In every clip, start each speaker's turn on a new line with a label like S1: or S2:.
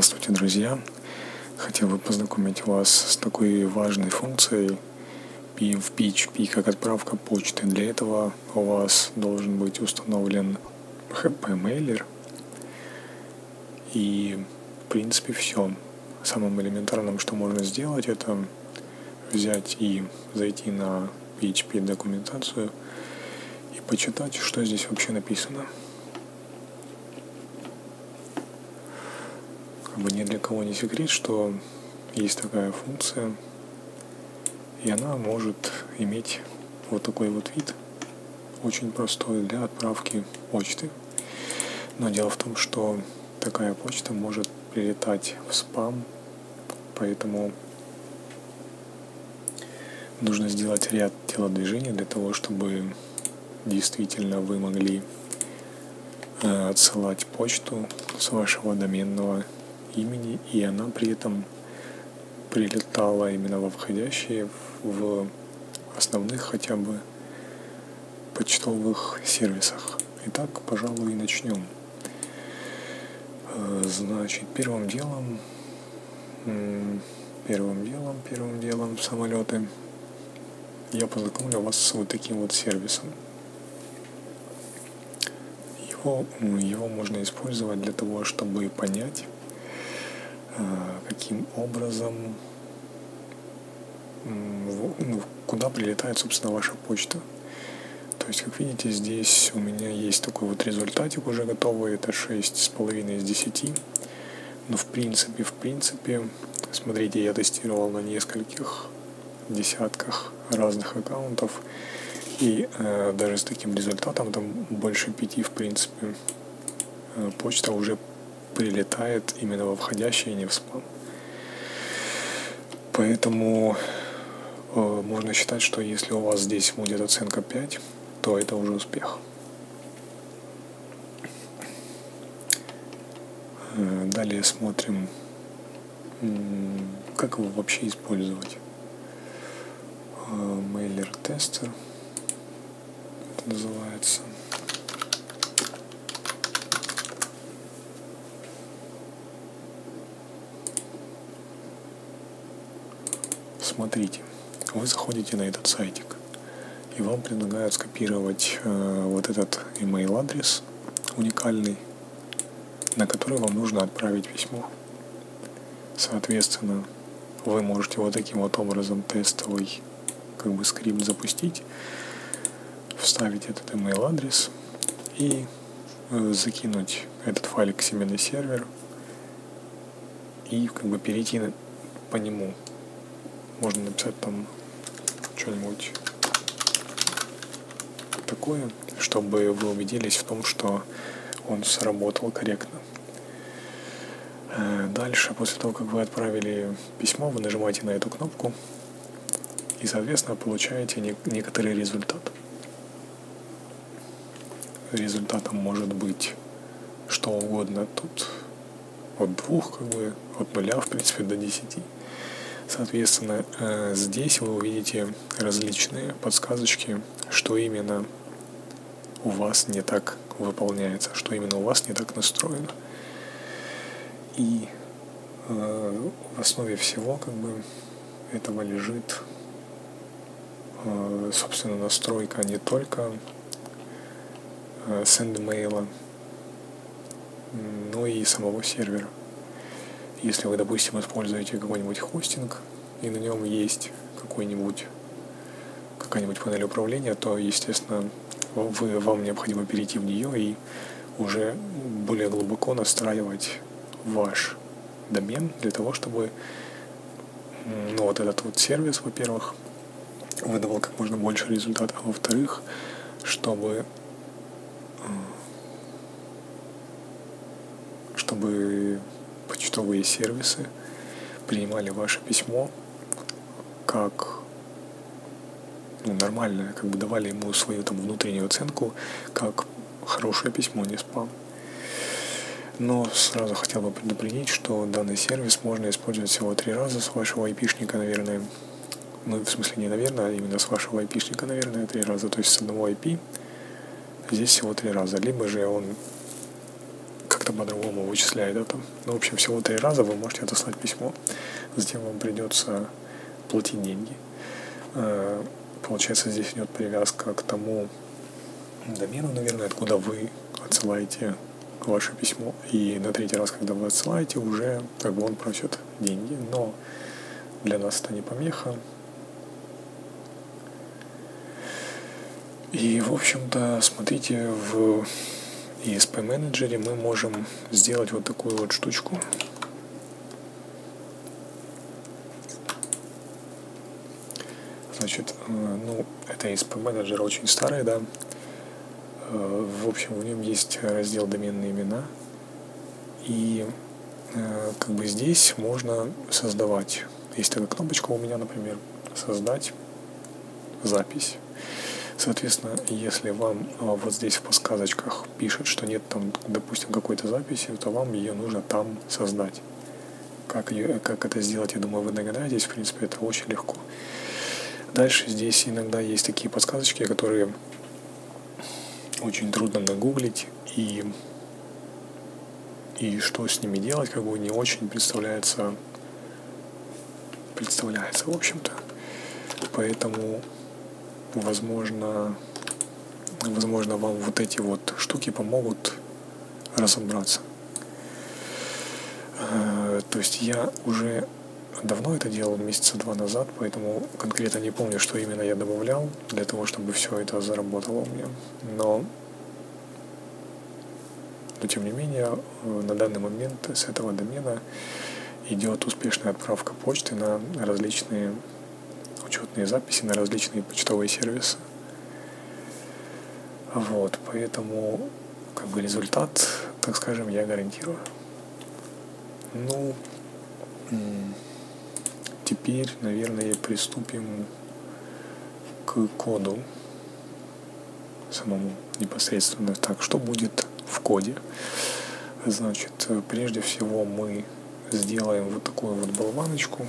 S1: Здравствуйте, друзья! Хотел бы познакомить вас с такой важной функцией в PHP, как отправка почты. Для этого у вас должен быть установлен HP-мейлер. И, в принципе, все. Самым элементарным, что можно сделать, это взять и зайти на PHP документацию и почитать, что здесь вообще написано. Бы ни для кого не секрет, что есть такая функция, и она может иметь вот такой вот вид, очень простой для отправки почты. Но дело в том, что такая почта может прилетать в спам, поэтому нужно сделать ряд телодвижений для того, чтобы действительно вы могли э, отсылать почту с вашего доменного имени, и она при этом прилетала именно во входящие в основных хотя бы почтовых сервисах. Итак, пожалуй, начнем. Э, значит, первым делом, первым делом, первым делом самолеты я познакомлю вас с вот таким вот сервисом. Его, его можно использовать для того, чтобы понять, каким образом, ну, куда прилетает, собственно, ваша почта. То есть, как видите, здесь у меня есть такой вот результатик уже готовый, это 6,5 из 10. Но в принципе, в принципе, смотрите, я тестировал на нескольких десятках разных аккаунтов, и э, даже с таким результатом, там больше пяти, в принципе, э, почта уже прилетает именно во входящий, а не в спам. Поэтому э, можно считать, что если у вас здесь будет оценка 5, то это уже успех. Э, далее смотрим, как его вообще использовать. Э, Mailer тестер называется. Смотрите, вы заходите на этот сайтик, и вам предлагают скопировать э, вот этот email адрес уникальный, на который вам нужно отправить письмо. Соответственно, вы можете вот таким вот образом тестовый как бы скрипт запустить, вставить этот email адрес и э, закинуть этот файлик к себе на сервер и как бы перейти по нему можно написать там что-нибудь такое, чтобы вы убедились в том, что он сработал корректно. Э, дальше, после того, как вы отправили письмо, вы нажимаете на эту кнопку и, соответственно, получаете некоторый результат. Результатом может быть что угодно тут от двух, как бы, от нуля, в принципе, до десяти. Соответственно, э, здесь вы увидите различные подсказочки, что именно у вас не так выполняется, что именно у вас не так настроено. И э, в основе всего как бы этого лежит э, собственно настройка не только sendmail, но и самого сервера. Если вы, допустим, используете какой-нибудь хостинг, и на нем есть какой-нибудь какая-нибудь панель управления, то, естественно, вы, вам необходимо перейти в нее и уже более глубоко настраивать ваш домен для того, чтобы ну, вот этот вот сервис, во-первых, выдавал как можно больше результатов, а во-вторых, чтобы чтобы почтовые сервисы принимали ваше письмо как ну, нормальное, как бы давали ему свою там внутреннюю оценку, как хорошее письмо, не спам. Но сразу хотел бы предупредить, что данный сервис можно использовать всего три раза с вашего айпишника, наверное. Ну, в смысле, не наверное, а именно с вашего айпишника, наверное, три раза. То есть с одного IP здесь всего три раза. Либо же он как-то по-другому вычисляет это. Ну, в общем, всего три раза вы можете отослать письмо, затем вам придется платить деньги. Э, получается, здесь идет привязка к тому домену, наверное, откуда вы отсылаете ваше письмо. И на третий раз, когда вы отсылаете, уже как бы он просит деньги. Но для нас это не помеха. И, в общем-то, смотрите, в ESP менеджере мы можем сделать вот такую вот штучку. Значит, э, ну, это ESP менеджер очень старый, да. Э, в общем, в нем есть раздел доменные имена. И э, как бы здесь можно создавать. Есть такая кнопочка у меня, например, создать запись. Соответственно, если вам а, вот здесь в подсказочках пишет, что нет там, допустим, какой-то записи, то вам ее нужно там создать. Как, ее, как это сделать, я думаю, вы догадаетесь. В принципе, это очень легко. Дальше здесь иногда есть такие подсказочки, которые очень трудно нагуглить и и что с ними делать, как бы не очень представляется представляется, в общем-то. Поэтому возможно, возможно, вам вот эти вот штуки помогут разобраться. Э, то есть я уже давно это делал, месяца два назад, поэтому конкретно не помню, что именно я добавлял для того, чтобы все это заработало у меня. Но, но тем не менее, э, на данный момент с этого домена идет успешная отправка почты на различные учетные записи на различные почтовые сервисы. Вот, поэтому как бы результат, так скажем, я гарантирую. Ну, теперь, наверное, приступим к коду самому непосредственно. Так, что будет в коде? Значит, прежде всего мы сделаем вот такую вот болваночку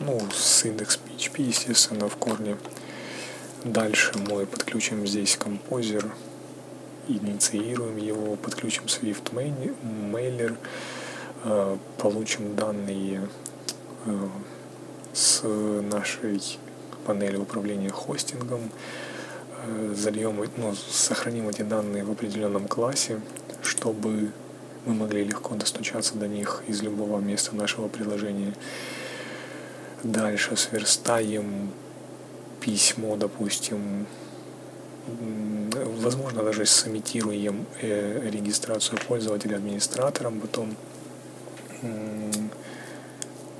S1: ну, с индекс PHP, естественно, в корне. Дальше мы подключим здесь композер, инициируем его, подключим Swift Mailer, э, получим данные э, с нашей панели управления хостингом, э, зальем, ну, сохраним эти данные в определенном классе, чтобы мы могли легко достучаться до них из любого места нашего приложения. Дальше сверстаем письмо, допустим, возможно, даже сымитируем э, регистрацию пользователя администратором, потом,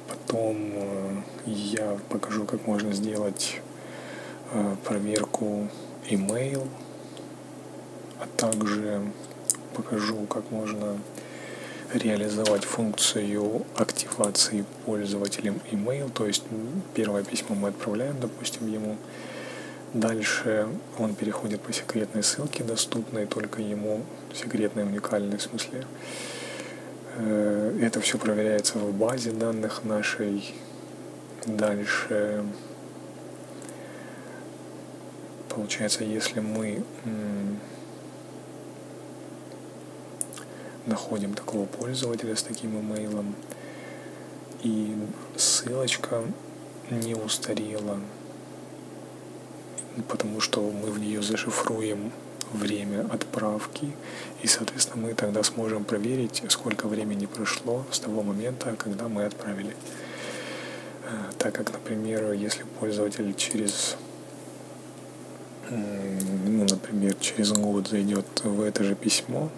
S1: потом э, я покажу, как можно сделать э, проверку email, а также покажу, как можно реализовать функцию активации пользователем email, то есть первое письмо мы отправляем, допустим, ему, дальше он переходит по секретной ссылке, доступной только ему, секретной, уникальной в смысле. Э, это все проверяется в базе данных нашей. Дальше, получается, если мы находим такого пользователя с таким имейлом, и ссылочка не устарела, потому что мы в нее зашифруем время отправки, и, соответственно, мы тогда сможем проверить, сколько времени прошло с того момента, когда мы отправили. Э, так как, например, если пользователь через ну, например, через год зайдет в это же письмо,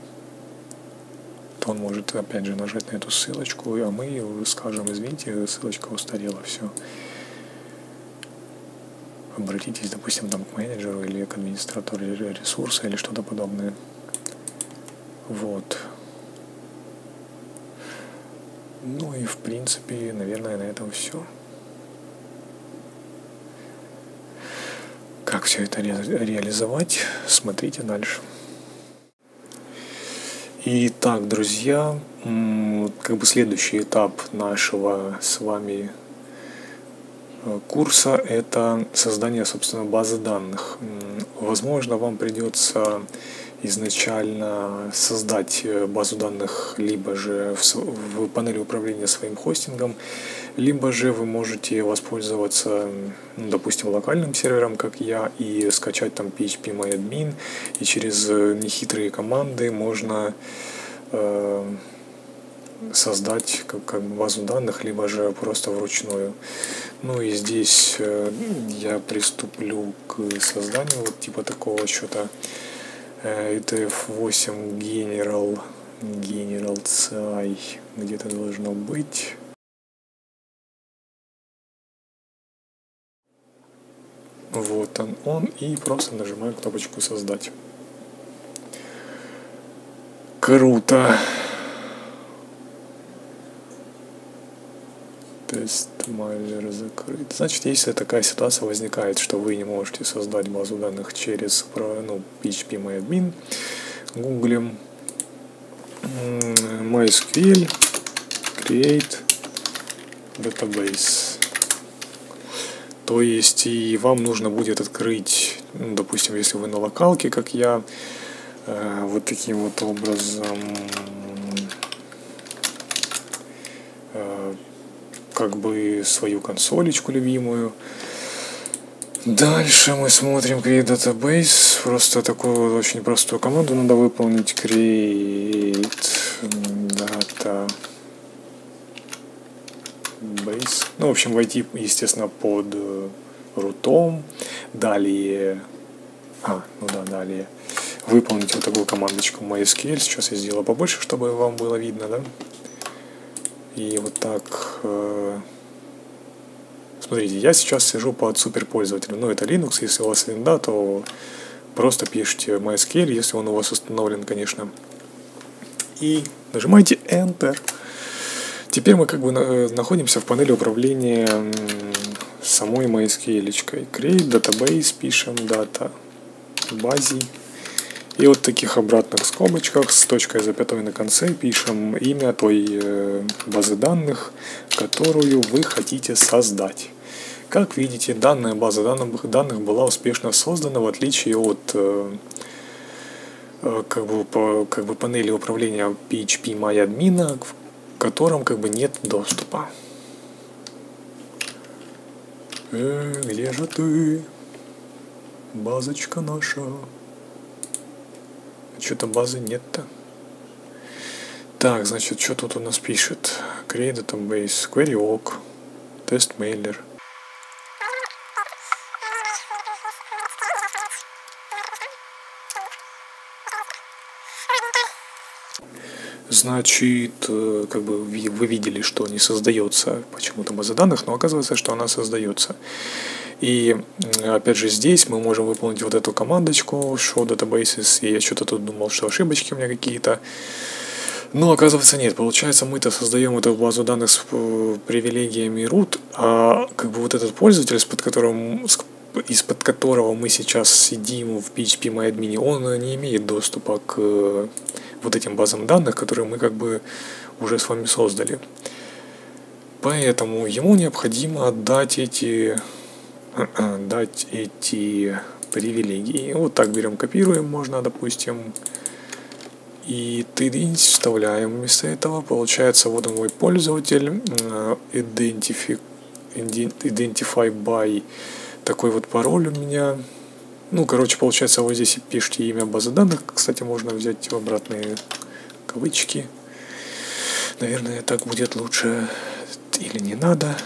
S1: он может опять же нажать на эту ссылочку, а мы скажем, извините, ссылочка устарела, все. Обратитесь, допустим, там к менеджеру или к администратору ресурса или что-то подобное. Вот. Ну и в принципе, наверное, на этом все. Как все это ре реализовать, смотрите дальше. Итак, друзья, как бы следующий этап нашего с вами курса – это создание, собственно, базы данных. Возможно, вам придется изначально создать э, базу данных либо же в, в панели управления своим хостингом, либо же вы можете воспользоваться, ну, допустим, локальным сервером, как я, и скачать там PHP MyAdmin, и через э, нехитрые команды можно э, создать как, как базу данных, либо же просто вручную. Ну и здесь э, я приступлю к созданию вот типа такого счета ETF8 General General CI где-то должно быть. Вот он, он и просто нажимаю кнопочку создать. Круто. Тест майлер закрыт. Значит, если такая ситуация возникает, что вы не можете создать базу данных через ну, PHP MyAdmin, гуглим MySQL create database. То есть и вам нужно будет открыть, ну, допустим, если вы на локалке, как я, э, вот таким вот образом э, как бы свою консолечку любимую. Дальше мы смотрим create database. Просто такую очень простую команду надо выполнить. Create data base. Ну, в общем, войти, естественно, под э, рутом. Далее... А, ну да, далее выполнить вот такую командочку MySQL. Сейчас я сделаю побольше, чтобы вам было видно, да? И вот так... Э, смотрите, я сейчас сижу под суперпользователем. Ну, это Linux, если у вас винда, то просто пишите MySQL, если он у вас установлен, конечно. И нажимаете Enter. Теперь мы как бы находимся в панели управления самой MySQL. Create database, пишем data базе. И вот в таких обратных скобочках с точкой запятой на конце пишем имя той э, базы данных, которую вы хотите создать. Как видите, данная база данных, была успешно создана, в отличие от э, э, как, бы, по, как бы панели управления PHP MyAdmin, в котором как бы нет доступа. Э, где же ты, базочка наша? Что-то базы нет-то. Так, значит, что тут у нас пишет? Create database, query walk, test mailer. Значит, э, как бы вы видели, что не создается почему-то база данных, но оказывается, что она создается. И опять же здесь мы можем выполнить вот эту командочку show databases, и я что-то тут думал, что ошибочки у меня какие-то. Но оказывается нет, получается мы-то создаем эту базу данных с э, привилегиями root, а как бы вот этот пользователь, из-под которого, из-под которого мы сейчас сидим в PHP MyAdmin, он не имеет доступа к э, вот этим базам данных, которые мы как бы уже с вами создали. Поэтому ему необходимо отдать эти дать эти привилегии. Вот так берем, копируем, можно, допустим, и тыдынь вставляем вместо этого. Получается, вот он мой пользователь, identify, identify by, такой вот пароль у меня. Ну, короче, получается, вот здесь пишите имя базы данных. Кстати, можно взять в обратные кавычки. Наверное, так будет лучше или не надо.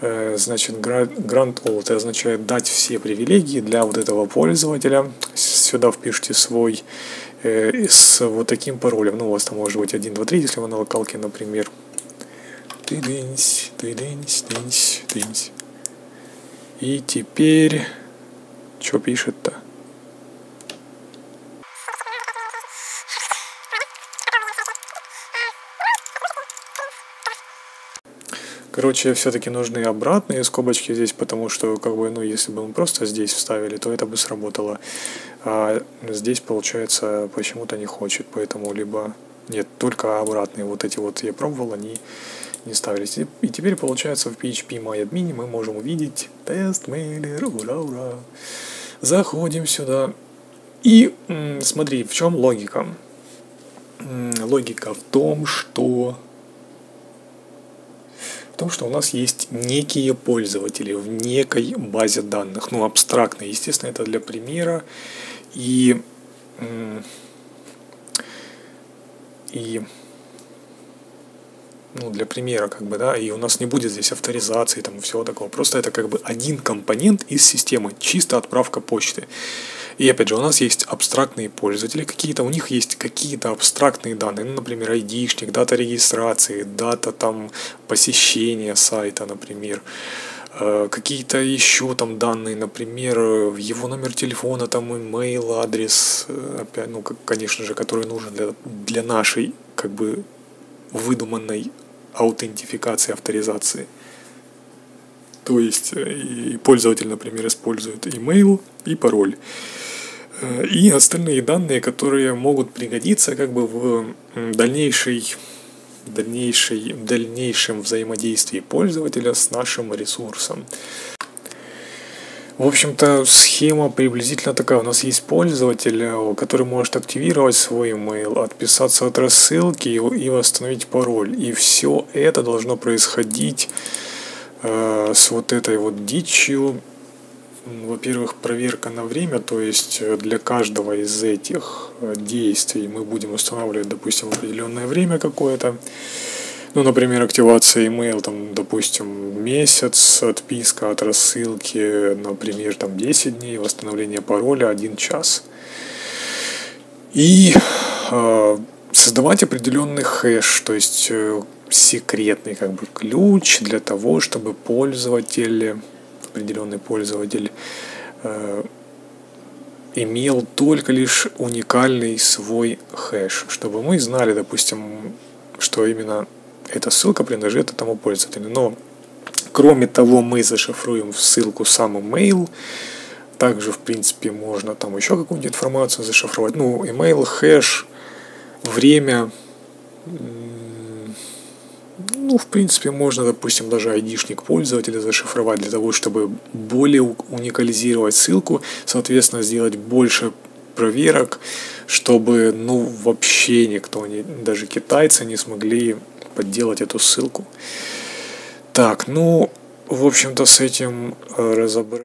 S1: Э, значит, grant all это означает дать все привилегии для вот этого пользователя. Сюда впишите свой э, с вот таким паролем. Ну, у вас там может быть 1, 2, 3, если вы на локалке, например. Ты дынсь, ты дынсь, дынсь, дынсь. И теперь... Что пишет-то? Короче, все-таки нужны обратные скобочки здесь, потому что, как бы, ну, если бы мы просто здесь вставили, то это бы сработало. А здесь, получается, почему-то не хочет, поэтому либо... Нет, только обратные вот эти вот я пробовал, они не ставились. И теперь, получается, в PHP MyAdmin мы можем увидеть тест мейлер, ура, ура. Заходим сюда. И смотри, в чем логика? Логика в том, что в том, что у нас есть некие пользователи в некой базе данных, ну, абстрактные, естественно, это для примера, и, и ну, для примера, как бы, да, и у нас не будет здесь авторизации, там, всего такого. Просто это как бы один компонент из системы, чисто отправка почты. И опять же, у нас есть абстрактные пользователи какие-то, у них есть какие-то абстрактные данные, ну, например, ID-шник, дата регистрации, дата там посещения сайта, например, э, какие-то еще там данные, например, его номер телефона, там email, адрес, э, опять, ну, конечно же, который нужен для, для нашей, как бы, выдуманной аутентификации, авторизации. То есть э, и пользователь, например, использует email и пароль. Э, и остальные данные, которые могут пригодиться как бы в дальнейшей, дальнейшей, дальнейшем взаимодействии пользователя с нашим ресурсом. В общем-то, схема приблизительно такая. У нас есть пользователь, э, который может активировать свой email, отписаться от рассылки и восстановить пароль. И все это должно происходить э, с вот этой вот дичью. Во-первых, проверка на время, то есть э, для каждого из этих э, действий мы будем устанавливать, допустим, определенное время какое-то. Ну, например, активация email, там, допустим, месяц, отписка от рассылки, например, там 10 дней, восстановление пароля 1 час. И э, создавать определенный хэш, то есть э, секретный как бы ключ для того, чтобы пользователь, определенный пользователь э, имел только лишь уникальный свой хэш, чтобы мы знали, допустим, что именно эта ссылка принадлежит этому пользователю. Но кроме того, мы зашифруем в ссылку сам email. Также, в принципе, можно там еще какую-нибудь информацию зашифровать. Ну, email, хэш, время. Ну, в принципе, можно, допустим, даже айдишник пользователя зашифровать для того, чтобы более уникализировать ссылку, соответственно, сделать больше проверок, чтобы, ну, вообще никто, не, даже китайцы не смогли подделать эту ссылку. Так, ну, в общем-то, с этим э, разобрать.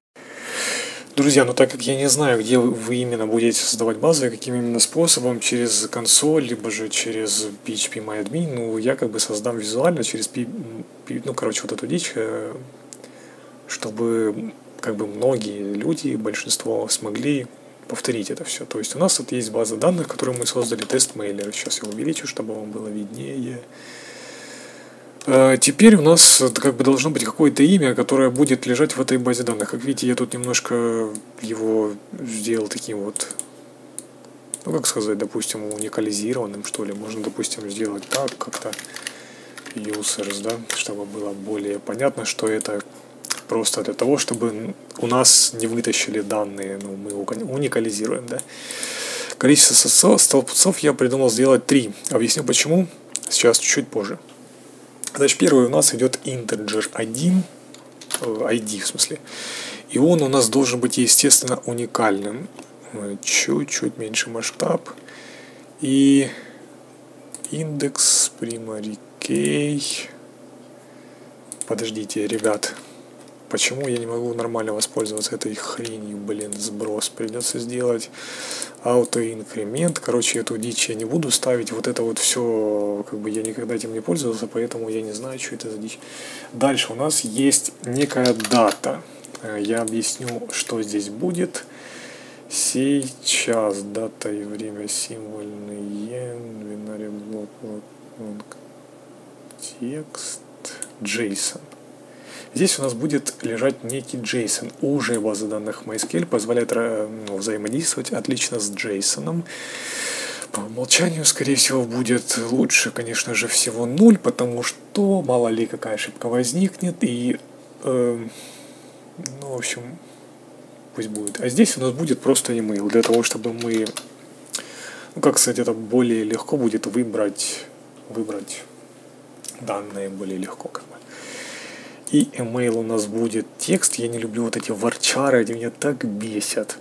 S1: Друзья, ну так как я не знаю, где вы именно будете создавать базы, каким именно способом, через консоль, либо же через PHP MyAdmin, ну я как бы создам визуально через, ну короче, вот эту дичь, э, чтобы как бы многие люди, большинство смогли повторить это все. То есть у нас тут есть база данных, которую мы создали, тест мейлер. Сейчас я увеличу, чтобы вам было виднее. Э, теперь у нас как бы должно быть какое-то имя, которое будет лежать в этой базе данных. Как видите, я тут немножко его сделал таким вот, ну как сказать, допустим, уникализированным, что ли. Можно, допустим, сделать так как-то users, да, чтобы было более понятно, что это просто для того, чтобы у нас не вытащили данные, ну, мы уникализируем, да. Количество столбцов я придумал сделать три. Объясню почему, сейчас чуть-чуть позже. Значит, первый у нас идет integer 1, ID в смысле. И он у нас должен быть, естественно, уникальным. Чуть-чуть меньше масштаб. И индекс primary key. Подождите, ребят. Почему я не могу нормально воспользоваться этой хренью, блин, сброс придется сделать аутоинкремент. Короче, эту дичь я не буду ставить. Вот это вот все, как бы я никогда этим не пользовался, поэтому я не знаю, что это за дичь. Дальше у нас есть некая дата. Э, я объясню, что здесь будет. Сейчас дата и время символьные, бинарий блок, блок, текст, JSON. Здесь у нас будет лежать некий JSON. Уже база данных MySQL позволяет э, ну, взаимодействовать отлично с JSON. По умолчанию, скорее всего, будет лучше, конечно же, всего 0, потому что мало ли какая ошибка возникнет. И, э, ну, в общем, пусть будет. А здесь у нас будет просто email, для того, чтобы мы, ну, как сказать, это более легко будет выбрать, выбрать данные были легко как. И email у нас будет текст. Я не люблю вот эти ворчары, они меня так бесят.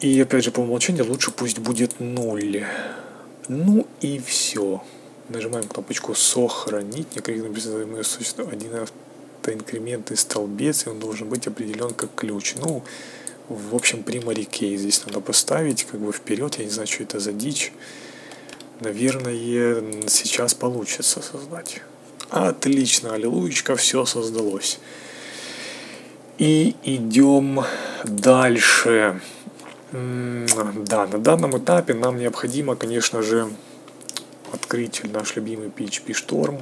S1: И опять же по умолчанию лучше пусть будет 0. Ну и все. Нажимаем кнопочку «Сохранить». Некорректно написано мое существо. Один автоинкрементный столбец, и он должен быть определен как ключ. Ну, в общем, primary key здесь надо поставить, как бы вперед. Я не знаю, что это за дичь. Наверное, сейчас получится создать. Отлично, аллилуечка, все создалось. И идем дальше. Да, на данном этапе нам необходимо, конечно же, открыть наш любимый PHP Storm.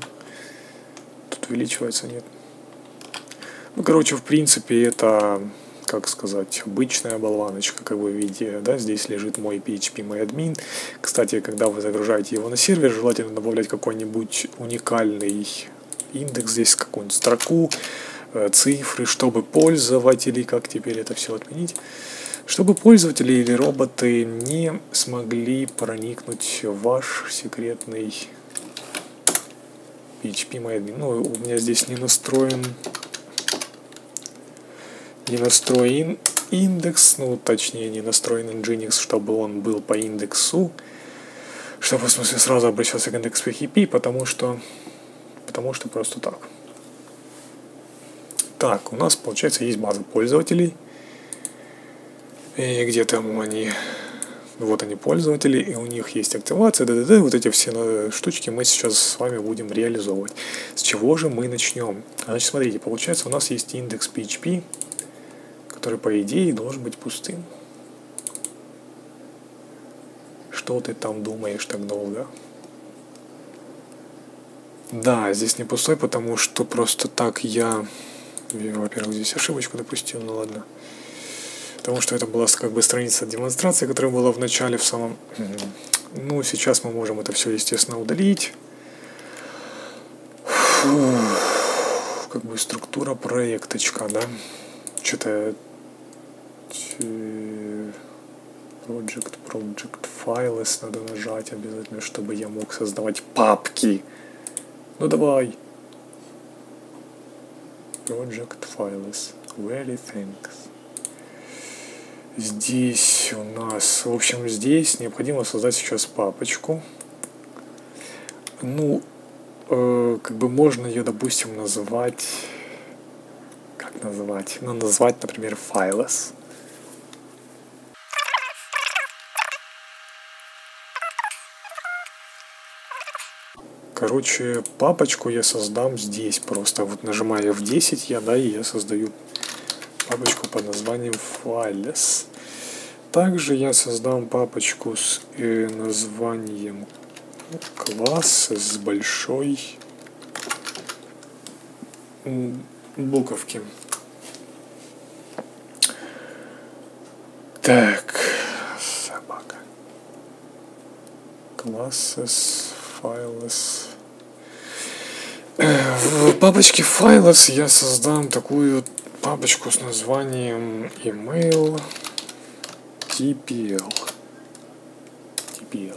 S1: Тут увеличивается, нет? Ну, короче, в принципе, это как сказать, обычная болваночка, как вы видите, да, здесь лежит мой PHP, мой. Кстати, когда вы загружаете его на сервер, желательно добавлять какой-нибудь уникальный индекс, здесь какую-нибудь строку, э, цифры, чтобы пользователи, как теперь это все отменить, чтобы пользователи или роботы не смогли проникнуть в ваш секретный PHP MyAdmin. Ну, у меня здесь не настроен не настроен индекс, ну точнее не настроен Nginx, чтобы он был по индексу, чтобы в смысле сразу обращался к индексу PHP, потому что, потому что просто так. Так, у нас получается есть база пользователей. И где там они? Вот они пользователи, и у них есть активация, да, да, да, вот эти все штучки мы сейчас с вами будем реализовывать. С чего же мы начнем? Значит, смотрите, получается у нас есть индекс PHP, который, по идее, должен быть пустым. Что ты там думаешь так долго? Да, здесь не пустой, потому что просто так я, во-первых, здесь ошибочку допустил, ну ладно. Потому что это была как бы страница демонстрации, которая была в начале, в самом... Ну, сейчас мы можем это все, естественно, удалить. Фу, как бы структура проекточка, да? Что-то Project, Project Files надо нажать обязательно, чтобы я мог создавать папки. Ну давай. Project Files. Very thanks. Здесь у нас, в общем, здесь необходимо создать сейчас папочку. Ну, э, как бы можно ее, допустим, назвать... Как назвать? Ну, назвать, например, Files. Короче, папочку я создам здесь просто. Вот нажимаю F10 я, да, и я создаю папочку под названием Files. Также я создам папочку с э, названием класс с большой буковки. Так, собака. Classes, files. В папочке файлов я создам такую папочку с названием email tpl. tpl.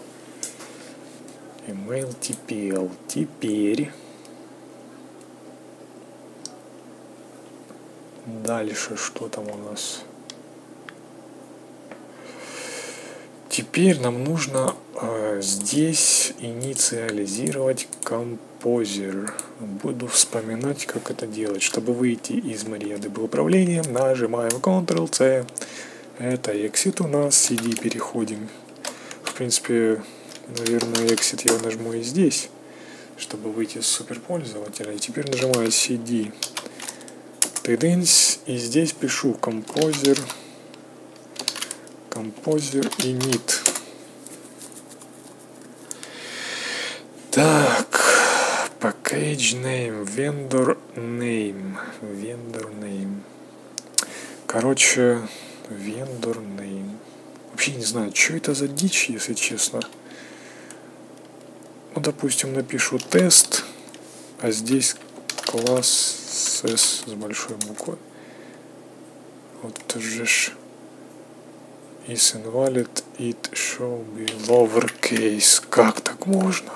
S1: Email tpl. Теперь дальше что там у нас? Теперь нам нужно здесь инициализировать композер. Буду вспоминать, как это делать. Чтобы выйти из MariaDB управления, нажимаем Ctrl-C. Это exit у нас, CD переходим. В принципе, наверное, exit я нажму и здесь, чтобы выйти из суперпользователя. И теперь нажимаю CD. Тыдынсь, и здесь пишу композер. Composer init. Так, package name, vendor name, vendor name. Короче, vendor name. Вообще не знаю, что это за дичь, если честно. Ну, допустим, напишу тест, а здесь класс S с большой буквы. Вот же ж is invalid, it should be lowercase. Как так можно?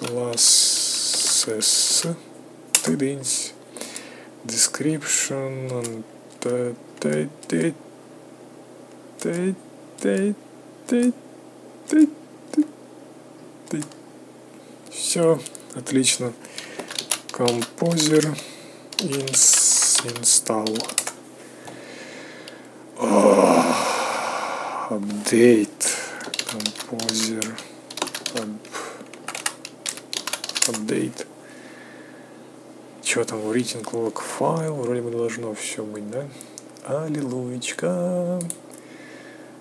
S1: Classes тыдынсь description. Все отлично. Композер install апдейт. Композер апдейт что там reading log файл вроде бы должно все быть да? Аллилуечка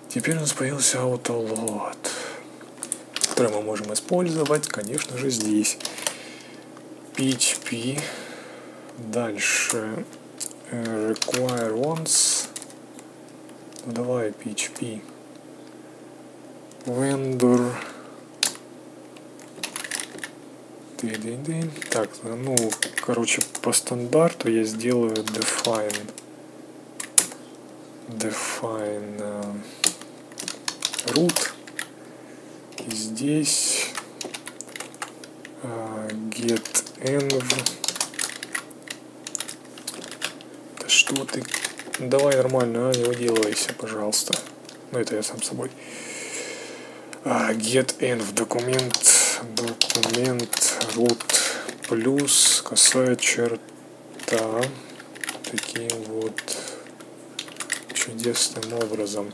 S1: теперь у нас появился autoload который мы можем использовать конечно же здесь. Php дальше. Require once. Ну давай php vendor так, ну, короче, по стандарту я сделаю define. Define uh, root. И здесь uh, get env. Да что ты? Давай нормально а, не уделывайся пожалуйста. Ну это я сам собой. Uh, get env. Документ документ root плюс косая черта таким вот чудесным образом.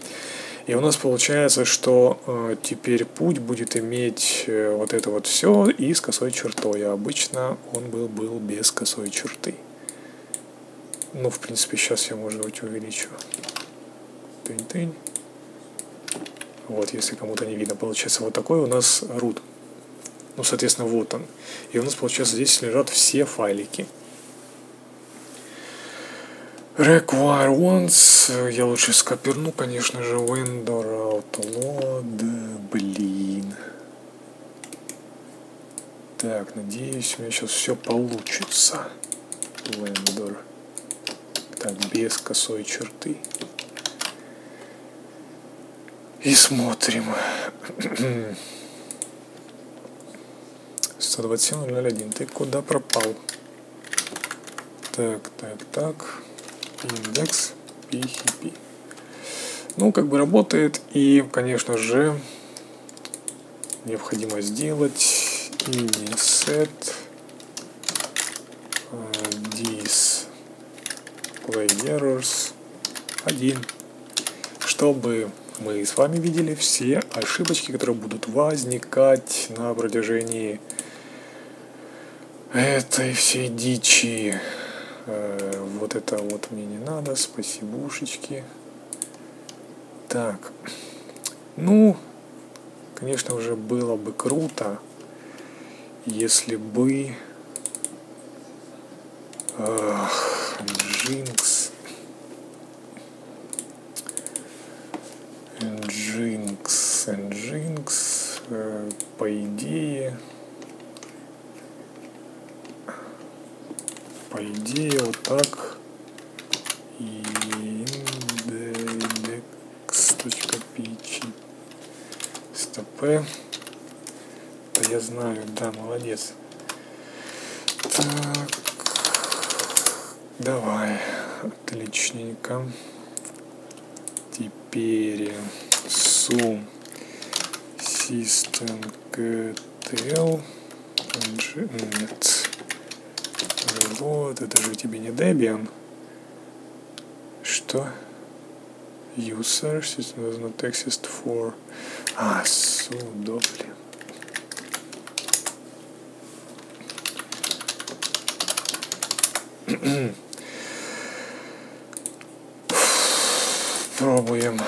S1: И у нас получается, что э, теперь путь будет иметь э, вот это вот все и с косой чертой. А обычно он был, был без косой черты. Ну, в принципе, сейчас я, может быть, увеличу. Тынь-тынь. Вот, если кому-то не видно. Получается, вот такой у нас root. Ну, соответственно, вот он. И у нас, получается, здесь лежат все файлики. Require once. Я лучше скоперну, конечно же, vendor autoload. Блин. Так, надеюсь, у меня сейчас все получится. Vendor. Так, без косой черты. И смотрим. 127.001. Ты куда пропал? Так, так, так. Индекс PHP. Ну, как бы работает. И, конечно же, необходимо сделать set display errors 1, чтобы мы с вами видели все ошибочки, которые будут возникать на протяжении этой всей дичи. Э, вот это вот мне не надо, спасибушечки. Так, ну, конечно, уже было бы круто, если бы... Ах, Джинкс. Джинкс, Джинкс, э, по идее, по идее вот так. Index.php стопе да я знаю да молодец. Так. Давай отличненько. Теперь сум system нет вот, это же тебе не Debian. Что? User system does not exist for... А, sudo, блин. Пробуем.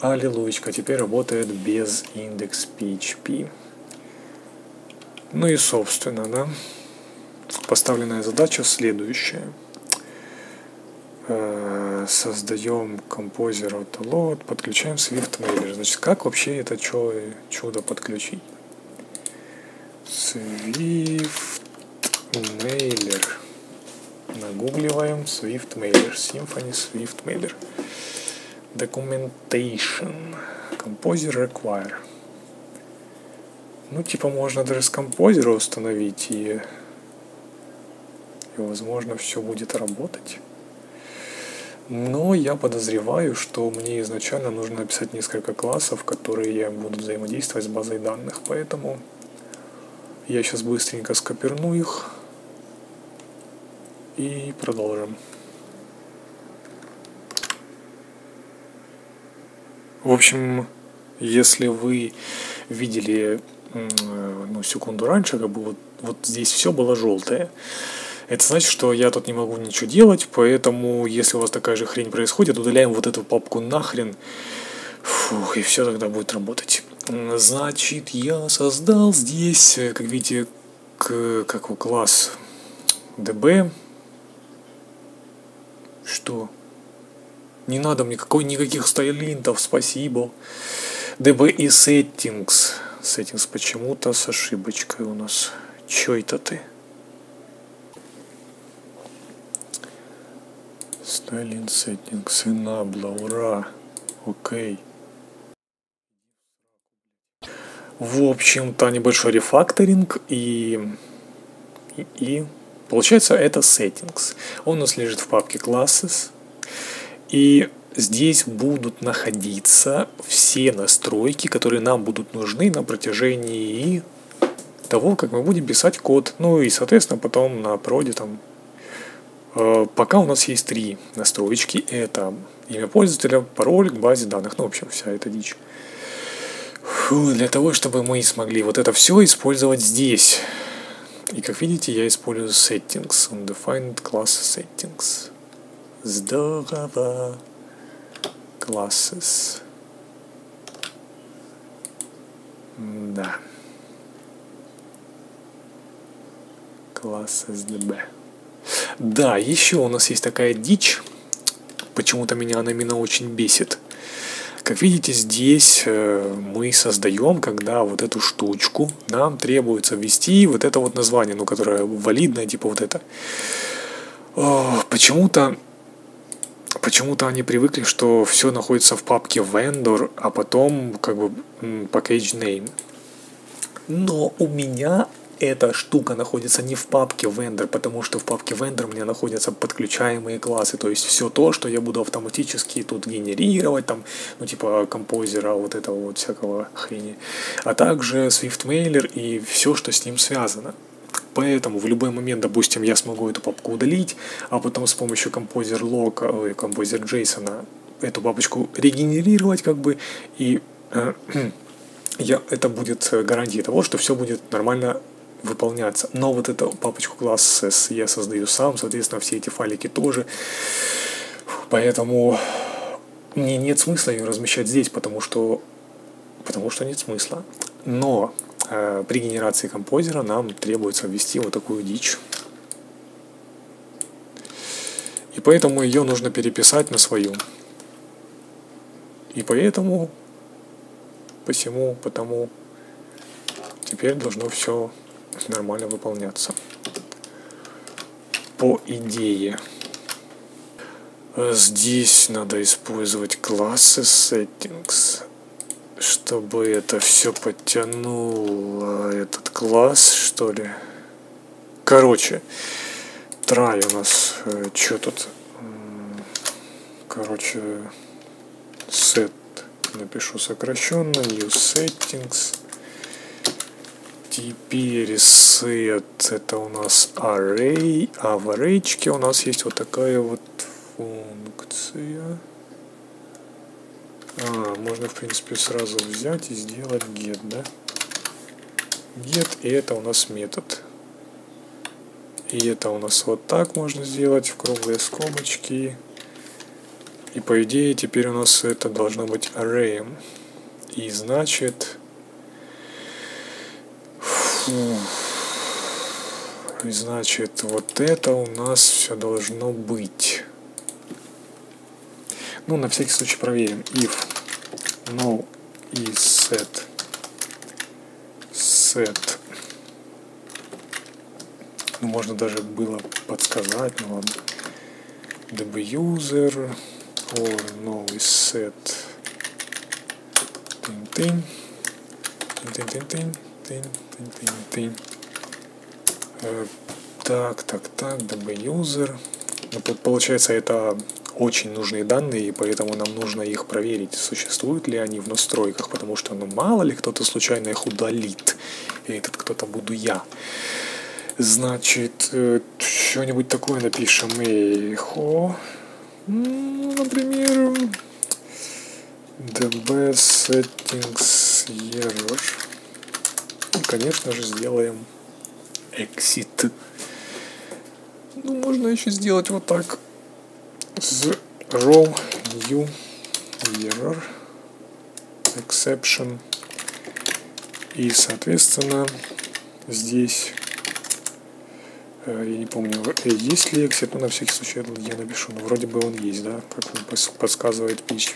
S1: Аллилуйчка. Теперь работает без индекс PHP. Ну и собственно, да поставленная задача следующая. Э, создаем композер autoload, подключаем Swift Mailer. Значит, как вообще это чудо подключить? Swift Mailer. Нагугливаем Swift Mailer. Symfony Swift Mailer. Documentation. Composer require. Ну, типа, можно даже с композера установить, и, и возможно, все будет работать. Но я подозреваю, что мне изначально нужно написать несколько классов, которые будут взаимодействовать с базой данных. Поэтому я сейчас быстренько скоперну их и продолжим. В общем, если вы видели ну, секунду раньше, как бы вот, вот здесь все было желтое. Это значит, что я тут не могу ничего делать, поэтому если у вас такая же хрень происходит, удаляем вот эту папку нахрен. Фух, и все тогда будет работать. Значит, я создал здесь, как видите, к, как у класс db. Что? Не надо мне какой никаких стайлинтов, спасибо. db и settings. Settings почему-то с ошибочкой у нас. Чё это ты? Styling settings enable, ура. Окей. В общем-то, небольшой рефакторинг и, и, и получается это settings. Он у нас лежит в папке classes. И здесь будут находиться все настройки, которые нам будут нужны на протяжении того, как мы будем писать код. Ну и, соответственно, потом на проде там Пока у нас есть три настроечки. Это имя пользователя, пароль к базе данных. Ну, в общем, вся эта дичь. Фу, для того, чтобы мы смогли вот это все использовать здесь. И как видите, я использую settings, undefined class settings. Здорово. Classes. Да. Classes DB. Да, еще у нас есть такая дичь. Почему-то меня она именно очень бесит. Как видите, здесь э, мы создаем, когда вот эту штучку нам требуется ввести вот это вот название, ну, которое валидное, типа вот это. Почему-то почему-то они привыкли, что все находится в папке vendor, а потом как бы package name. Но у меня эта штука находится не в папке vendor, потому что в папке vendor у меня находятся подключаемые классы, то есть все то, что я буду автоматически тут генерировать, там, ну типа композера, вот этого вот всякого хрени, а также Swift Mailer и все, что с ним связано. Поэтому в любой момент, допустим, я смогу эту папку удалить, а потом с помощью композер лока, ой, композер JSON эту папочку регенерировать как бы, и э, я, это будет гарантией того, что все будет нормально выполняться. Но вот эту папочку classes я создаю сам, соответственно, все эти файлики тоже. Поэтому мне нет смысла ее размещать здесь, потому что, потому что нет смысла. Но Э, при генерации композера нам требуется ввести вот такую дичь. И поэтому ее нужно переписать на свою. И поэтому, посему, потому, теперь должно все нормально выполняться. По идее. Здесь надо использовать классы settings чтобы это все подтянуло этот класс, что ли. Короче, трай у нас, э, что тут, короче, set, напишу сокращенно, use settings, теперь set, это у нас array, а в array у нас есть вот такая вот функция. А, можно, в принципе, сразу взять и сделать get, да? Get, и это у нас метод. И это у нас вот так можно сделать в круглые скобочки. И по идее теперь у нас это должно быть array. И значит... И значит, вот это у нас все должно быть. Ну, на всякий случай проверим. If no is set set ну, можно даже было подсказать, ну ладно. db user or no is set тын-тын, тын-тын-тын, тынь, тынь. Э, так, так, так, db user. Ну, получается, это очень нужные данные, и поэтому нам нужно их проверить, существуют ли они в настройках, потому что, ну, мало ли кто-то случайно их удалит, и этот кто-то буду я. Значит, э, что-нибудь такое напишем. Эхо. Например, db settings error. Конечно же, сделаем exit. Ну, можно еще сделать вот так. The row new error exception. И, соответственно, здесь Э, я не помню, э, есть ли exit, но на всякий случай я напишу. Ну, вроде бы он есть, да, как он подсказывает пич.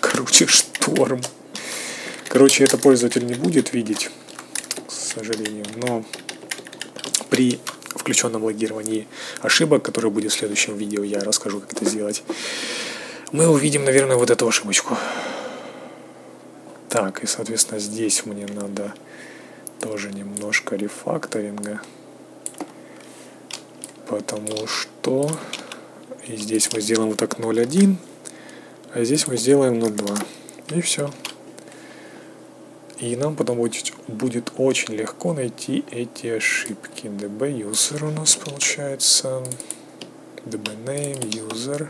S1: Короче, шторм. Короче, это пользователь не будет видеть, к сожалению, но при включенном логировании ошибок, которые будет в следующем видео, я расскажу, как это сделать, мы увидим, наверное, вот эту ошибочку. Так, и, соответственно, здесь мне надо тоже немножко рефакторинга потому что и здесь мы сделаем вот так 0.1, а здесь мы сделаем 0.2. И все. И нам потом будет, будет очень легко найти эти ошибки. db user у нас получается. db name user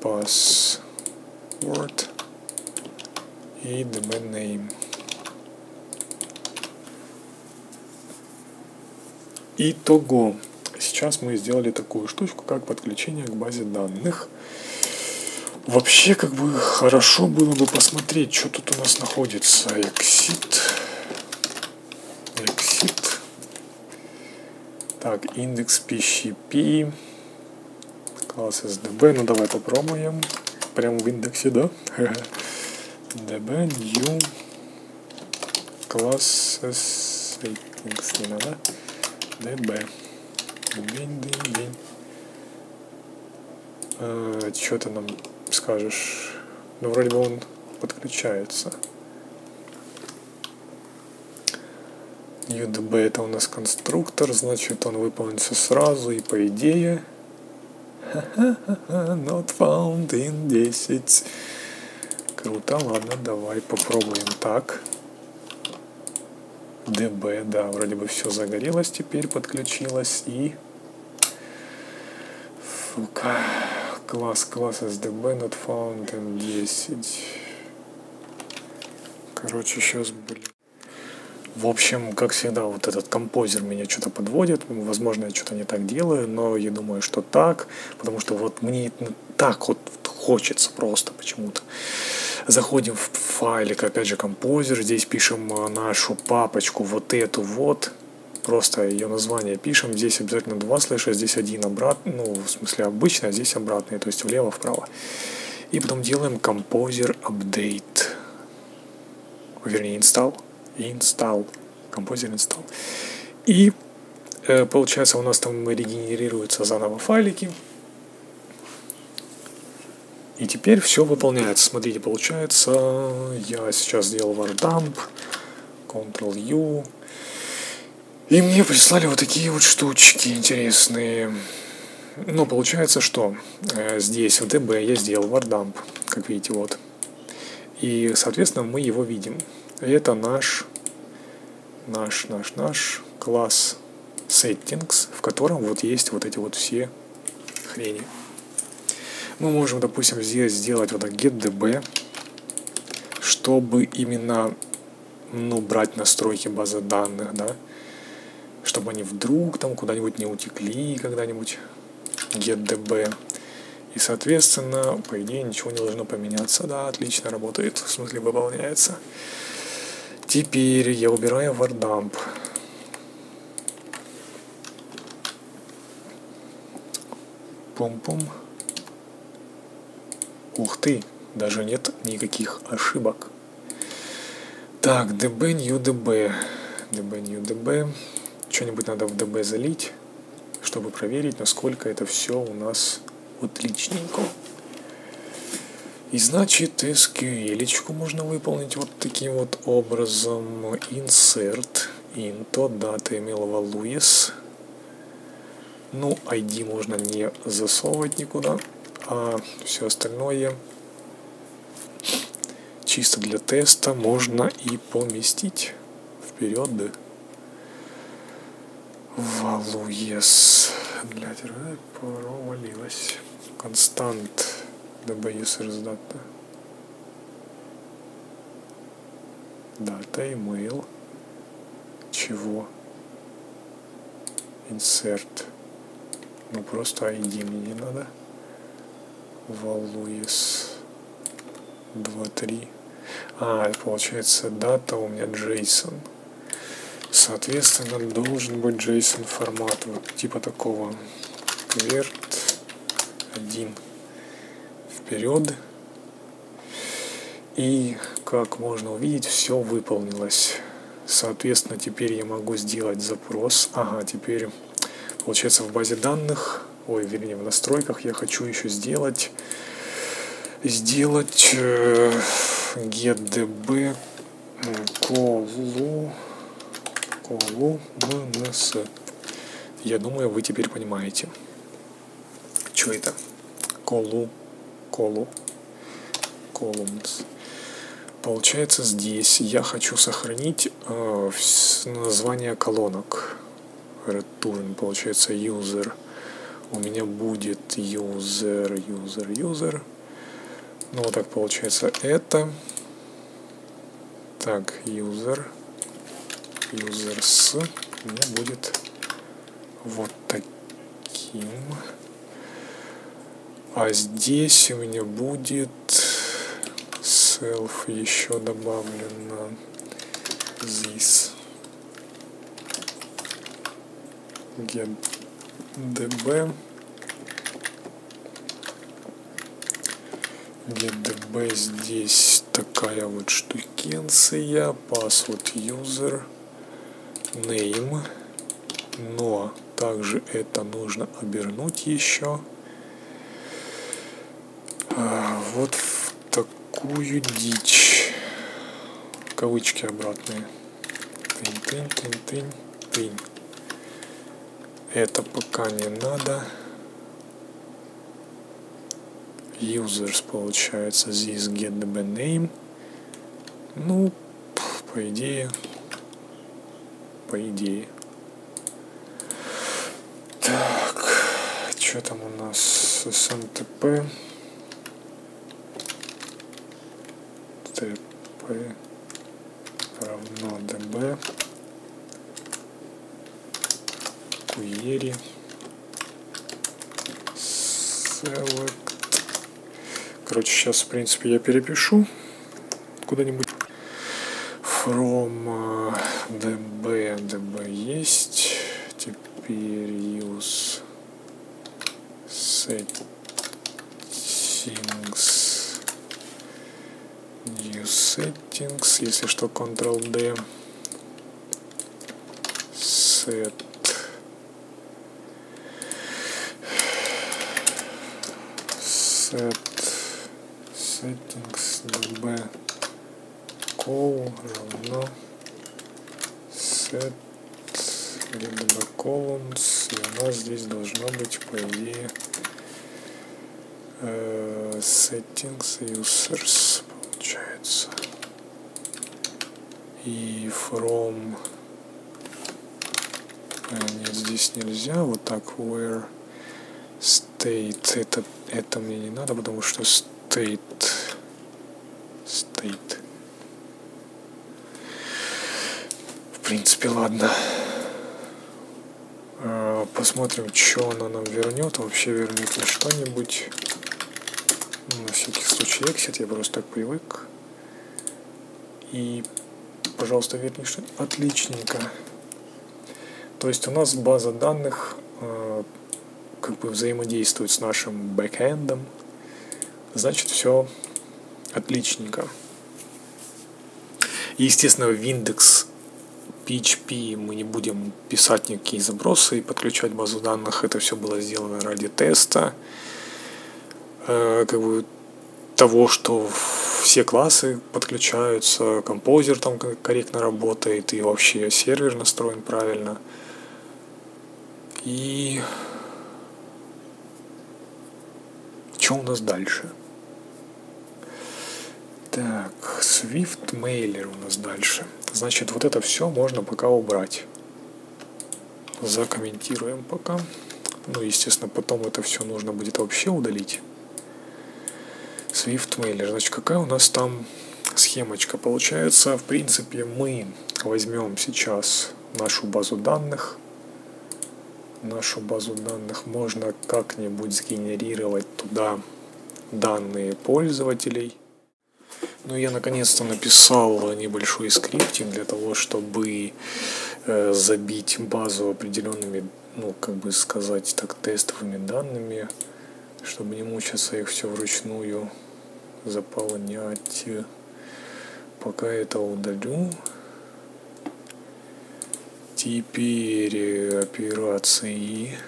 S1: password и db name. Итого сейчас мы сделали такую штучку, как подключение к базе данных. Вообще, как бы, хорошо было бы посмотреть, что тут у нас находится. Exit. Exit. Так, индекс PHP. Класс SDB. Ну, давай попробуем. Прямо в индексе, да? DB new classes settings не надо. DB. День, день, день. А, что ты нам скажешь? Ну, вроде бы он подключается. UDB это у нас конструктор, значит он выполнится сразу и по идее not found in 10 круто, ладно, давай попробуем так DB, да, вроде бы все загорелось, теперь подключилось и Сука. Класс, класс SDB not found M10. Короче, сейчас, блин. В общем, как всегда, вот этот композер меня что-то подводит. Возможно, я что-то не так делаю, но я думаю, что так. Потому что вот мне так вот хочется просто почему-то. Заходим в файлик, опять же, композер. Здесь пишем нашу папочку, вот эту вот просто ее название пишем. Здесь обязательно два слэша, здесь один обратный, ну, в смысле обычный, а здесь обратный, то есть влево-вправо. И потом делаем Composer Update. Вернее, install. Install. Composer install. И э, получается у нас там регенерируются заново файлики. И теперь все выполняется. Смотрите, получается, я сейчас сделал vardump, Ctrl-U, и мне прислали вот такие вот штучки интересные. Ну, получается, что э, здесь в DB я сделал вардамп, как видите, вот. И, соответственно, мы его видим. Это наш, наш, наш, наш класс settings, в котором вот есть вот эти вот все хрени. Мы можем, допустим, здесь сделать вот так getDB, чтобы именно ну, брать настройки базы данных, да, чтобы они вдруг там куда-нибудь не утекли когда-нибудь getDB. И, соответственно, по идее, ничего не должно поменяться. Да, отлично работает, в смысле выполняется. Теперь я убираю вардамп. Пум-пум. Ух ты, даже нет никаких ошибок. Так, db new db. db new db что-нибудь надо в DB залить, чтобы проверить, насколько это все у нас отличненько. И значит SQL можно выполнить вот таким вот образом. Insert into data values. Ну, ID можно не засовывать никуда, а все остальное чисто для теста можно и поместить вперед. Values. Для провалилась. Констант. Users data data email чего? Insert ну просто ID мне не надо. Values 2 3 а получается дата у меня JSON соответственно должен быть JSON формат вот типа такого кверт 1 вперед. И, как можно увидеть, все выполнилось. Соответственно, теперь я могу сделать запрос. Ага, теперь, получается, в базе данных, ой, вернее, в настройках я хочу еще сделать, сделать э, getdb колу, колу мнс. Я думаю, вы теперь понимаете, что это. Колу колу columns. Получается здесь я хочу сохранить э, название колонок. Return, получается user. У меня будет user, user, user. Ну вот так получается это. Так, user, users. У меня будет вот таким. А здесь у меня будет self еще добавлено. This. Get db getdb здесь такая вот штукенция. Password user name но также это нужно обернуть еще а, вот в такую дичь. Кавычки обратные. Тынь, тынь, тынь, тынь, тынь. Это пока не надо. Users получается здесь get the name. Ну, по идее, по идее. Так, что там у нас с SMTP? tp равно db query select короче сейчас в принципе я перепишу куда-нибудь from db db есть теперь use settings New settings, если что, Ctrl-D. Set. Set. Settings db call равно set db columns и у нас здесь должно быть по идее uh, settings users получается. И from... Нет, здесь нельзя. Вот так where state. Это, это мне не надо, потому что state... State. В принципе, ладно. А, посмотрим, что она нам вернет. Вообще вернет ли что-нибудь. На всякий случай exit, я просто так привык. И, пожалуйста, верни что отличненько. То есть у нас база данных э, как бы взаимодействует с нашим бэкэндом. Значит, все отличненько. Естественно, в индекс PHP мы не будем писать никакие забросы и подключать базу данных. Это все было сделано ради теста. Э, как бы того, что все классы подключаются, композер там корректно работает, и вообще сервер настроен правильно. И что у нас дальше? Так, Swift Mailer у нас дальше. Значит, вот это все можно пока убрать. Закомментируем пока. Ну, естественно, потом это все нужно будет вообще удалить. Swift Mailer. Значит, какая у нас там схемочка получается? В принципе, мы возьмем сейчас нашу базу данных. Нашу базу данных можно как-нибудь сгенерировать туда данные пользователей. Ну, я наконец-то написал небольшой скриптинг для того, чтобы э, забить базу определенными, ну, как бы сказать так, тестовыми данными, чтобы не мучиться их все вручную заполнять. Пока это удалю. Теперь операции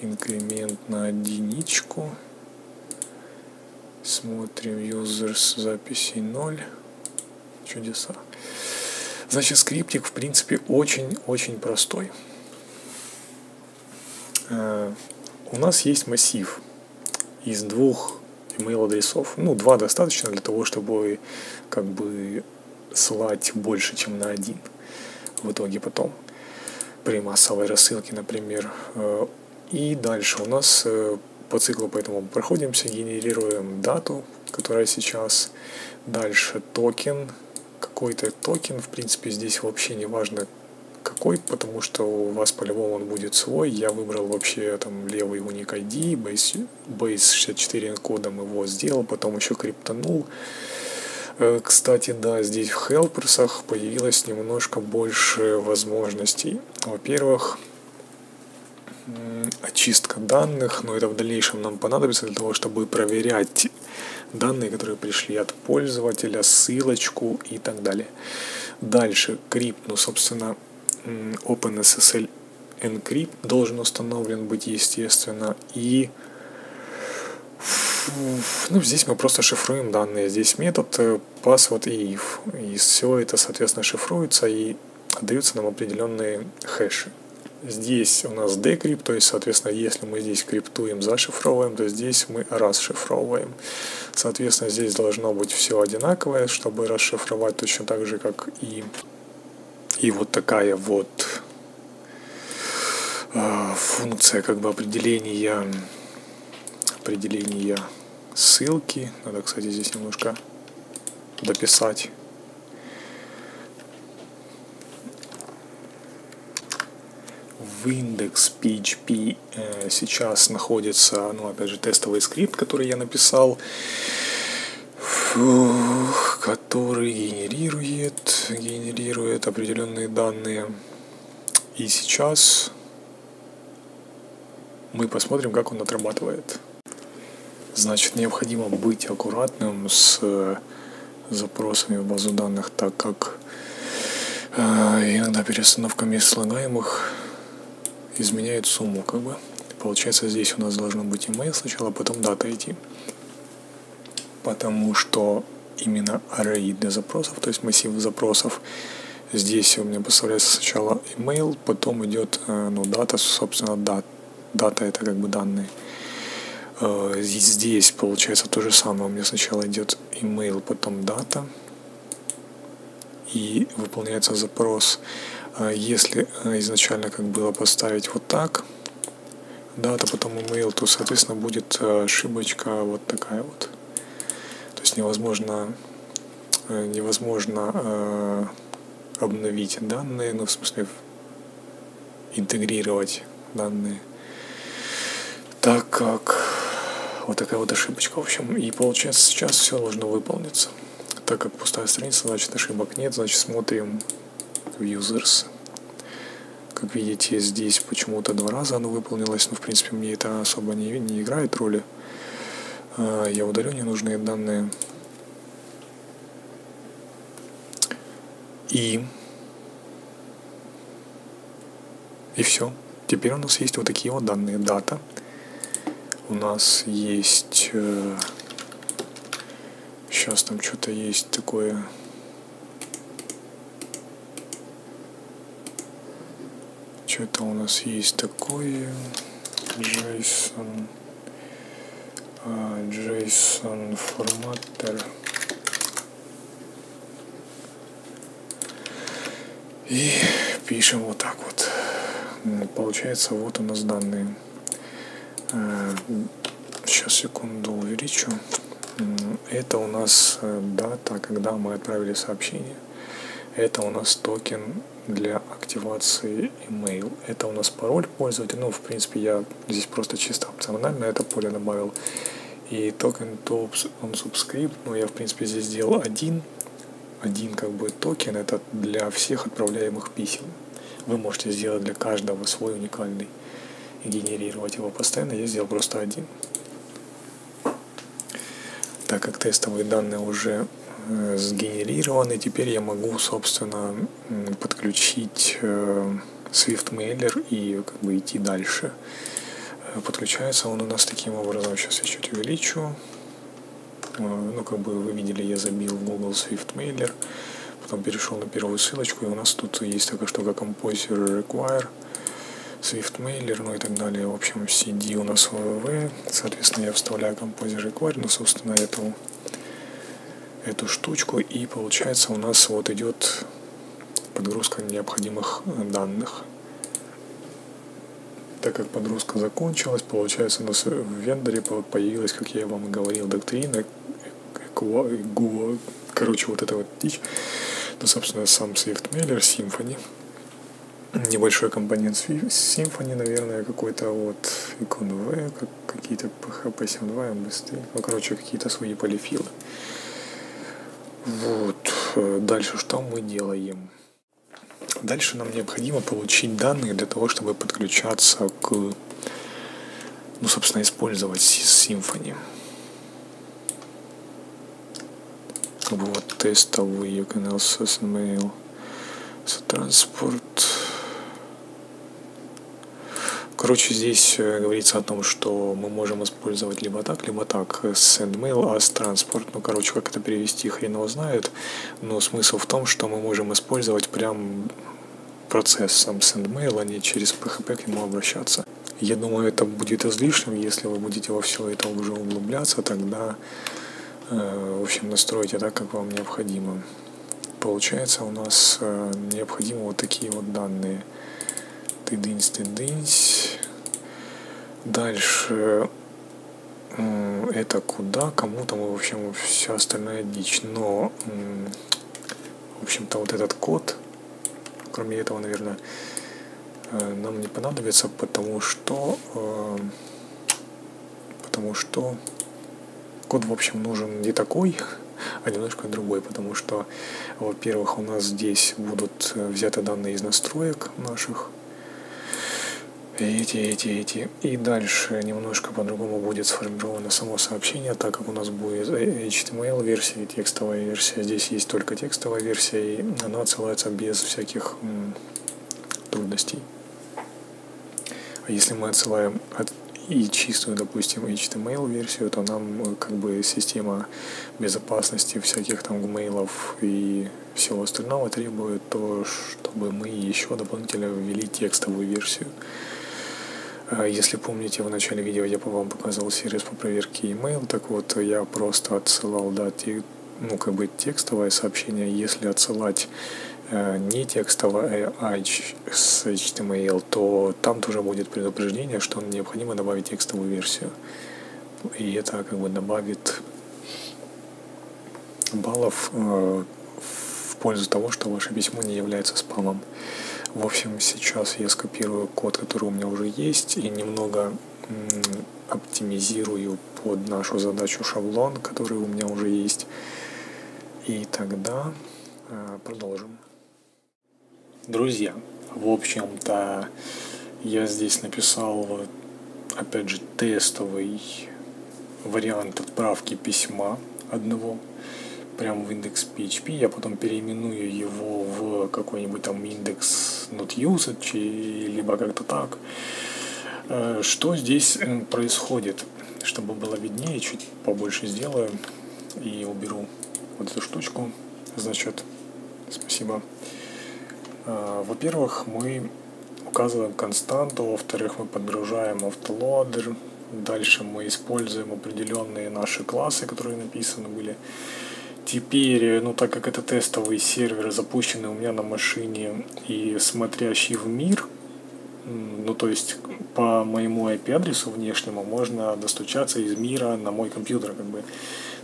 S1: инкремент на единичку. Смотрим users записей 0. Чудеса. Значит, скриптик, в принципе, очень-очень простой. Uh, у нас есть массив из двух email адресов. Ну, два достаточно для того, чтобы как бы слать больше, чем на один. В итоге потом при массовой рассылке, например. Э, и дальше у нас э, по циклу поэтому проходимся, генерируем дату, которая сейчас, дальше токен, какой-то токен, в принципе здесь вообще не важно какой, потому что у вас по-любому он будет свой. Я выбрал вообще там левый unique ID, base, base 64 кодом его сделал, потом еще криптанул. Э, кстати, да, здесь в helpers ах появилось немножко больше возможностей. Во-первых, очистка данных, но это в дальнейшем нам понадобится для того, чтобы проверять данные, которые пришли от пользователя, ссылочку и так далее. Дальше, крипт, ну, собственно, OpenSSL Encrypt должен установлен быть, естественно, и ну, здесь мы просто шифруем данные. Здесь метод, э, password и if. И все это, соответственно, шифруется и отдаются нам определенные хэши. Здесь у нас decrypt, то есть, соответственно, если мы здесь криптуем, зашифровываем, то здесь мы расшифровываем. Соответственно, здесь должно быть все одинаковое, чтобы расшифровать точно так же, как и, и вот такая вот э, функция как бы определения определения ссылки. Надо, кстати, здесь немножко дописать. в индекс PHP э, сейчас находится, ну, опять же, тестовый скрипт, который я написал, который генерирует, генерирует определенные данные. И сейчас мы посмотрим, как он отрабатывает. Значит, необходимо быть аккуратным с запросами в базу данных, так как э, иногда перестановками слагаемых изменяет сумму, как бы. Получается, здесь у нас должно быть email сначала, а потом дата идти. Потому что именно array для запросов, то есть массив запросов, здесь у меня поставляется сначала email, потом идет э, ну, дата, собственно, дат. Дата это как бы данные. Э, здесь получается то же самое. У меня сначала идет email, потом дата. И выполняется запрос. А если э, изначально как было поставить вот так, дата, потом email, то, соответственно, будет э, ошибочка вот такая вот. Есть невозможно, э, невозможно обновить данные, ну, в смысле, интегрировать данные, так как вот такая вот ошибочка, в общем, и получается сейчас все должно выполниться. Так как пустая страница, значит ошибок нет, значит смотрим users. Как видите, здесь почему-то два раза оно выполнилось, но в принципе мне это особо не, не играет роли. А, я удалю ненужные данные. И... И все. Теперь у нас есть вот такие вот данные. Дата, у нас есть... Э, сейчас там что-то есть такое... Что-то у нас есть такое... JSON... JSON форматор. И пишем вот так вот. Получается, вот у нас данные. Сейчас, секунду, увеличу. Это у нас э, дата, когда мы отправили сообщение. Это у нас токен для активации email. Это у нас пароль пользователя. Ну, в принципе, я здесь просто чисто опционально это поле добавил. И токен to unsubscribe, ну, я, в принципе, здесь сделал один. Один, как бы, токен, это для всех отправляемых писем. Вы можете сделать для каждого свой уникальный и генерировать его постоянно. Я сделал просто один. Так как тестовые данные уже э, сгенерированы, теперь я могу, собственно, подключить э, Swift Mailer и как бы идти дальше. Э, подключается он у нас таким образом. Сейчас я чуть увеличу. Ну, как бы вы видели, я забил Google Swift Mailer потом перешел на первую ссылочку, и у нас тут есть такая штука Composer Require, Swift Mailer, ну и так далее. В общем, CD у нас www, соответственно, я вставляю Composer Require, ну, собственно, эту, эту штучку, и получается у нас вот идет подгрузка необходимых данных. Так как подгрузка закончилась, получается у нас в вендоре появилась, как я вам и говорил, доктрина, короче, вот эта вот дичь. Ну, собственно, сам SwiftMailer, Symfony. Небольшой компонент Symfony, наверное, какой-то вот икон V, как какие-то PHP 7.2, MST, ну, короче, какие-то свои полифилы. Вот. Э, дальше что мы делаем? Дальше нам необходимо получить данные для того, чтобы подключаться к, ну, собственно, использовать Symfony. вот тестовый канал SSMail транспорт Короче, здесь э, говорится о том, что мы можем использовать либо так, либо так, sendmail, as transport. Ну, короче, как это перевести, хрен его знает. Но смысл в том, что мы можем использовать прям процесс сам sendmail, а не через PHP к нему обращаться. Я думаю, это будет излишним, если вы будете во все это уже углубляться, тогда Э, в общем, настройте так, как вам необходимо. Получается, у нас э, необходимы вот такие вот данные. Тыдынсь, тыдынсь. Дальше это куда, кому-то мы, в общем, вся остальная дичь. Но, в общем-то, вот этот код, кроме этого, наверное, э, нам не понадобится, потому что, потому что Код, в общем, нужен не такой, а немножко другой, потому что, во-первых, у нас здесь будут э, взяты данные из настроек наших, эти, эти, эти. И дальше немножко по-другому будет сформировано само сообщение, так как у нас будет HTML-версия и текстовая версия. Здесь есть только текстовая версия, и она отсылается без всяких трудностей. А если мы отсылаем от и чистую, допустим, HTML версию, то нам э, как бы система безопасности всяких там гмейлов и всего остального требует то, чтобы мы еще дополнительно ввели текстовую версию. А если помните, в начале видео я вам показывал сервис по проверке email, так вот я просто отсылал, да, ну, как бы текстовое сообщение, если отсылать Э, не текстовое, а с HTML, то там тоже будет предупреждение, что необходимо добавить текстовую версию. И это как бы добавит баллов э, в пользу того, что ваше письмо не является спамом. В общем, сейчас я скопирую код, который у меня уже есть, и немного оптимизирую под нашу задачу шаблон, который у меня уже есть. И тогда э, продолжим. Друзья, в общем-то, я здесь написал, опять же, тестовый вариант отправки письма одного прямо в индекс PHP, я потом переименую его в какой-нибудь там индекс not usage, либо как-то так. Э, что здесь э, происходит? чтобы было виднее, чуть побольше сделаю и уберу вот эту штучку. Значит, спасибо. А, во-первых, мы указываем константу, во-вторых, мы подгружаем автолодер, дальше мы используем определенные наши классы, которые написаны были. Теперь, ну так как это тестовый сервер, запущенный у меня на машине и смотрящий в мир, ну то есть по моему IP-адресу внешнему можно достучаться из мира на мой компьютер, как бы.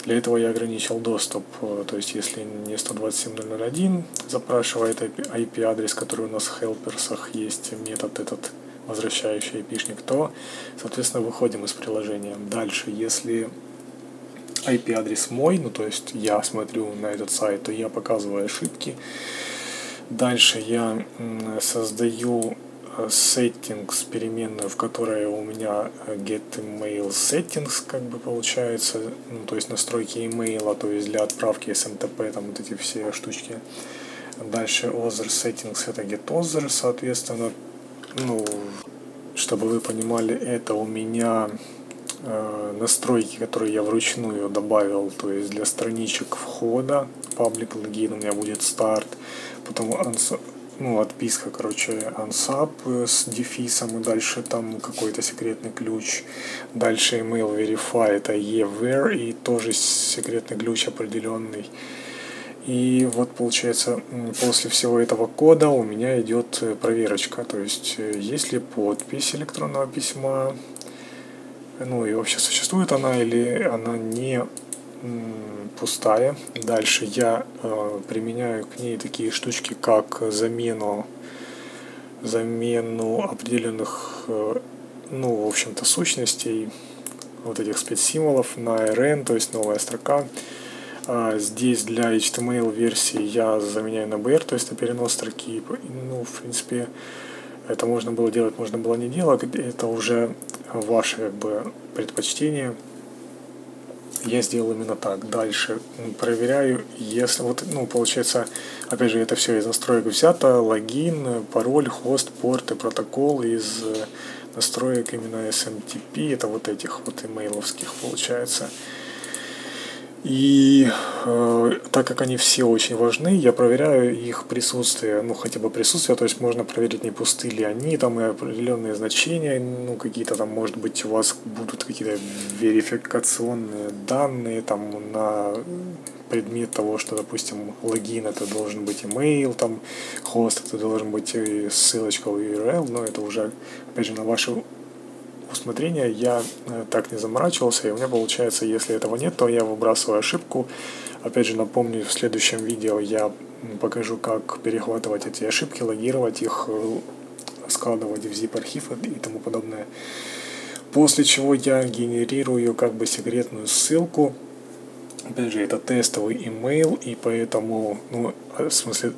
S1: Для этого я ограничил доступ, то есть если не 127.0.0.1 запрашивает IP-адрес, который у нас в хелперсах есть, метод этот возвращающий IP-шник, то, соответственно, выходим из приложения. Дальше, если IP-адрес мой, ну то есть я смотрю на этот сайт, то я показываю ошибки. Дальше я создаю э, settings переменную, в которой у меня э, get email settings как бы получается, ну, то есть настройки имейла, то есть для отправки SMTP, там вот эти все штучки. Дальше other settings это get other, соответственно, ну, чтобы вы понимали, это у меня Э, настройки, которые я вручную добавил, то есть для страничек входа, паблик логин у меня будет старт, потом ну, отписка, короче, unsub с дефисом, и дальше там какой-то секретный ключ, дальше email verify, это e-where, и тоже секретный ключ определенный. И вот получается, после всего этого кода у меня идет э, проверочка, то есть э, есть ли подпись электронного письма, ну и вообще существует она или она не пустая. Дальше я э, применяю к ней такие штучки, как замену, замену определенных, э, ну, в общем-то, сущностей, вот этих спецсимволов на RN, то есть новая строка. А здесь для HTML версии я заменяю на BR, то есть на перенос строки. Ну, в принципе, это можно было делать, можно было не делать. Это уже ваше как бы предпочтение. Я сделал именно так. Дальше проверяю, если вот, ну, получается, опять же, это все из настроек взято, логин, пароль, хост, порты, протокол из настроек именно SMTP, это вот этих вот имейловских получается. И э, так как они все очень важны, я проверяю их присутствие, ну хотя бы присутствие, то есть можно проверить, не пусты ли они, там и определенные значения, ну какие-то там, может быть, у вас будут какие-то верификационные данные там на предмет того, что, допустим, логин это должен быть email, там хост это должен быть ссылочка в URL, но это уже, опять же, на вашу усмотрения я э, так не заморачивался, и у меня получается, если этого нет, то я выбрасываю ошибку. Опять же, напомню, в следующем видео я покажу, как перехватывать эти ошибки, логировать их, э, складывать в zip архив и тому подобное. После чего я генерирую как бы секретную ссылку. Опять же, это тестовый email, и поэтому, ну, в смысле,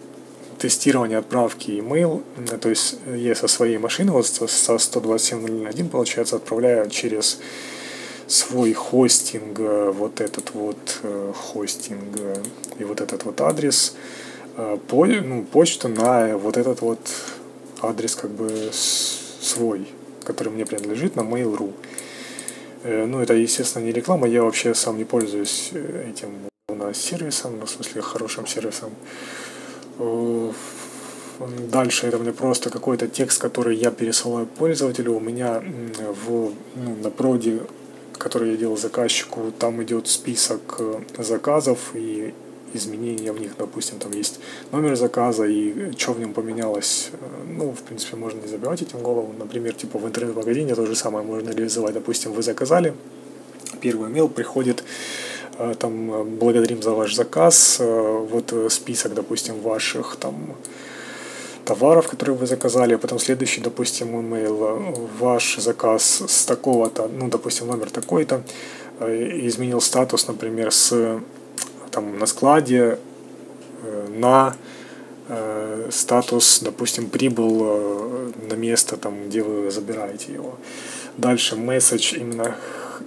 S1: тестирование отправки email, то есть я со своей машины, вот со 127.0.1, получается, отправляю через свой хостинг, э, вот этот вот э, хостинг э, и вот этот вот адрес, по, ну, почту на вот этот вот адрес как бы свой, который мне принадлежит на Mail.ru. Ну, это, естественно, не реклама, я вообще сам не пользуюсь этим у нас сервисом, ну, в смысле, хорошим сервисом. Э, дальше это мне просто какой-то текст, который я пересылаю пользователю. У меня в, ну, на проде, который я делал заказчику, там идет список э, заказов и изменения в них, допустим, там есть номер заказа и что в нем поменялось, э, ну, в принципе, можно не забивать этим голову. Например, типа в интернет-магазине то же самое можно реализовать. Допустим, вы заказали, первый mail приходит там э, благодарим за ваш заказ, э, вот список, допустим, ваших там товаров, которые вы заказали, а потом следующий, допустим, email, ваш заказ с такого-то, ну, допустим, номер такой-то, изменил статус, например, с там на складе на статус, допустим, прибыл на место, там, где вы забираете его. Дальше message именно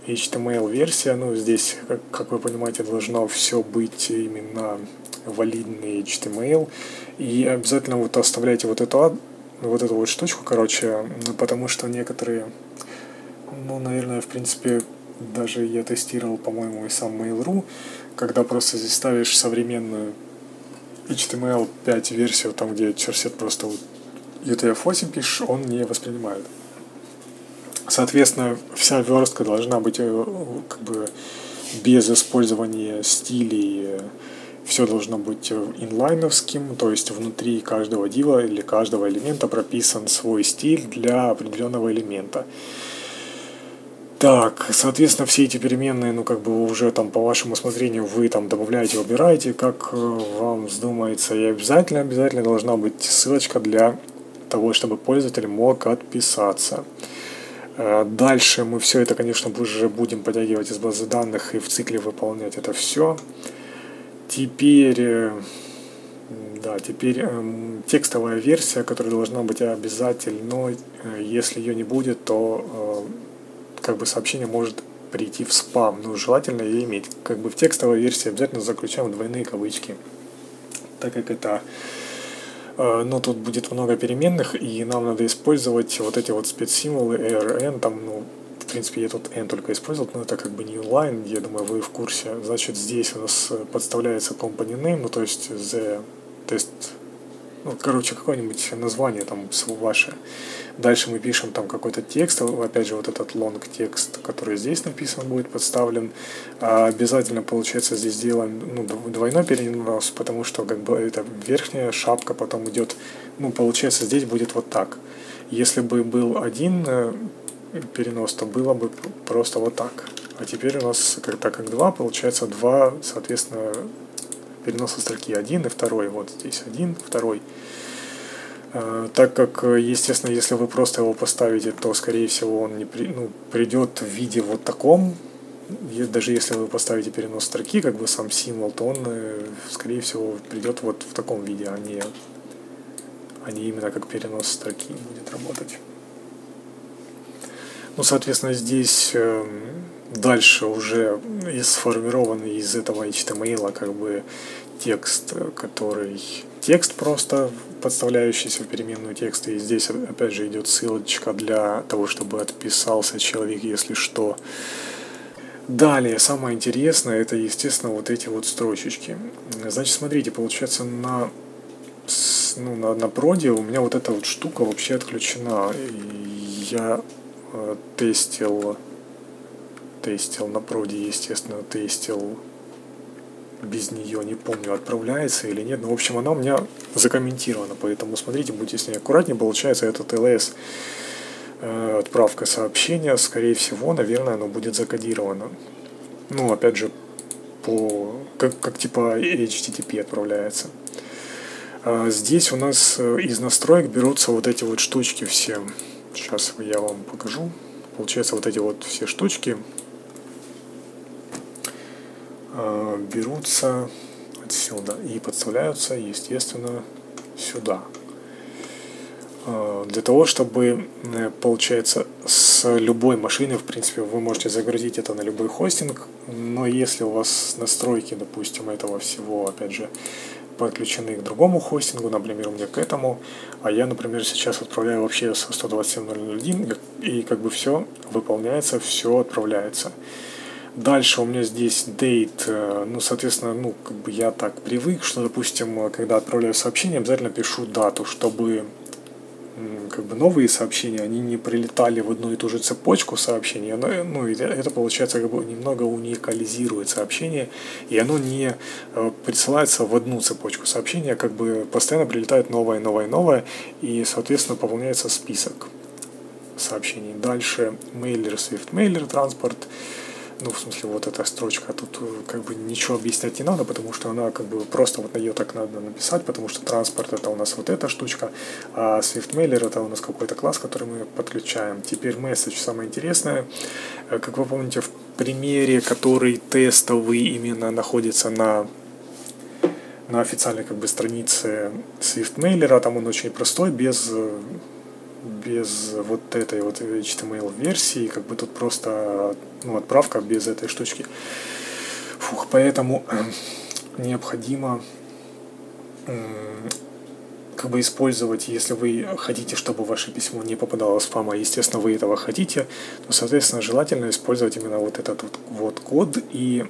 S1: HTML-версия, ну, здесь, как, как вы понимаете, должно все быть именно валидный HTML, и обязательно вот оставляйте вот эту, вот эту вот штучку, короче, потому что некоторые, ну, наверное, в принципе, даже я тестировал, по-моему, и сам Mail.ru, когда просто здесь ставишь современную HTML 5 версию, там где черсет просто вот UTF-8 пишешь, он не воспринимает. Соответственно, вся верстка должна быть э, как бы без использования стилей, все должно быть инлайновским, то есть внутри каждого дива или каждого элемента прописан свой стиль для определенного элемента. Так, соответственно, все эти переменные, ну, как бы уже там по вашему усмотрению вы там добавляете, убираете, как э, вам вздумается. И обязательно, обязательно должна быть ссылочка для того, чтобы пользователь мог отписаться. Э, дальше мы все это, конечно, уже будем подтягивать из базы данных и в цикле выполнять это все. Теперь, э, да, теперь эм, текстовая версия, которая должна быть обязательной. Если ее не будет, то как бы сообщение может прийти в спам. Ну, желательно ее иметь. Как бы в текстовой версии обязательно заключаем двойные кавычки, так как это э, ну, тут будет много переменных, и нам надо использовать вот эти вот спецсимволы ARN, там, ну, в принципе, я тут n только использовал, но это как бы не inline, я думаю, вы в курсе. Значит, здесь у нас подставляется company name, ну, то есть the, есть ну, короче, какое-нибудь название там ваше. Дальше мы пишем там какой-то текст, опять же, вот этот long текст, который здесь написан, будет подставлен. А обязательно, получается, здесь делаем ну, двойной перенос, потому что как бы эта верхняя шапка потом идет, ну, получается, здесь будет вот так. Если бы был один э, перенос, то было бы просто вот так. А теперь у нас, так как два, получается два, соответственно, переноса строки один и второй. Вот здесь один, второй. А, так как, естественно, если вы просто его поставите, то, скорее всего, он не при, ну, придет в виде вот таком. Даже если вы поставите перенос строки, как бы сам символ, то он, э, скорее всего, придет вот в таком виде, а не, а не именно как перенос строки будет работать. Ну, соответственно, здесь эм, дальше уже сформированный из этого HTML как бы текст, который текст просто подставляющийся в переменную текста. И здесь опять же идет ссылочка для того, чтобы отписался человек, если что. Далее, самое интересное, это, естественно, вот эти вот строчечки. Значит, смотрите, получается, на, ну, на, на проде у меня вот эта вот штука вообще отключена. Я э, тестил тестил на проде, естественно, тестил без нее, не помню, отправляется или нет. Но, в общем, она у меня закомментирована, поэтому смотрите, будьте с ней аккуратнее. Получается, этот LS э, отправка сообщения, скорее всего, наверное, оно будет закодировано. Ну, опять же, по как, как типа HTTP отправляется. А здесь у нас э, из настроек берутся вот эти вот штучки все. Сейчас я вам покажу. Получается, вот эти вот все штучки берутся отсюда и подставляются, естественно, сюда. Э, для того, чтобы, э, получается, с любой машины, в принципе, вы можете загрузить это на любой хостинг, но если у вас настройки, допустим, этого всего, опять же, подключены к другому хостингу, например, у меня к этому, а я, например, сейчас отправляю вообще со 127.0.0.1, и как бы все выполняется, все отправляется. Дальше у меня здесь date, э, ну, соответственно, ну, как бы я так привык, что, допустим, э, когда отправляю сообщение, обязательно пишу дату, чтобы как бы новые сообщения, они не прилетали в одну и ту же цепочку сообщений, оно, ну, это получается как бы немного уникализирует сообщение, и оно не э, присылается в одну цепочку сообщения, как бы постоянно прилетает новое, новое, новое, и, соответственно, пополняется список сообщений. Дальше мейлер, Swift мейлер, транспорт, ну, в смысле, вот эта строчка, тут э, как бы ничего объяснять не надо, потому что она как бы просто вот на ее так надо написать, потому что транспорт это у нас вот эта штучка, а SwiftMailer это у нас какой-то класс, который мы подключаем. Теперь message, самое интересное, э, как вы помните, в примере, который тестовый именно находится на на официальной как бы странице SwiftMailer, там он очень простой, без э, без вот этой вот HTML версии, как бы тут просто ну, отправка без этой штучки. Фух, поэтому э, необходимо как бы использовать, если вы хотите, чтобы ваше письмо не попадало в спам, а естественно вы этого хотите, то, соответственно, желательно использовать именно вот этот вот, вот код и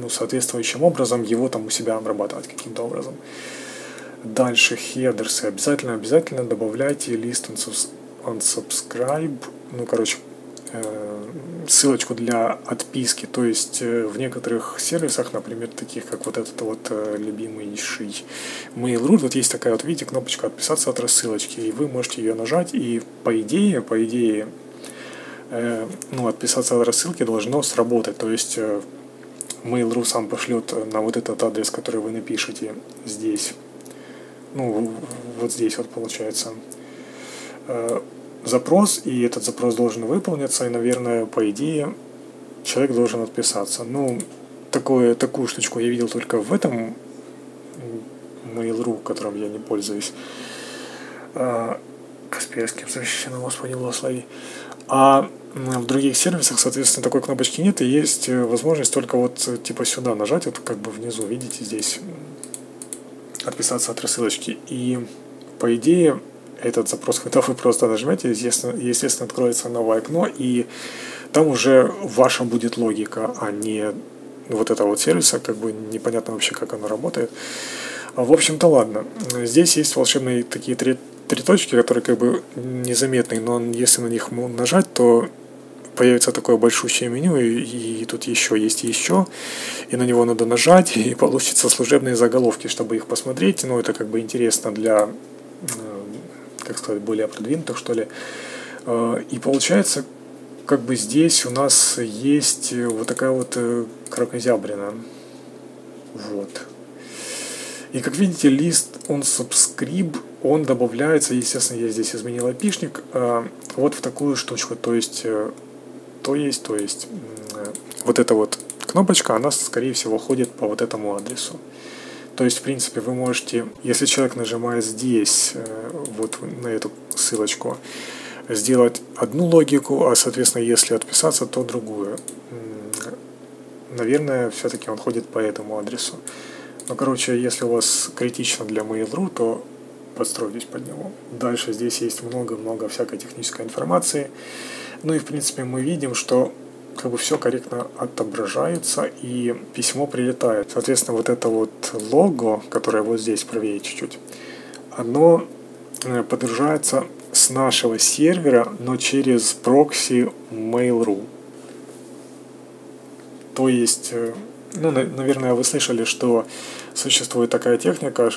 S1: ну, соответствующим образом его там у себя обрабатывать каким-то образом. Дальше хедерсы. Обязательно, обязательно добавляйте list unsubscribe, ну, короче, ссылочку для отписки. То есть э, в некоторых сервисах, например, таких как вот этот вот э, любимейший Mail.ru, вот есть такая вот, видите, кнопочка «Отписаться от рассылочки», и вы можете ее нажать, и по идее, по идее, ну, отписаться от рассылки должно сработать. То есть Mail.ru сам пошлет на вот этот адрес, который вы напишете здесь. Ну, вот здесь вот получается запрос, и этот запрос должен выполниться, и, наверное, по идее, человек должен отписаться. Ну, такое, такую штучку я видел только в этом Mail.ru, которым я не пользуюсь. А, Касперским защищено, Господи, благослови. А в других сервисах, соответственно, такой кнопочки нет, и есть возможность только вот типа сюда нажать, вот как бы внизу, видите, здесь отписаться от рассылочки. И по идее этот запрос, когда вы просто нажмете, естественно, естественно откроется новое окно, и там уже ваша будет логика, а не вот этого вот сервиса, как бы непонятно вообще, как оно работает. А, в общем-то, ладно. Здесь есть волшебные такие три, три точки, которые как бы незаметные, но если на них нажать, то появится такое большущее меню, и, и тут еще есть еще, и на него надо нажать, и получится служебные заголовки, чтобы их посмотреть. Ну, это как бы интересно для как сказать, более продвинутых, что ли. Э, и получается, как бы здесь у нас есть вот такая вот э, кракозябрина. Вот. И как видите, лист он subscribe, он добавляется, естественно, я здесь изменил опишник, э, вот в такую штучку. То есть, то есть, то есть, вот эта вот кнопочка, она, скорее всего, ходит по вот этому адресу. То есть, в принципе, вы можете, если человек нажимает здесь, э, вот на эту ссылочку, сделать одну логику, а, соответственно, если отписаться, то другую. Наверное, все-таки он ходит по этому адресу. Но, короче, если у вас критично для Mail.ru, то подстройтесь под него. Дальше здесь есть много-много всякой технической информации. Ну и, в принципе, мы видим, что как бы все корректно отображается и письмо прилетает. Соответственно, вот это вот лого, которое вот здесь правее чуть-чуть, оно э, подгружается с нашего сервера, но через прокси Mail.ru. То есть, э, ну, наверное, вы слышали, что существует такая техника,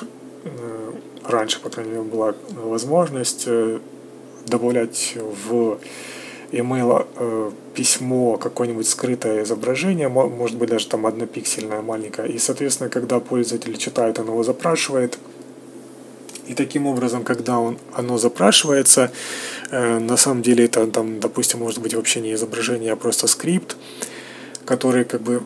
S1: э, раньше, по крайней мере, была возможность добавлять в email э, письмо, какое-нибудь скрытое изображение, может быть даже там однопиксельное, маленькое. И, соответственно, когда пользователь читает, он его запрашивает. И таким образом, когда он, оно запрашивается, э, на самом деле это там, допустим, может быть вообще не изображение, а просто скрипт, который как бы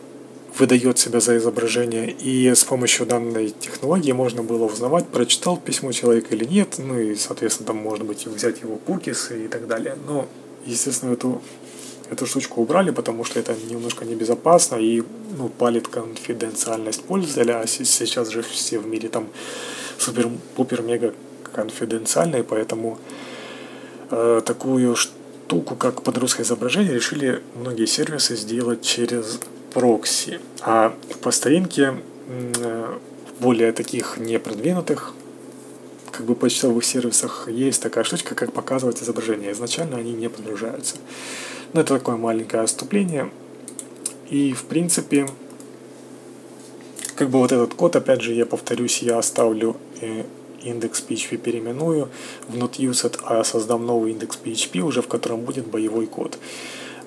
S1: выдает себя за изображение, и с помощью данной технологии можно было узнавать, прочитал письмо человек или нет, ну и, соответственно, там может быть взять его кукисы и так далее. Но естественно, эту, эту штучку убрали, потому что это немножко небезопасно и ну, палит конфиденциальность пользователя, а сейчас же все в мире там супер-пупер-мега конфиденциальные, поэтому э, такую штуку, как подростковое изображение, решили многие сервисы сделать через прокси. А по старинке э, более таких непродвинутых как бы почтовых сервисах есть такая штучка, как показывать изображение. Изначально они не подгружаются. Но это такое маленькое отступление. И, в принципе, как бы вот этот код, опять же, я повторюсь, я оставлю э, индекс PHP переименую в not used, а создам новый индекс PHP, уже в котором будет боевой код.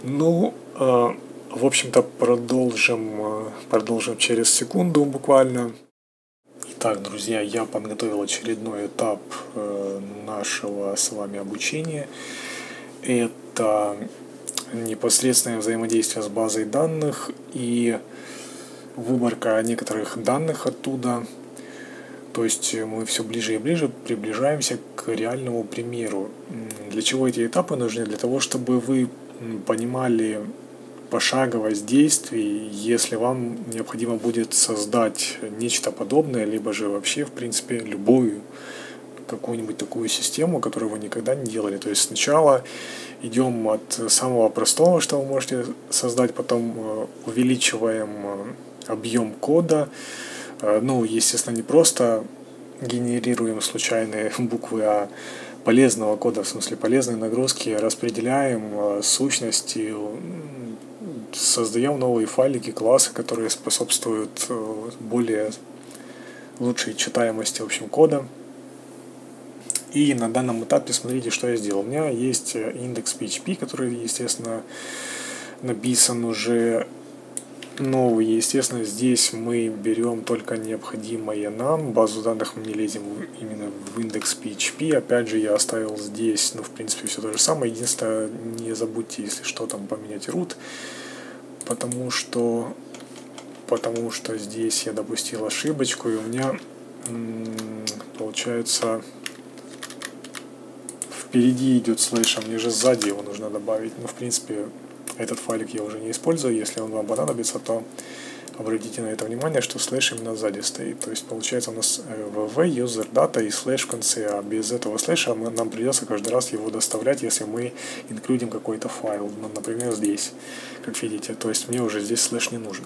S1: Ну, э, в общем-то, продолжим, э, продолжим через секунду буквально. Так, друзья, я подготовил очередной этап э, нашего с вами обучения. Это непосредственное взаимодействие с базой данных и выборка некоторых данных оттуда. То есть мы все ближе и ближе приближаемся к реальному примеру. Для чего эти этапы нужны? Для того, чтобы вы понимали пошаговость действий, если вам необходимо будет создать нечто подобное, либо же вообще, в принципе, любую какую-нибудь такую систему, которую вы никогда не делали. То есть сначала идем от самого простого, что вы можете создать, потом э, увеличиваем э, объем кода. Э, ну, естественно, не просто генерируем случайные буквы, а полезного кода, в смысле полезной нагрузки, распределяем сущности, создаем новые файлики, классы, которые способствуют более лучшей читаемости в общем кода. И на данном этапе смотрите, что я сделал. У меня есть э, индекс PHP, который, естественно, написан уже новый. Естественно, здесь мы берем только необходимое нам. Базу данных мы не лезем именно в индекс PHP. Опять же, я оставил здесь, ну, в принципе, все то же самое. Единственное, не забудьте, если что, там поменять root. Потому что, потому что здесь я допустил ошибочку, и у меня получается впереди идет слэш, а мне же сзади его нужно добавить. Но, в принципе, этот файлик я уже не использую. Если он вам понадобится, то обратите на это внимание, что слэш именно сзади стоит. То есть, получается, у нас э, user data и слэш в конце. А без этого слэша нам придется каждый раз его доставлять, если мы инклюдим какой-то файл. Например, здесь, как видите. То есть, мне уже здесь слэш не нужен.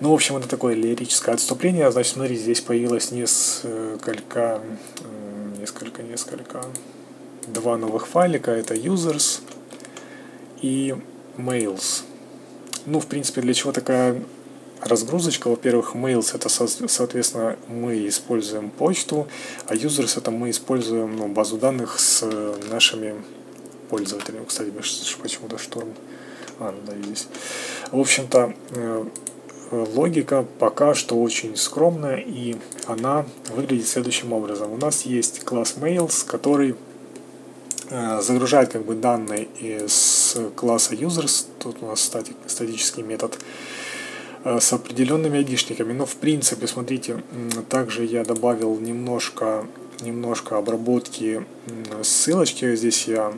S1: Ну, в общем, это такое лирическое отступление. Значит, смотрите, здесь появилось несколько, несколько, несколько два новых файлика, это users и mails. Ну, в принципе, для чего такая разгрузочка? Во-первых, mails это, соответственно, мы используем почту, а users это мы используем ну, базу данных с нашими пользователями. Кстати, почему-то шторм. А, ну да, здесь. В общем-то, э, логика пока что очень скромная, и она выглядит следующим образом. У нас есть класс mails, который Э, загружает как бы данные из класса users, тут у нас статический метод, э, с определенными айдишниками. Но в принципе, смотрите, также я добавил немножко, немножко обработки ссылочки. Здесь я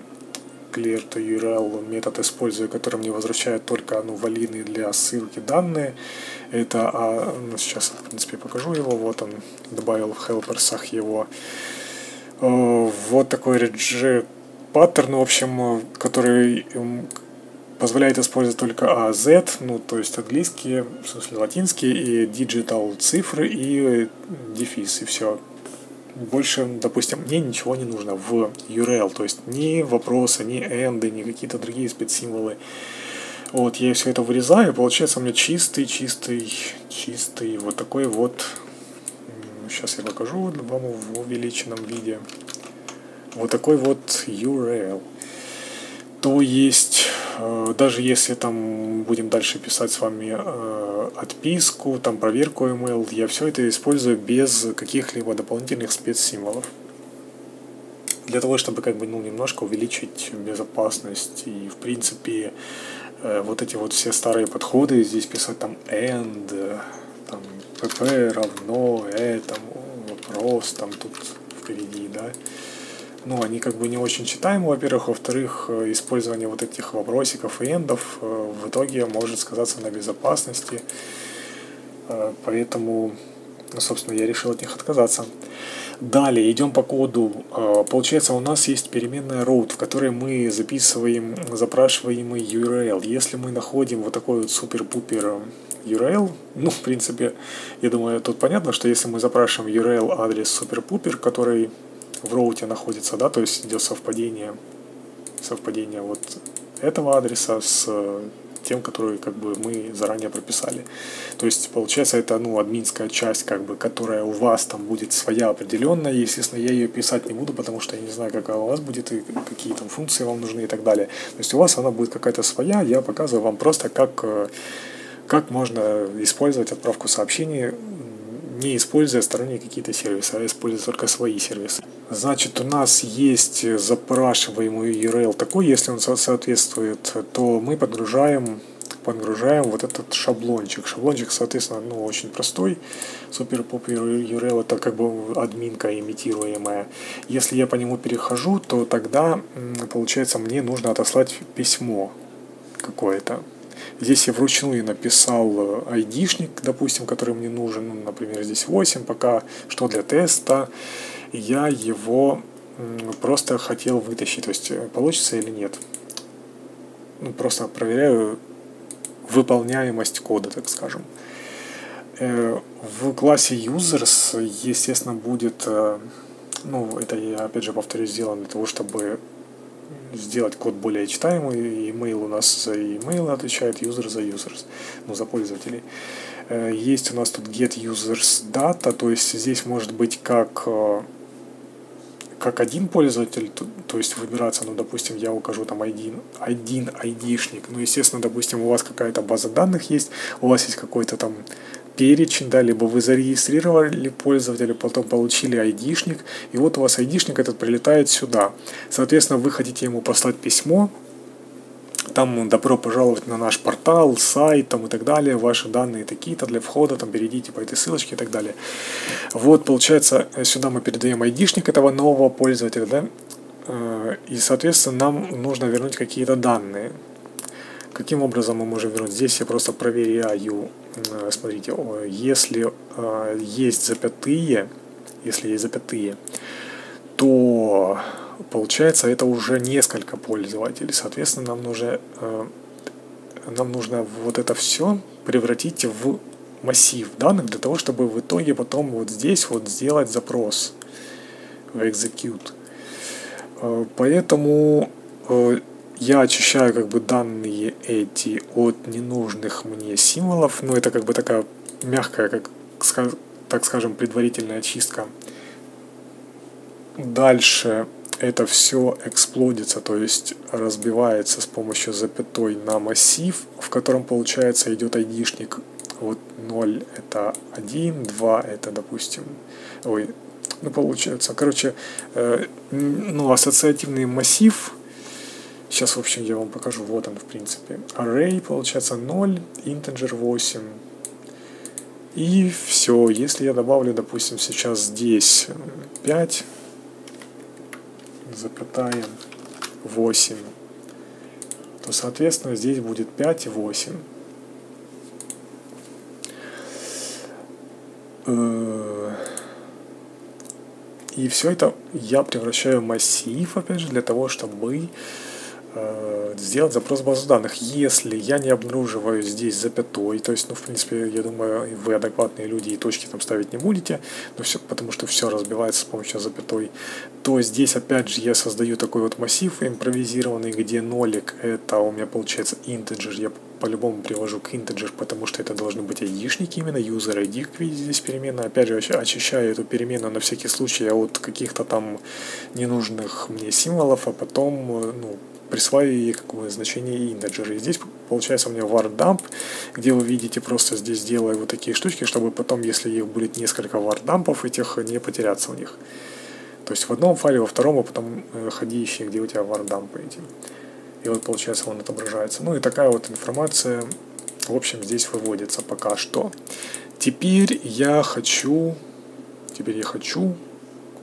S1: clear to URL метод использую, который мне возвращает только ну, валидные для ссылки данные. Это, а, ну, сейчас в принципе покажу его, вот он, добавил в helpersах его. Э, вот такой reject паттерн, в общем, который позволяет использовать только A, Z, ну, то есть английские, в смысле латинские, и digital цифры, и дефис, и все. Больше, допустим, мне ничего не нужно в URL, то есть ни вопросы, ни энды, ни какие-то другие спецсимволы. Вот, я все это вырезаю, и получается у меня чистый, чистый, чистый, вот такой вот, сейчас я покажу вам в увеличенном виде вот такой вот URL. То есть, э, даже если там будем дальше писать с вами э, отписку, там проверку email, я все это использую без каких-либо дополнительных спецсимволов. Для того, чтобы как бы ну, немножко увеличить безопасность и в принципе э, вот эти вот все старые подходы, здесь писать там and, там pp равно этому, вопрос там тут впереди, да, ну, они как бы не очень читаемы, во-первых. Во-вторых, э, использование вот этих вопросиков и эндов э, в итоге может сказаться на безопасности. Э, поэтому, собственно, я решил от них отказаться. Далее, идем по коду. Получается, у нас есть переменная root, в которой мы записываем запрашиваемый URL. Если мы находим вот такой вот супер-пупер URL, ну, в принципе, я думаю, тут понятно, что если мы запрашиваем URL адрес супер-пупер, который в роуте находится, да, то есть идет совпадение, совпадение вот этого адреса с тем, который как бы мы заранее прописали. То есть получается это ну админская часть, как бы, которая у вас там будет своя определенная. Естественно, я ее писать не буду, потому что я не знаю, какая у вас будет и какие там функции вам нужны и так далее. То есть у вас она будет какая-то своя. Я показываю вам просто как как можно использовать отправку сообщений не используя сторонние какие-то сервисы, а используя только свои сервисы. Значит, у нас есть запрашиваемый URL такой, если он соответствует, то мы подгружаем подгружаем вот этот шаблончик. Шаблончик, соответственно, ну, очень простой. Супер Popular URL это как бы админка имитируемая. Если я по нему перехожу, то тогда, получается, мне нужно отослать письмо какое-то. Здесь я вручную написал айдишник, допустим, который мне нужен, ну, например, здесь 8, пока что для теста, я его просто хотел вытащить, то есть э, получится или нет. Ну, просто проверяю выполняемость кода, так скажем. Э, в классе users, естественно, будет, э, ну, это я опять же повторюсь, сделано для того, чтобы сделать код более читаемый. Email у нас за email отвечает, user за users, ну, за пользователей. Есть у нас тут get users data, то есть здесь может быть как как один пользователь, то, то есть выбираться, ну, допустим, я укажу там один, один айдишник, ну, естественно, допустим, у вас какая-то база данных есть, у вас есть какой-то там перечень, да, либо вы зарегистрировали пользователя, потом получили айдишник, и вот у вас айдишник этот прилетает сюда. Соответственно, вы хотите ему послать письмо, там добро пожаловать на наш портал, сайт там, и так далее, ваши данные такие-то для входа, там перейдите по этой ссылочке и так далее. Вот, получается, сюда мы передаем айдишник этого нового пользователя, да, э, и, соответственно, нам нужно вернуть какие-то данные. Каким образом мы можем вернуть? Здесь я просто проверяю, э, смотрите, если э, есть запятые, если есть запятые, то получается это уже несколько пользователей. Соответственно, нам нужно, э, нам нужно вот это все превратить в массив данных для того, чтобы в итоге потом вот здесь вот сделать запрос в execute. Э, поэтому э, я очищаю как бы данные эти от ненужных мне символов. Ну, это как бы такая мягкая, как, так скажем, предварительная очистка. Дальше это все эксплодится, то есть разбивается с помощью запятой на массив, в котором, получается, идет айдишник. Вот 0 это 1, 2 это, допустим, ой, ну, получается, короче, э, ну, ассоциативный массив, сейчас, в общем, я вам покажу, вот он, в принципе, array, получается, 0, integer 8, и все, если я добавлю, допустим, сейчас здесь 5, запятая 8, то, соответственно, здесь будет 5 и 8. Э, и все это я превращаю в массив, опять же, для того, чтобы Э, сделать запрос в базу данных. Если я не обнаруживаю здесь запятой, то есть, ну, в принципе, я думаю, вы адекватные люди и точки там ставить не будете, но все, потому что все разбивается с помощью запятой, то здесь, опять же, я создаю такой вот массив импровизированный, где нолик это у меня получается integer, я по-любому привожу к integer, потому что это должны быть айдишники именно, user ID, как видите, здесь переменная. Опять же, очищаю эту переменную на всякий случай от каких-то там ненужных мне символов, а потом, э, ну, присваиваю ей какое значение интеджера. И здесь получается у меня dump, где вы видите просто здесь делаю вот такие штучки, чтобы потом, если их будет несколько var дампов, этих не потеряться в них. То есть в одном файле, во втором, а потом э, ходи ищи, где у тебя var дампы эти. И вот получается он отображается. Ну и такая вот информация, в общем, здесь выводится пока что. Теперь я хочу, теперь я хочу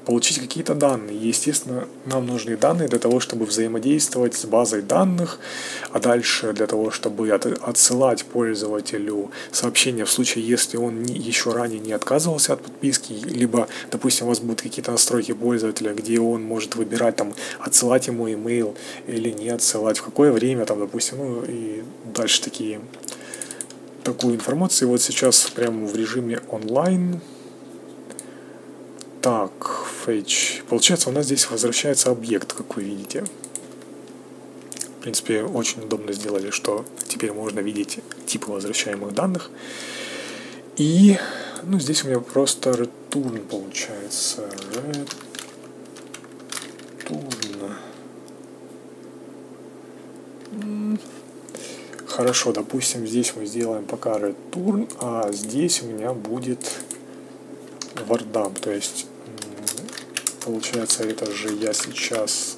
S1: получить какие-то данные. Естественно, нам нужны данные для того, чтобы взаимодействовать с базой данных, а дальше для того, чтобы отсылать пользователю сообщения в случае, если он не, еще ранее не отказывался от подписки, либо, допустим, у вас будут какие-то настройки пользователя, где он может выбирать, там, отсылать ему email или не отсылать, в какое время, там, допустим, ну и дальше такие такую информацию. Вот сейчас прямо в режиме онлайн так, fetch. Получается, у нас здесь возвращается объект, как вы видите. В принципе, очень удобно сделали, что теперь можно видеть типы возвращаемых данных. И, ну, здесь у меня просто return получается. Return. Хорошо, допустим, здесь мы сделаем пока return, а здесь у меня будет вардам, то есть получается это же я сейчас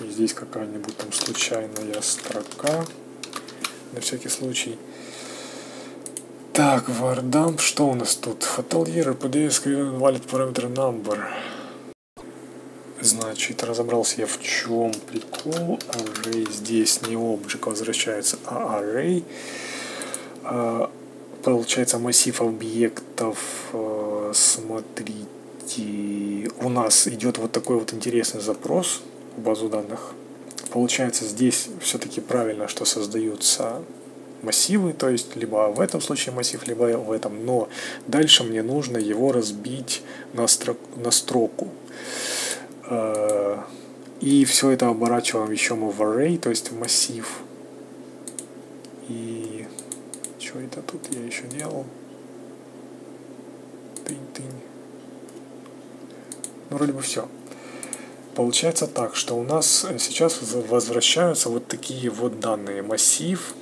S1: и здесь какая-нибудь там случайная строка на всякий случай так, вардам, что у нас тут? Fatal year, PDS, valid parameter number. Значит, разобрался я в чем прикол. Array здесь не object возвращается, а array. Получается массив объектов. А, смотрите, у нас идет вот такой вот интересный запрос в базу данных. Получается, здесь все-таки правильно, что создаются массивы, то есть либо в этом случае массив, либо в этом. Но дальше мне нужно его разбить на, строк, на строку. Э, и все это оборачиваем еще мы в array, то есть в массив. И что это тут я еще делал? Тынь-тынь. Ну, вроде бы все. Получается так, что у нас сейчас возвращаются вот такие вот данные. Массив,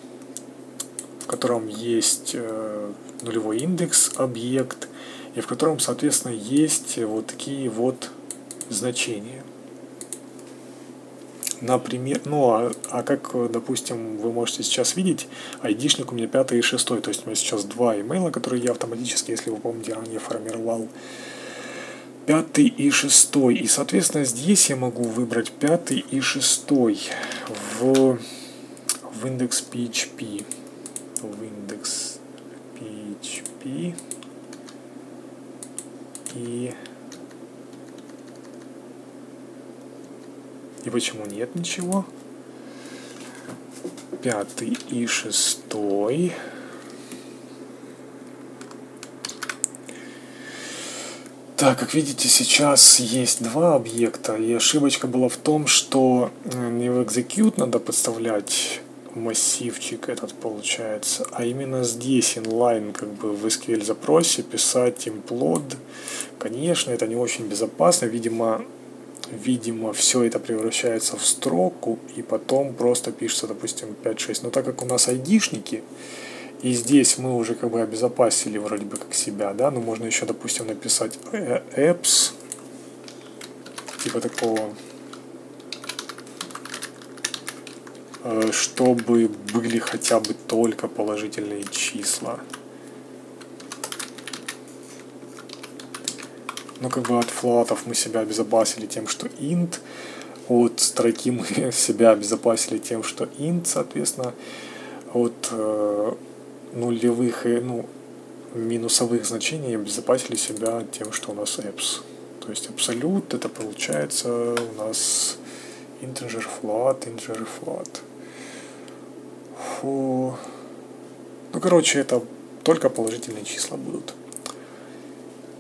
S1: в котором есть э, нулевой индекс, объект, и в котором, соответственно, есть вот такие вот значения. Например, ну а, а как, допустим, вы можете сейчас видеть, айдишник у меня пятый и шестой, то есть у меня сейчас два имейла, которые я автоматически, если вы помните, ранее формировал, пятый и шестой. И, соответственно, здесь я могу выбрать пятый и шестой в, в индекс PHP. В индекс PHP. И И почему нет ничего? Пятый и шестой. Так, как видите, сейчас есть два объекта, и ошибочка была в том, что э, не в execute надо подставлять массивчик этот получается, а именно здесь inline как бы в SQL запросе писать implode. Конечно, это не очень безопасно, видимо, видимо, все это превращается в строку, и потом просто пишется, допустим, 5-6. Но так как у нас айдишники, и здесь мы уже как бы обезопасили вроде бы как себя, да, но можно еще, допустим, написать э, apps, типа такого, э, чтобы были хотя бы только положительные числа. Ну, как бы от флотов мы себя обезопасили тем, что int, от строки мы себя обезопасили тем, что int, соответственно, от э, нулевых и ну, минусовых значений обезопасили себя тем, что у нас apps. То есть абсолют это получается у нас integer float, integer float. Фу. Ну, короче, это только положительные числа будут.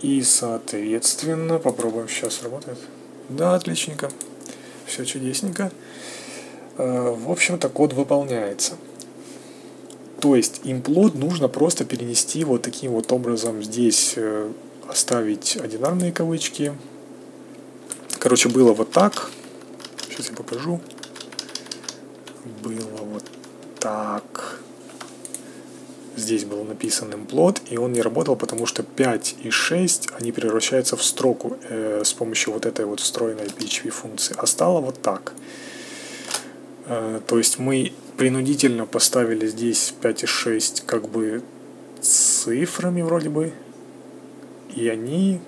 S1: И, соответственно, попробуем сейчас работает. Да, отличненько. Все чудесненько. Э, в общем-то, код выполняется. То есть имплод нужно просто перенести вот таким вот образом здесь э, оставить одинарные кавычки. Короче, было вот так. Сейчас я покажу. Было вот так здесь был написан implode, и он не работал, потому что 5 и 6, они превращаются в строку э, с помощью вот этой вот встроенной PHP функции. А стало вот так. Э, то есть мы принудительно поставили здесь 5 и 6 как бы цифрами вроде бы, и они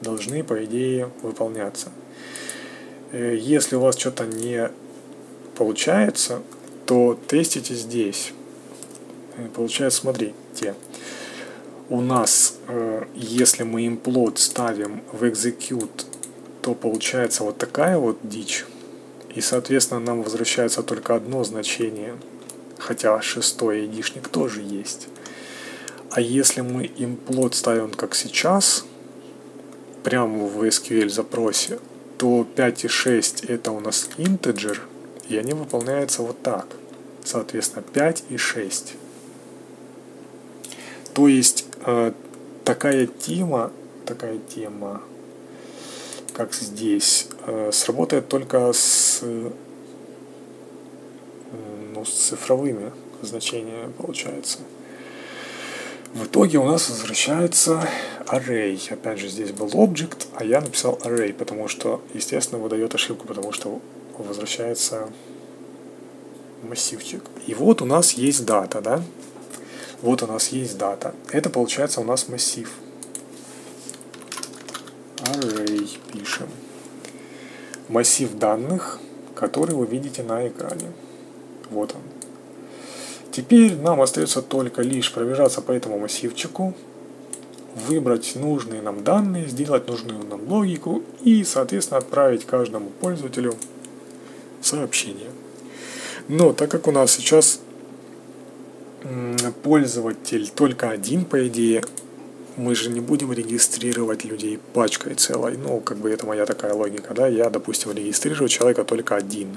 S1: должны, по идее, выполняться. Э, если у вас что-то не получается, то тестите здесь. Получается, смотрите, у нас, э, если мы implode ставим в execute, то получается вот такая вот дичь. И, соответственно, нам возвращается только одно значение, хотя шестой айдишник тоже есть. А если мы implode ставим как сейчас, прямо в SQL запросе, то 5 и 6 это у нас integer, и они выполняются вот так. Соответственно, 5 и 6. То есть э, такая тема, такая тема, как здесь, э, сработает только с, ну, с цифровыми значениями, получается. В итоге у нас возвращается array. Опять же, здесь был object, а я написал array, потому что, естественно, выдает ошибку, потому что возвращается массивчик. И вот у нас есть дата, да? Вот у нас есть дата. Это получается у нас массив. Array пишем. массив данных, который вы видите на экране. Вот он. Теперь нам остается только лишь пробежаться по этому массивчику, выбрать нужные нам данные, сделать нужную нам логику и, соответственно, отправить каждому пользователю сообщение. Но так как у нас сейчас пользователь только один, по идее, мы же не будем регистрировать людей пачкой целой. Ну, как бы это моя такая логика, да. Я, допустим, регистрирую человека только один.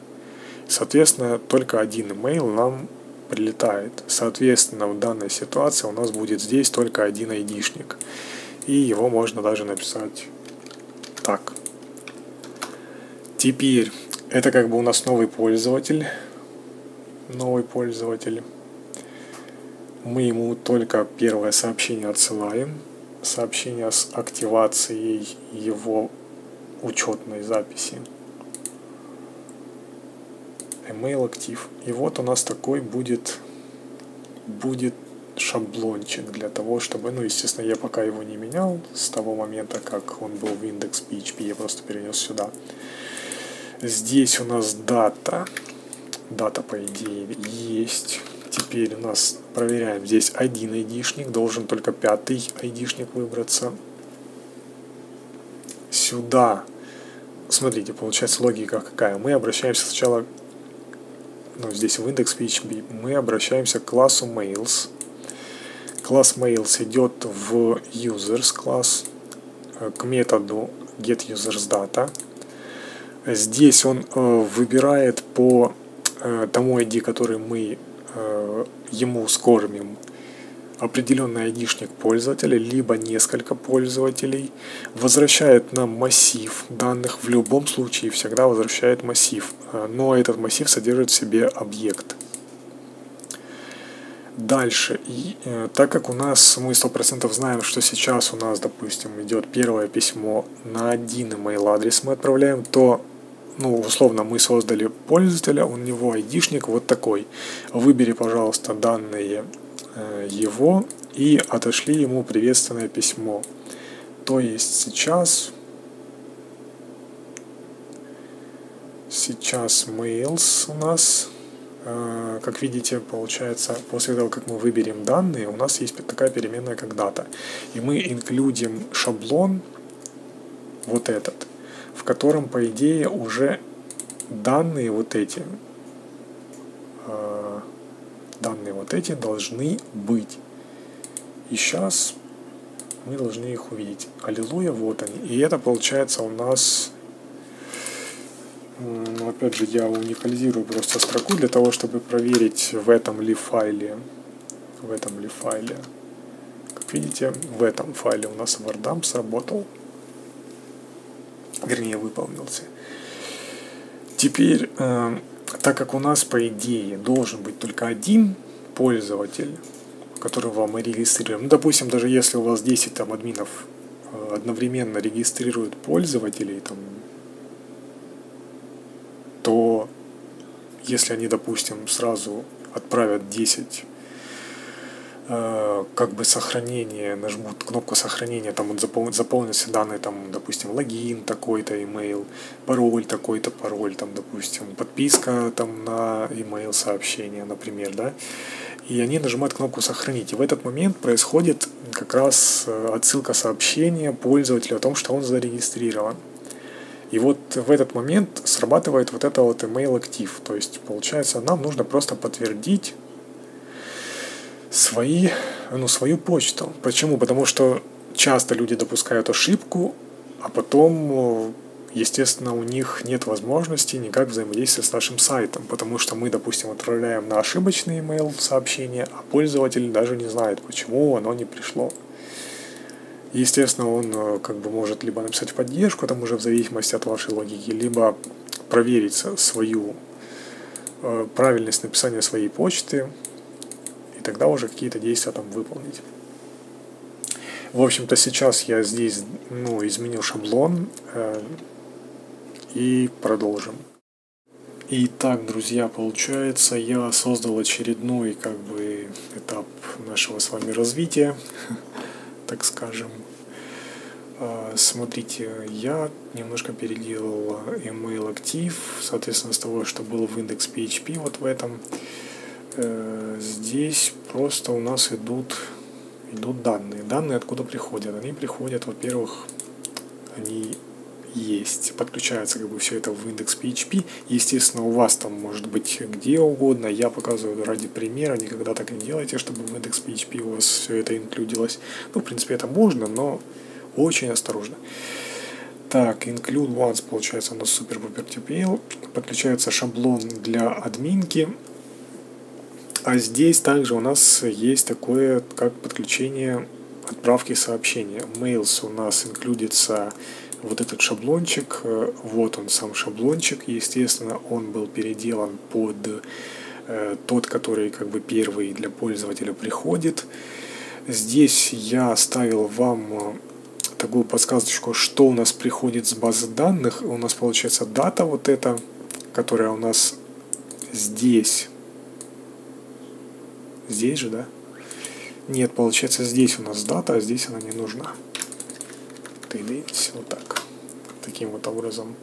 S1: Соответственно, только один email нам прилетает. Соответственно, в данной ситуации у нас будет здесь только один айдишник. И его можно даже написать так. Теперь, это как бы у нас новый пользователь. Новый пользователь. Мы ему только первое сообщение отсылаем. Сообщение с активацией его учетной записи email актив. И вот у нас такой будет, будет шаблончик для того, чтобы, ну, естественно, я пока его не менял с того момента, как он был в индекс PHP, я просто перенес сюда. Здесь у нас дата, дата, по идее, есть. Теперь у нас проверяем, здесь один айдишник, должен только пятый айдишник выбраться. Сюда, смотрите, получается логика какая. Мы обращаемся сначала ну, здесь в индекс PHP, мы обращаемся к классу mails. Класс mails идет в users класс э, к методу getUsersData. Здесь он э, выбирает по э, тому ID, который мы ему скормим определенный айдишник пользователя, либо несколько пользователей, возвращает нам массив данных, в любом случае всегда возвращает массив, а, но этот массив содержит в себе объект. Дальше, и, э, так как у нас мы 100% знаем, что сейчас у нас, допустим, идет первое письмо на один email адрес мы отправляем, то ну, условно, мы создали пользователя, у него айдишник вот такой. Выбери, пожалуйста, данные Э, его и отошли ему приветственное письмо. То есть сейчас сейчас mails у нас э, как видите, получается, после того, как мы выберем данные, у нас есть такая переменная, как дата. И мы инклюдим шаблон, вот этот, в котором, по идее, уже данные вот эти, э, данные вот эти должны быть. И сейчас мы должны их увидеть. Аллилуйя, вот они. И это получается у нас, ну, опять же, я уникализирую просто строку для того, чтобы проверить в этом ли файле, в этом ли файле. Как видите, в этом файле у нас wordump сработал, вернее, выполнился. Теперь э, так как у нас, по идее, должен быть только один пользователь, которого мы регистрируем, ну, допустим, даже если у вас 10 там админов э, одновременно регистрируют пользователей, там, то если они, допустим, сразу отправят 10 Э, как бы сохранение, нажмут кнопку сохранения, там вот запол, заполнятся данные, там, допустим, логин такой-то, email, пароль такой-то, пароль, там, допустим, подписка там на email сообщение, например, да, и они нажимают кнопку «Сохранить». И в этот момент происходит как раз э, отсылка сообщения пользователю о том, что он зарегистрирован. И вот в этот момент срабатывает вот это вот email актив. То есть, получается, нам нужно просто подтвердить свои, ну, свою почту. Почему? Потому что часто люди допускают ошибку, а потом, естественно, у них нет возможности никак взаимодействовать с нашим сайтом, потому что мы, допустим, отправляем на ошибочный email сообщение, а пользователь даже не знает, почему оно не пришло. Естественно, он э, как бы может либо написать в поддержку, там уже в зависимости от вашей логики, либо проверить свою э, правильность написания своей почты, и тогда уже какие-то действия там выполнить. В общем-то, сейчас я здесь ну, изменил шаблон э, и продолжим. Итак, друзья, получается, я создал очередной как бы этап нашего с вами развития, так скажем. А, смотрите, я немножко переделал email актив, соответственно, с того, что был в индекс PHP вот в этом. Э, здесь просто у нас идут, идут данные. Данные откуда приходят? Они приходят, во-первых, они есть. Подключается как бы все это в индекс PHP. Естественно, у вас там может быть где угодно. Я показываю ради примера. Никогда так не делайте, чтобы в индекс PHP у вас все это инклюдилось. Ну, в принципе, это можно, но очень осторожно. Так, include once получается у нас супер пупер TPL. Подключается шаблон для админки. А здесь также у нас есть такое, как подключение отправки сообщения. Mails у нас инклюдится вот этот шаблончик. Вот он сам шаблончик. Естественно, он был переделан под э, тот, который как бы первый для пользователя приходит. Здесь я оставил вам такую подсказочку, что у нас приходит с базы данных. У нас получается дата вот эта, которая у нас здесь. Здесь же, да? Нет, получается здесь у нас дата, а здесь она не нужна. Вот так. Таким вот образом.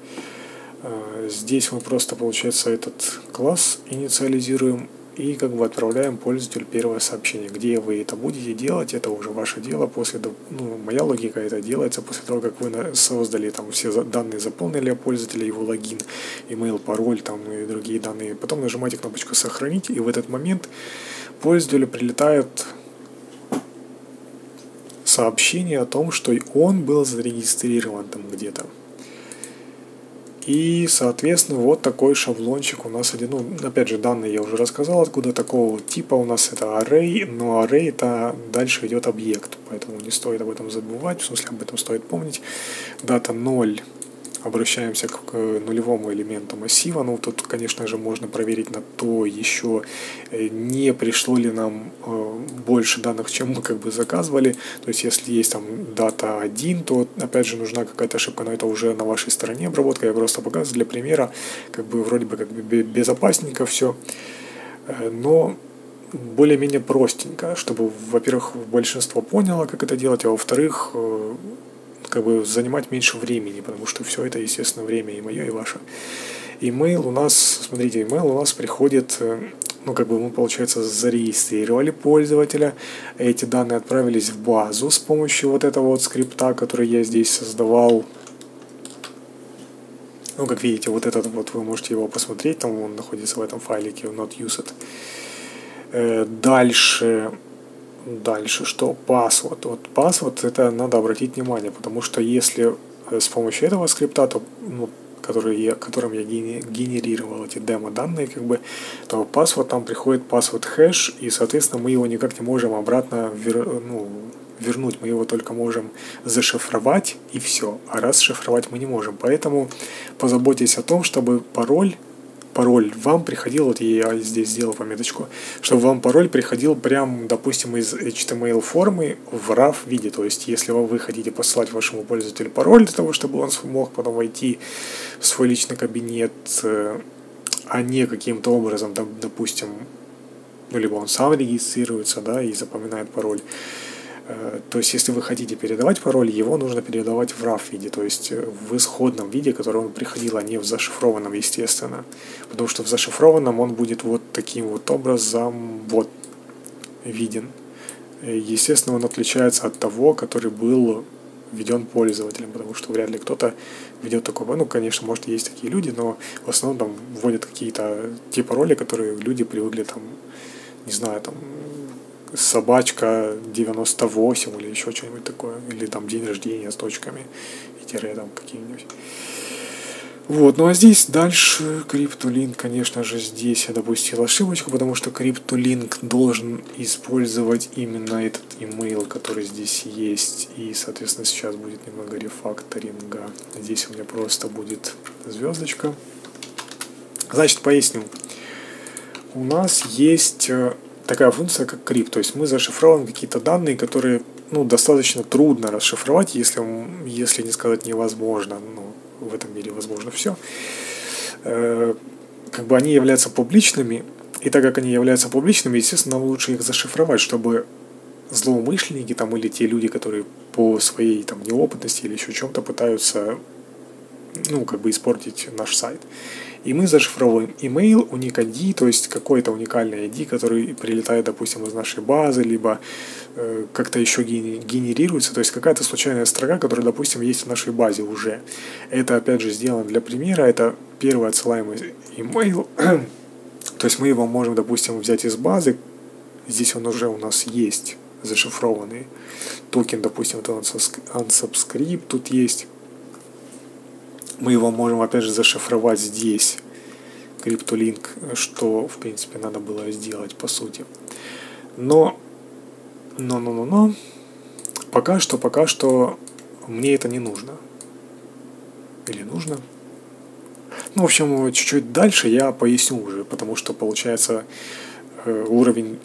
S1: А, здесь мы просто, получается, этот класс инициализируем и как бы отправляем пользователю первое сообщение. Где вы это будете делать, это уже ваше дело. После, ну, моя логика это делается после того, как вы создали там все данные, заполнили о пользователе, его логин, email, пароль там и другие данные. Потом нажимаете кнопочку «Сохранить», и в этот момент пользователю прилетает сообщение о том, что он был зарегистрирован там где-то. И, соответственно, вот такой шаблончик у нас один. Ну, опять же, данные я уже рассказал, откуда такого типа у нас это array, но array это дальше идет объект, поэтому не стоит об этом забывать, в смысле об этом стоит помнить. Дата 0 обращаемся к нулевому элементу массива. Ну, тут, конечно же, можно проверить на то еще, э, не пришло ли нам э, больше данных, чем мы как бы заказывали. То есть, если есть там дата 1, то, опять же, нужна какая-то ошибка, но это уже на вашей стороне обработка. Я просто показываю для примера, как бы вроде бы как бы безопасненько все. Э, но более-менее простенько, чтобы, во-первых, большинство поняло, как это делать, а во-вторых, как бы занимать меньше времени, потому что все это, естественно, время и мое, и ваше. Имейл у нас, смотрите, имейл у нас приходит, э, ну, как бы мы, получается, зарегистрировали пользователя, эти данные отправились в базу с помощью вот этого вот скрипта, который я здесь создавал. Ну, как видите, вот этот вот, вы можете его посмотреть, там он находится в этом файлике, not used. Э, дальше Дальше что? Password. Вот password это надо обратить внимание, потому что если э, с помощью этого скрипта, то, ну, который я, которым я генерировал эти демо-данные, как бы, то password там приходит password хэш, и, соответственно, мы его никак не можем обратно вер, ну, вернуть, мы его только можем зашифровать, и все. А раз шифровать мы не можем. Поэтому позаботьтесь о том, чтобы пароль пароль вам приходил, вот я здесь сделал пометочку, чтобы вам пароль приходил прям, допустим, из HTML формы в RAW виде. То есть, если вы хотите посылать вашему пользователю пароль для того, чтобы он смог потом войти в свой личный кабинет, э, а не каким-то образом, допустим, ну, либо он сам регистрируется, да, и запоминает пароль, то есть, если вы хотите передавать пароль, его нужно передавать в RAW виде, то есть э, в исходном виде, который он приходил, а не в зашифрованном, естественно. Потому что в зашифрованном он будет вот таким вот образом вот виден. Э, естественно, он отличается от того, который был введен пользователем, потому что вряд ли кто-то ведет такой, ну, конечно, может, есть такие люди, но в основном там вводят какие-то те пароли, которые люди привыкли там, не знаю, там, собачка 98 или еще что-нибудь такое, или там день рождения с точками и тире там какие-нибудь. Вот, ну а здесь дальше CryptoLink, конечно же, здесь я допустил ошибочку, потому что CryptoLink должен использовать именно этот email, который здесь есть, и, соответственно, сейчас будет немного рефакторинга. Здесь у меня просто будет звездочка. Значит, поясню. У нас есть э, такая функция, как крип. То есть мы зашифровываем какие-то данные, которые ну, достаточно трудно расшифровать, если, если не сказать невозможно. Ну, в этом мире возможно все. Э, как бы они являются публичными, и так как они являются публичными, естественно, нам лучше их зашифровать, чтобы злоумышленники там или те люди, которые по своей там неопытности или еще чем-то пытаются ну, как бы испортить наш сайт. И мы зашифровываем email, unique ID, то есть какой-то уникальный ID, который прилетает, допустим, из нашей базы, либо э, как-то еще генерируется, то есть какая-то случайная строка, которая, допустим, есть в нашей базе уже. Это, опять же, сделано для примера, это первый отсылаемый email, то есть мы его можем, допустим, взять из базы, здесь он уже у нас есть, зашифрованный. Токен, допустим, это unsubscribe тут есть, мы его можем опять же зашифровать здесь криптолинк, что в принципе надо было сделать по сути. Но, но, но, но, но, пока что, пока что мне это не нужно. Или нужно? Ну, в общем, чуть-чуть дальше я поясню уже, потому что получается э, уровень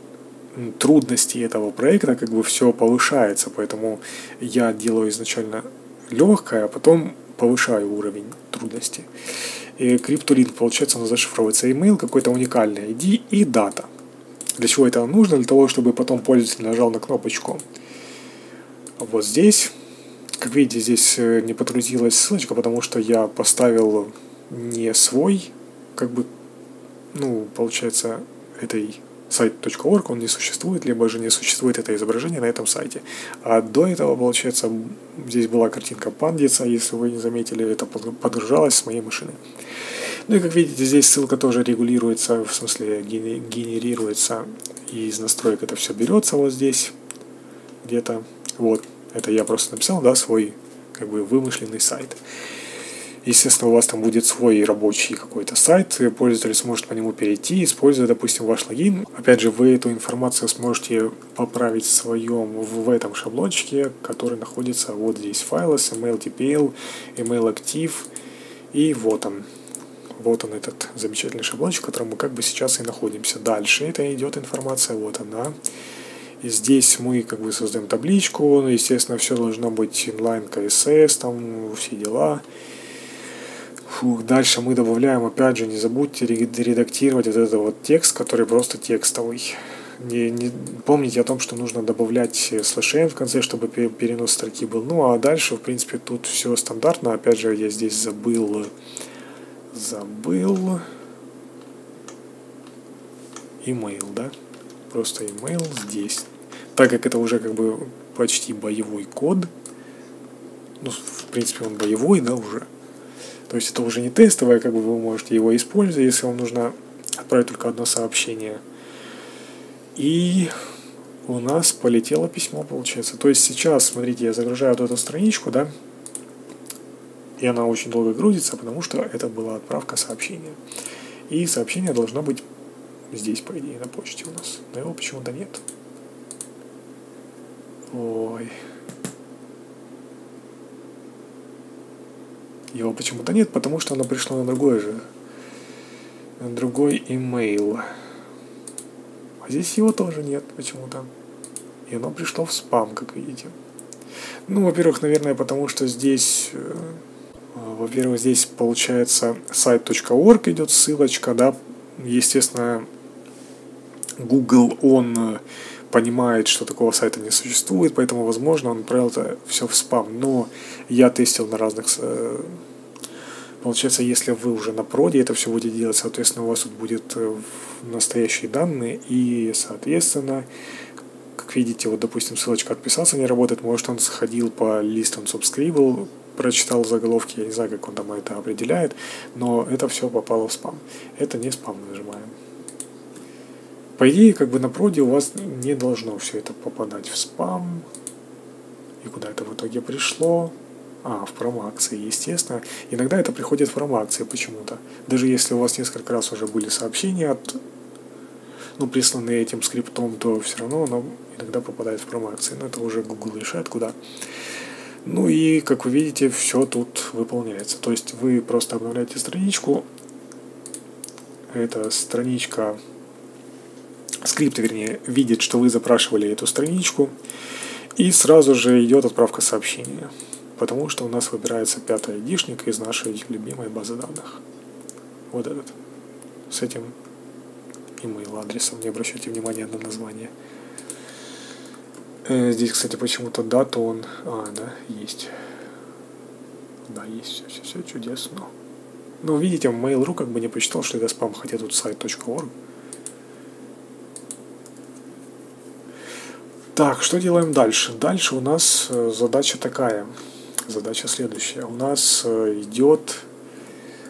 S1: трудностей этого проекта как бы все повышается, поэтому я делаю изначально легкое, а потом повышаю уровень трудности. И криптолинк, получается, нас зашифровывается email, какой-то уникальный ID и дата. Для чего это нужно? Для того, чтобы потом пользователь нажал на кнопочку вот здесь. Как видите, здесь э, не потрудилась ссылочка, потому что я поставил не свой, как бы, ну, получается, этой сайт.org, он не существует, либо же не существует это изображение на этом сайте. А до этого, получается, здесь была картинка пандица, если вы не заметили, это подгружалось с моей машины. Ну и как видите, здесь ссылка тоже регулируется, в смысле генерируется, и из настроек это все берется вот здесь, где-то. Вот, это я просто написал, да, свой как бы вымышленный сайт. Естественно, у вас там будет свой рабочий какой-то сайт, пользователь сможет по нему перейти, используя, допустим, ваш логин. Опять же, вы эту информацию сможете поправить в своем, в этом шаблончике, который находится вот здесь файлы email TPL, email active, и вот он. Вот он, этот замечательный шаблончик, в котором мы как бы сейчас и находимся. Дальше это идет информация, вот она. И здесь мы как бы создаем табличку, ну, естественно, все должно быть inline CSS, там все дела. Фух, дальше мы добавляем, опять же, не забудьте редактировать вот этот вот текст, который просто текстовый. Не, не, помните о том, что нужно добавлять слэш в конце, чтобы перенос строки был. Ну, а дальше, в принципе, тут все стандартно. Опять же, я здесь забыл... Забыл... Email, да? Просто email здесь. Так как это уже как бы почти боевой код, ну, в принципе, он боевой, да, уже, то есть это уже не тестовое, как бы вы можете его использовать, если вам нужно отправить только одно сообщение. И у нас полетело письмо, получается. То есть сейчас, смотрите, я загружаю вот эту страничку, да, и она очень долго грузится, потому что это была отправка сообщения. И сообщение должно быть здесь, по идее, на почте у нас. Но его почему-то нет. Ой. Его почему-то нет, потому что оно пришло на другой же, на другой имейл. А здесь его тоже нет почему-то. И оно пришло в спам, как видите. Ну, во-первых, наверное, потому что здесь, э, во-первых, здесь получается сайт.org идет ссылочка, да, естественно, Google, он понимает, что такого сайта не существует, поэтому, возможно, он отправил это все в спам. Но я тестил на разных... Э, получается, если вы уже на проде это все будете делать, соответственно, у вас тут будет э, настоящие данные, и, соответственно, как видите, вот, допустим, ссылочка «Отписался» не работает, может, он сходил по листу, он subscribe, прочитал заголовки, я не знаю, как он там это определяет, но это все попало в спам. Это не спам нажимаем. По идее, как бы на проде у вас не должно все это попадать в спам. И куда это в итоге пришло? А, в промоакции, естественно. Иногда это приходит в промоакции почему-то. Даже если у вас несколько раз уже были сообщения от ну, присланные этим скриптом, то все равно оно иногда попадает в промоакции. Но это уже Google решает, куда. Ну и, как вы видите, все тут выполняется. То есть вы просто обновляете страничку. Эта страничка скрипт, вернее, видит, что вы запрашивали эту страничку, и сразу же идет отправка сообщения, потому что у нас выбирается пятый айдишник из нашей любимой базы данных. Вот этот. С этим email адресом, не обращайте внимания на название. Э, здесь, кстати, почему-то дата он... А, да, есть. Да, есть, все, все, все чудесно. Ну, видите, Mail.ru как бы не посчитал, что это спам, хотя тут сайт.org. Так, что делаем дальше? Дальше у нас э, задача такая. Задача следующая. У нас э, идет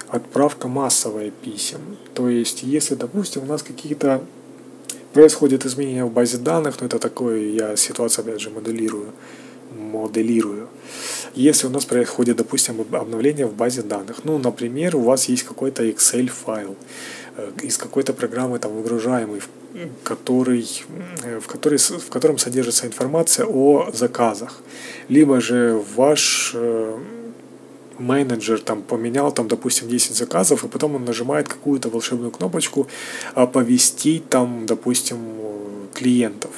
S1: отправка массовая писем. То есть, если, допустим, у нас какие-то происходят изменения в базе данных, но это такое, я ситуацию опять же моделирую, моделирую. Если у нас происходит, допустим, обновление в базе данных, ну, например, у вас есть какой-то Excel файл э, из какой-то программы там выгружаемый, который, э, в, который, в котором содержится информация о заказах, либо же ваш э, менеджер там поменял там, допустим, 10 заказов, и потом он нажимает какую-то волшебную кнопочку оповестить там, допустим, клиентов.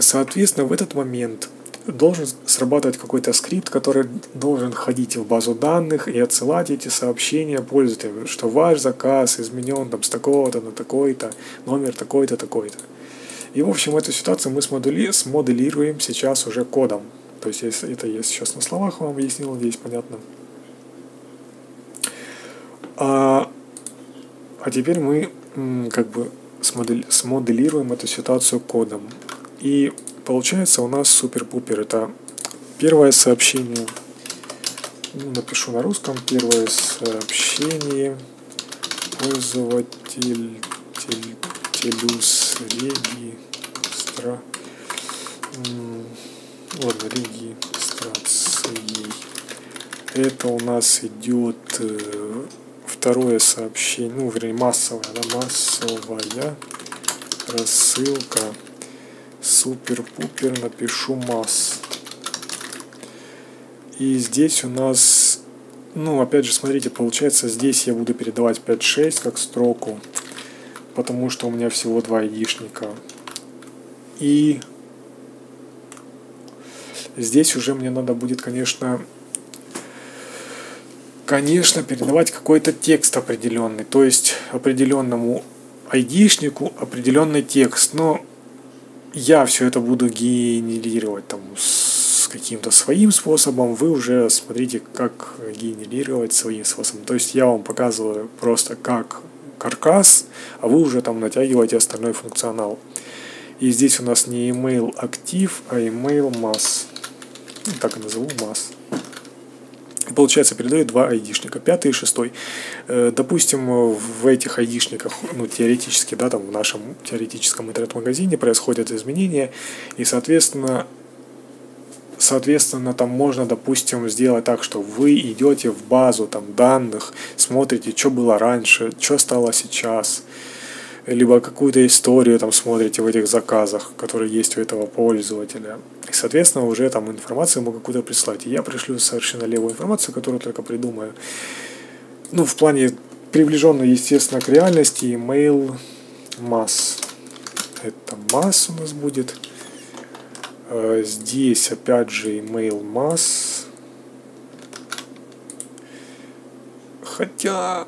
S1: Соответственно, в этот момент должен срабатывать какой-то скрипт, который должен ходить в базу данных и отсылать эти сообщения пользователям, что ваш заказ изменен там с такого-то на такой-то, номер такой-то, такой-то. И, в общем, эту ситуацию мы смодули, смоделируем сейчас уже кодом. То есть это я сейчас на словах вам объяснил, надеюсь, понятно. А, а теперь мы как бы смодель, смоделируем эту ситуацию кодом. И получается у нас супер-пупер. Это первое сообщение. Ну, напишу на русском. Первое сообщение. Пользователь телюс регистра ладно, регистрацией. Это у нас идет э, второе сообщение, ну, вернее, массовая, да, массовая рассылка. Супер-пупер, напишу масс. И здесь у нас, ну, опять же, смотрите, получается, здесь я буду передавать 5-6 как строку, потому что у меня всего два айдишника. И Здесь уже мне надо будет, конечно, конечно, передавать какой-то текст определенный, то есть определенному айдишнику определенный текст, но я все это буду генерировать там с каким-то своим способом, вы уже смотрите, как генерировать своим способом. То есть я вам показываю просто как каркас, а вы уже там натягиваете остальной функционал. И здесь у нас не email актив, а email mass так и назову, масс. Получается, передает два айдишника, пятый и шестой. Э, допустим, в этих айдишниках, ну, теоретически, да, там в нашем теоретическом интернет-магазине происходят изменения, и, соответственно, соответственно, там можно, допустим, сделать так, что вы идете в базу там данных, смотрите, что было раньше, что стало сейчас, либо какую-то историю там смотрите в этих заказах, которые есть у этого пользователя. И, соответственно, уже там информацию могу какую-то прислать. И я пришлю совершенно левую информацию, которую только придумаю. Ну, в плане приближенной, естественно, к реальности, email масс. Это масс у нас будет. Э, здесь, опять же, email масс. Хотя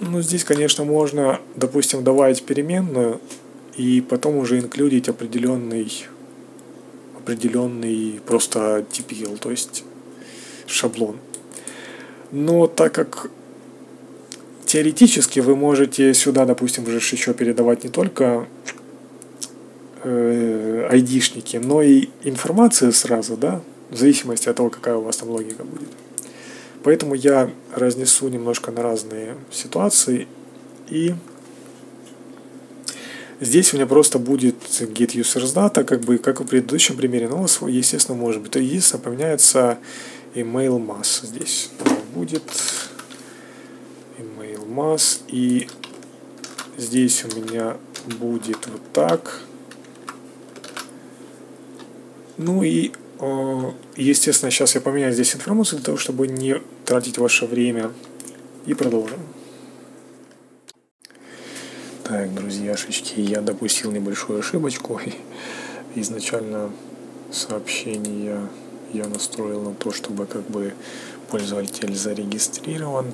S1: ну, здесь, конечно, можно, допустим, добавить переменную и потом уже инклюдить определенный, определенный просто TPL, то есть шаблон. Но так как теоретически вы можете сюда, допустим, уже еще передавать не только э, айдишники, но и информацию сразу, да, в зависимости от того, какая у вас там логика будет. Поэтому я разнесу немножко на разные ситуации. И здесь у меня просто будет get users data, как бы как в предыдущем примере, но, естественно, может быть. Единственное, поменяется email mass здесь. Будет email mass. И здесь у меня будет вот так. Ну и Естественно, сейчас я поменяю здесь информацию для того, чтобы не тратить ваше время. И продолжим. Так, друзьяшечки, я допустил небольшую ошибочку. Изначально сообщение я настроил на то, чтобы как бы пользователь зарегистрирован.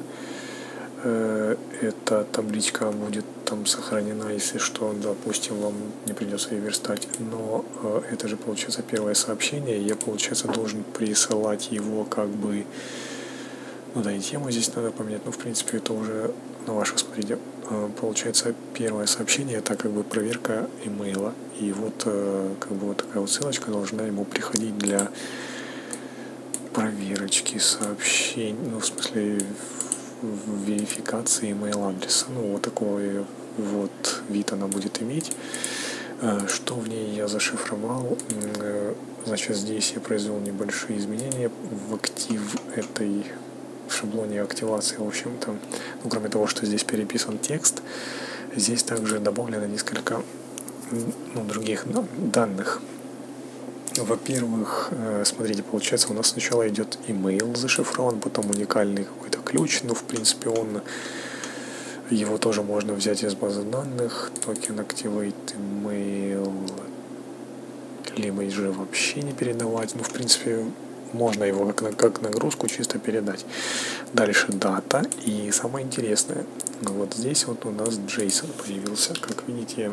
S1: Э, эта табличка будет там сохранена, если что, допустим, вам не придется ее верстать. Но э, это же получается первое сообщение, я, получается, должен присылать его как бы... Ну да, и тему здесь надо поменять, но в принципе это уже на ваших, смотрите, э, получается первое сообщение это как бы проверка имейла. И вот как бы вот такая вот ссылочка должна ему приходить для проверочки сообщений, ну в смысле верификации email адреса. Ну вот такой вот вид она будет иметь. Э, что в ней я зашифровал? Значит, здесь я произвел небольшие изменения в актив этой в шаблоне активации, в общем-то, ну, кроме того, что здесь переписан текст, здесь также добавлено несколько ну, других данных. Во-первых, э, смотрите, получается, у нас сначала идет email зашифрован, потом уникальный какой-то ключ, но в принципе он его тоже можно взять из базы данных, токен activate email, либо же вообще не передавать. Ну, в принципе, можно его как, как нагрузку чисто передать. Дальше дата. И самое интересное, вот здесь вот у нас JSON появился. Как видите,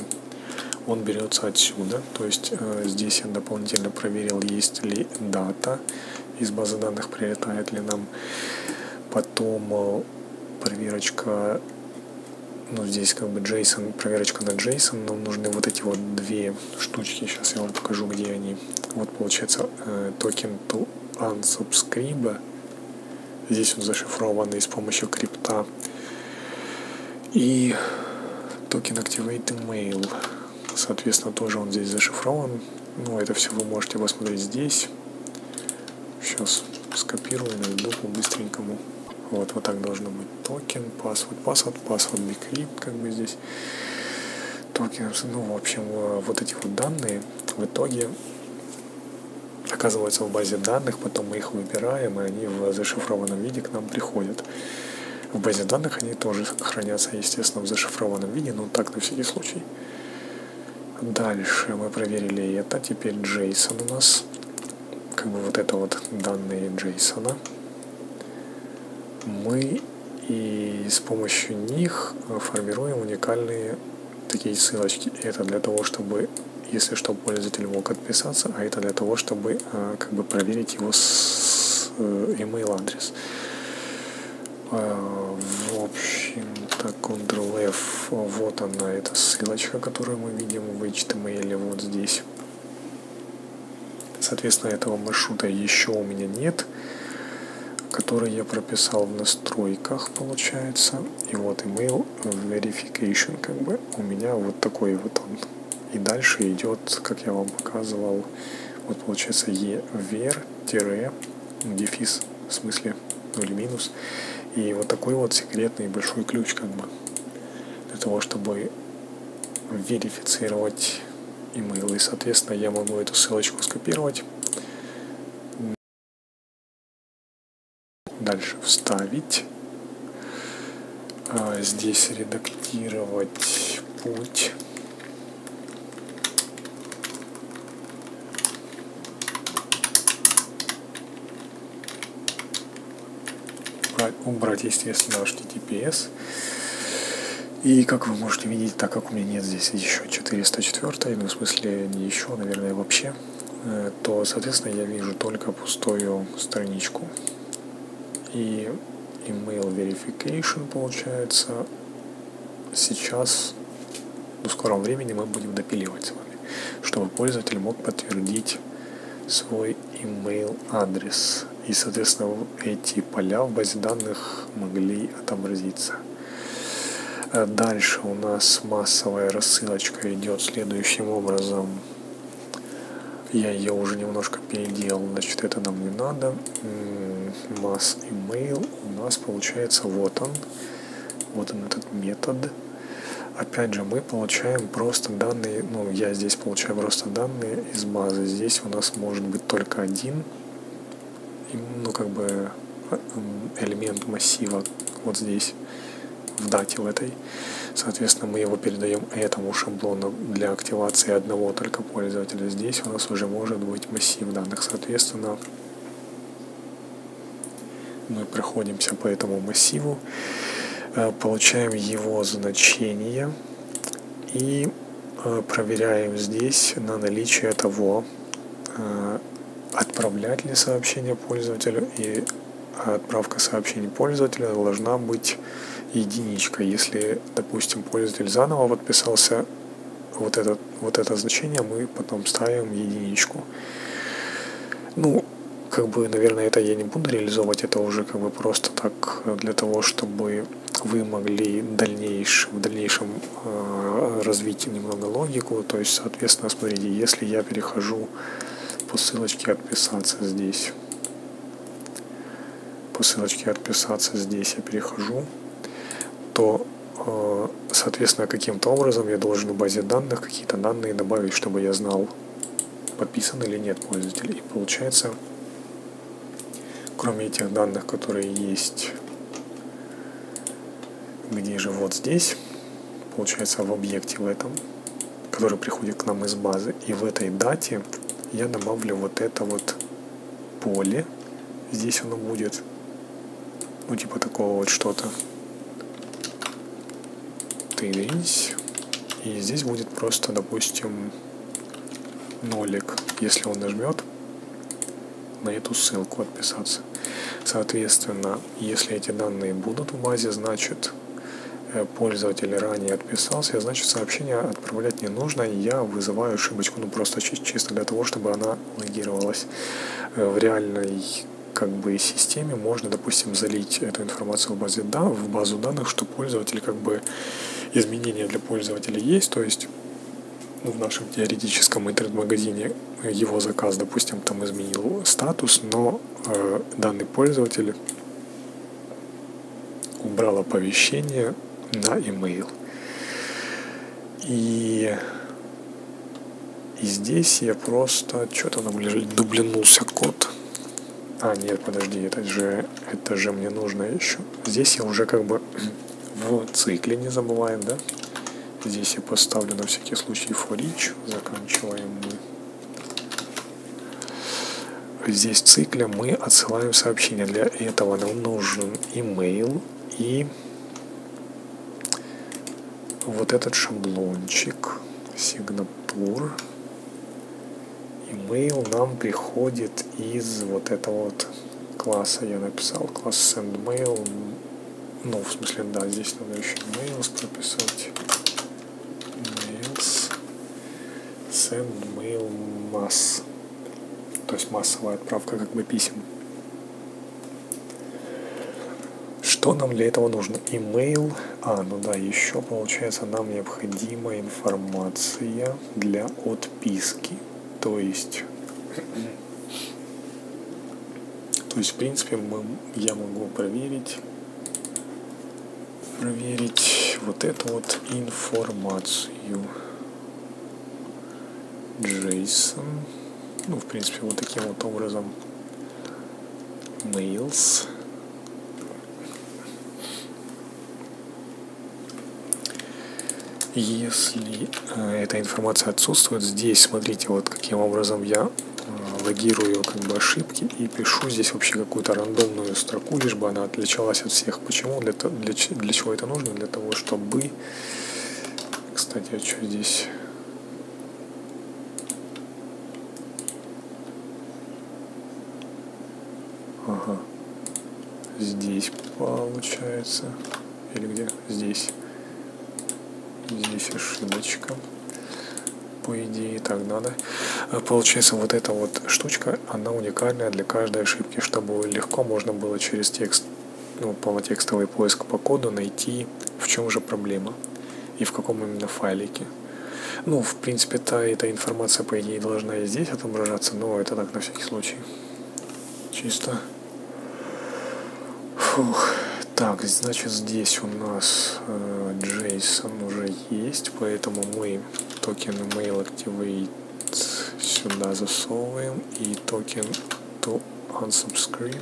S1: он берется отсюда. То есть э, здесь я дополнительно проверил, есть ли дата из базы данных, прилетает ли нам. Потом э, проверочка ну, здесь как бы JSON, проверочка на JSON, нам нужны вот эти вот две штучки, сейчас я вам покажу, где они. Вот получается э, токен to unsubscribe. Здесь он зашифрованный с помощью crypt а. И токен Activate Email. Соответственно, тоже он здесь зашифрован. Ну, это все вы можете посмотреть здесь. Сейчас скопирую, найду по-быстренькому. Вот, вот так должно быть. Токен, password, password, password, decrypt, как бы здесь. Токен, ну, в общем, вот эти вот данные в итоге оказываются в базе данных, потом мы их выбираем, и они в зашифрованном виде к нам приходят. В базе данных они тоже хранятся, естественно, в зашифрованном виде, но так на всякий случай. Дальше мы проверили это. Теперь JSON у нас. Как бы вот это вот данные JSON. Мы и с помощью них формируем уникальные такие ссылочки. Это для того, чтобы если что, пользователь мог отписаться, а это для того, чтобы э, как бы проверить его с, э, email адрес. Общем-то, Ctrl-F, вот она, эта ссылочка, которую мы видим в HTML вот здесь. Соответственно, этого маршрута еще у меня нет, который я прописал в настройках, получается. И вот email verification, как бы у меня вот такой вот он и дальше идет, как я вам показывал, вот получается e вер тире дефис в смысле ну минус и вот такой вот секретный большой ключ как бы для того чтобы верифицировать email и соответственно я могу эту ссылочку скопировать. Дальше вставить. А здесь редактировать путь убрать, естественно, HTTPS. И как вы можете видеть, так как у меня нет здесь еще 404, ну в смысле не еще, наверное, вообще, э, то, соответственно, я вижу только пустую страничку. И email verification получается сейчас, в скором времени мы будем допиливать с вами, чтобы пользователь мог подтвердить свой email адрес и, соответственно, эти поля в базе данных могли отобразиться. Э, дальше у нас массовая рассылочка идет следующим образом. Я ее уже немножко переделал, значит это нам не надо. Масс email у нас получается вот он. Вот он этот метод. Опять же, мы получаем просто данные, ну я здесь получаю просто данные из базы. Здесь у нас может быть только один ну, как бы элемент массива вот здесь, в дате в этой. Соответственно, мы его передаем этому шаблону для активации одного только пользователя. Здесь у нас уже может быть массив данных. Соответственно, мы проходимся по этому массиву. Э, получаем его значение и э, проверяем здесь на наличие того, э, отправлять ли сообщение пользователю и отправка сообщений пользователя должна быть единичка. Если, допустим, пользователь заново подписался, вот это, вот это значение мы потом ставим единичку. Ну, как бы, наверное, это я не буду реализовывать, это уже как бы просто так для того, чтобы вы могли дальнейш, в дальнейшем э, развить немного логику. То есть, соответственно, смотрите, если я перехожу по ссылочке «Отписаться» здесь, по ссылочке «Отписаться» здесь я перехожу, то, э, соответственно, каким-то образом я должен в базе данных какие-то данные добавить, чтобы я знал, подписан или нет пользователь. И получается, кроме этих данных, которые есть где же вот здесь, получается в объекте в этом, который приходит к нам из базы, и в этой дате я добавлю вот это вот поле, здесь оно будет, ну типа такого вот что-то, тырись, и здесь будет просто, допустим, нолик, если он нажмет на эту ссылку отписаться. Соответственно, если эти данные будут в базе, значит пользователь ранее отписался, значит сообщение отправлять не нужно, я вызываю ошибочку, ну просто чисто для того, чтобы она логировалась. Э, в реальной как бы системе можно, допустим, залить эту информацию в, базе, да, в базу данных, что пользователь как бы изменения для пользователя есть, то есть ну, в нашем теоретическом интернет-магазине его заказ, допустим, там изменил статус, но э, данный пользователь убрал оповещение на email. И, и здесь я просто... Что-то лежит, дублинулся код. А, нет, подожди, это же, это же мне нужно еще. Здесь я уже как бы в цикле не забываем, да? Здесь я поставлю на всякий случай for each. Заканчиваем мы. Здесь в цикле мы отсылаем сообщение. Для этого нам нужен email и вот этот шаблончик сигнатур. Email нам приходит из вот этого вот класса я написал класс sendmail ну в смысле да здесь надо еще mails прописать. Mails sendmail mass. То есть массовая отправка как бы писем Что нам для этого нужно? Email. А, ну да, еще получается нам необходима информация для отписки. То есть, то есть в принципе мы, я могу проверить, проверить вот эту вот информацию. JSON. Ну, в принципе, вот таким вот образом. Mails. Если э, эта информация отсутствует, здесь смотрите, вот каким образом я э, логирую как бы ошибки и пишу здесь вообще какую-то рандомную строку, лишь бы она отличалась от всех. Почему? Для, для, для чего это нужно? Для того, чтобы... Кстати, а что здесь? Ага. Здесь получается. Или где? Здесь здесь ошибочка по идее так надо. Получается вот эта вот штучка она уникальная для каждой ошибки чтобы легко можно было через текст ну, полнотекстовый поиск по коду найти в чем же проблема и в каком именно файлике. Ну в принципе та эта информация по идее должна и здесь отображаться но это так на всякий случай. Чисто. Фух. Так, значит здесь у нас э, JSON уже есть, поэтому мы токен email activate сюда засовываем и токен to unsubscribe.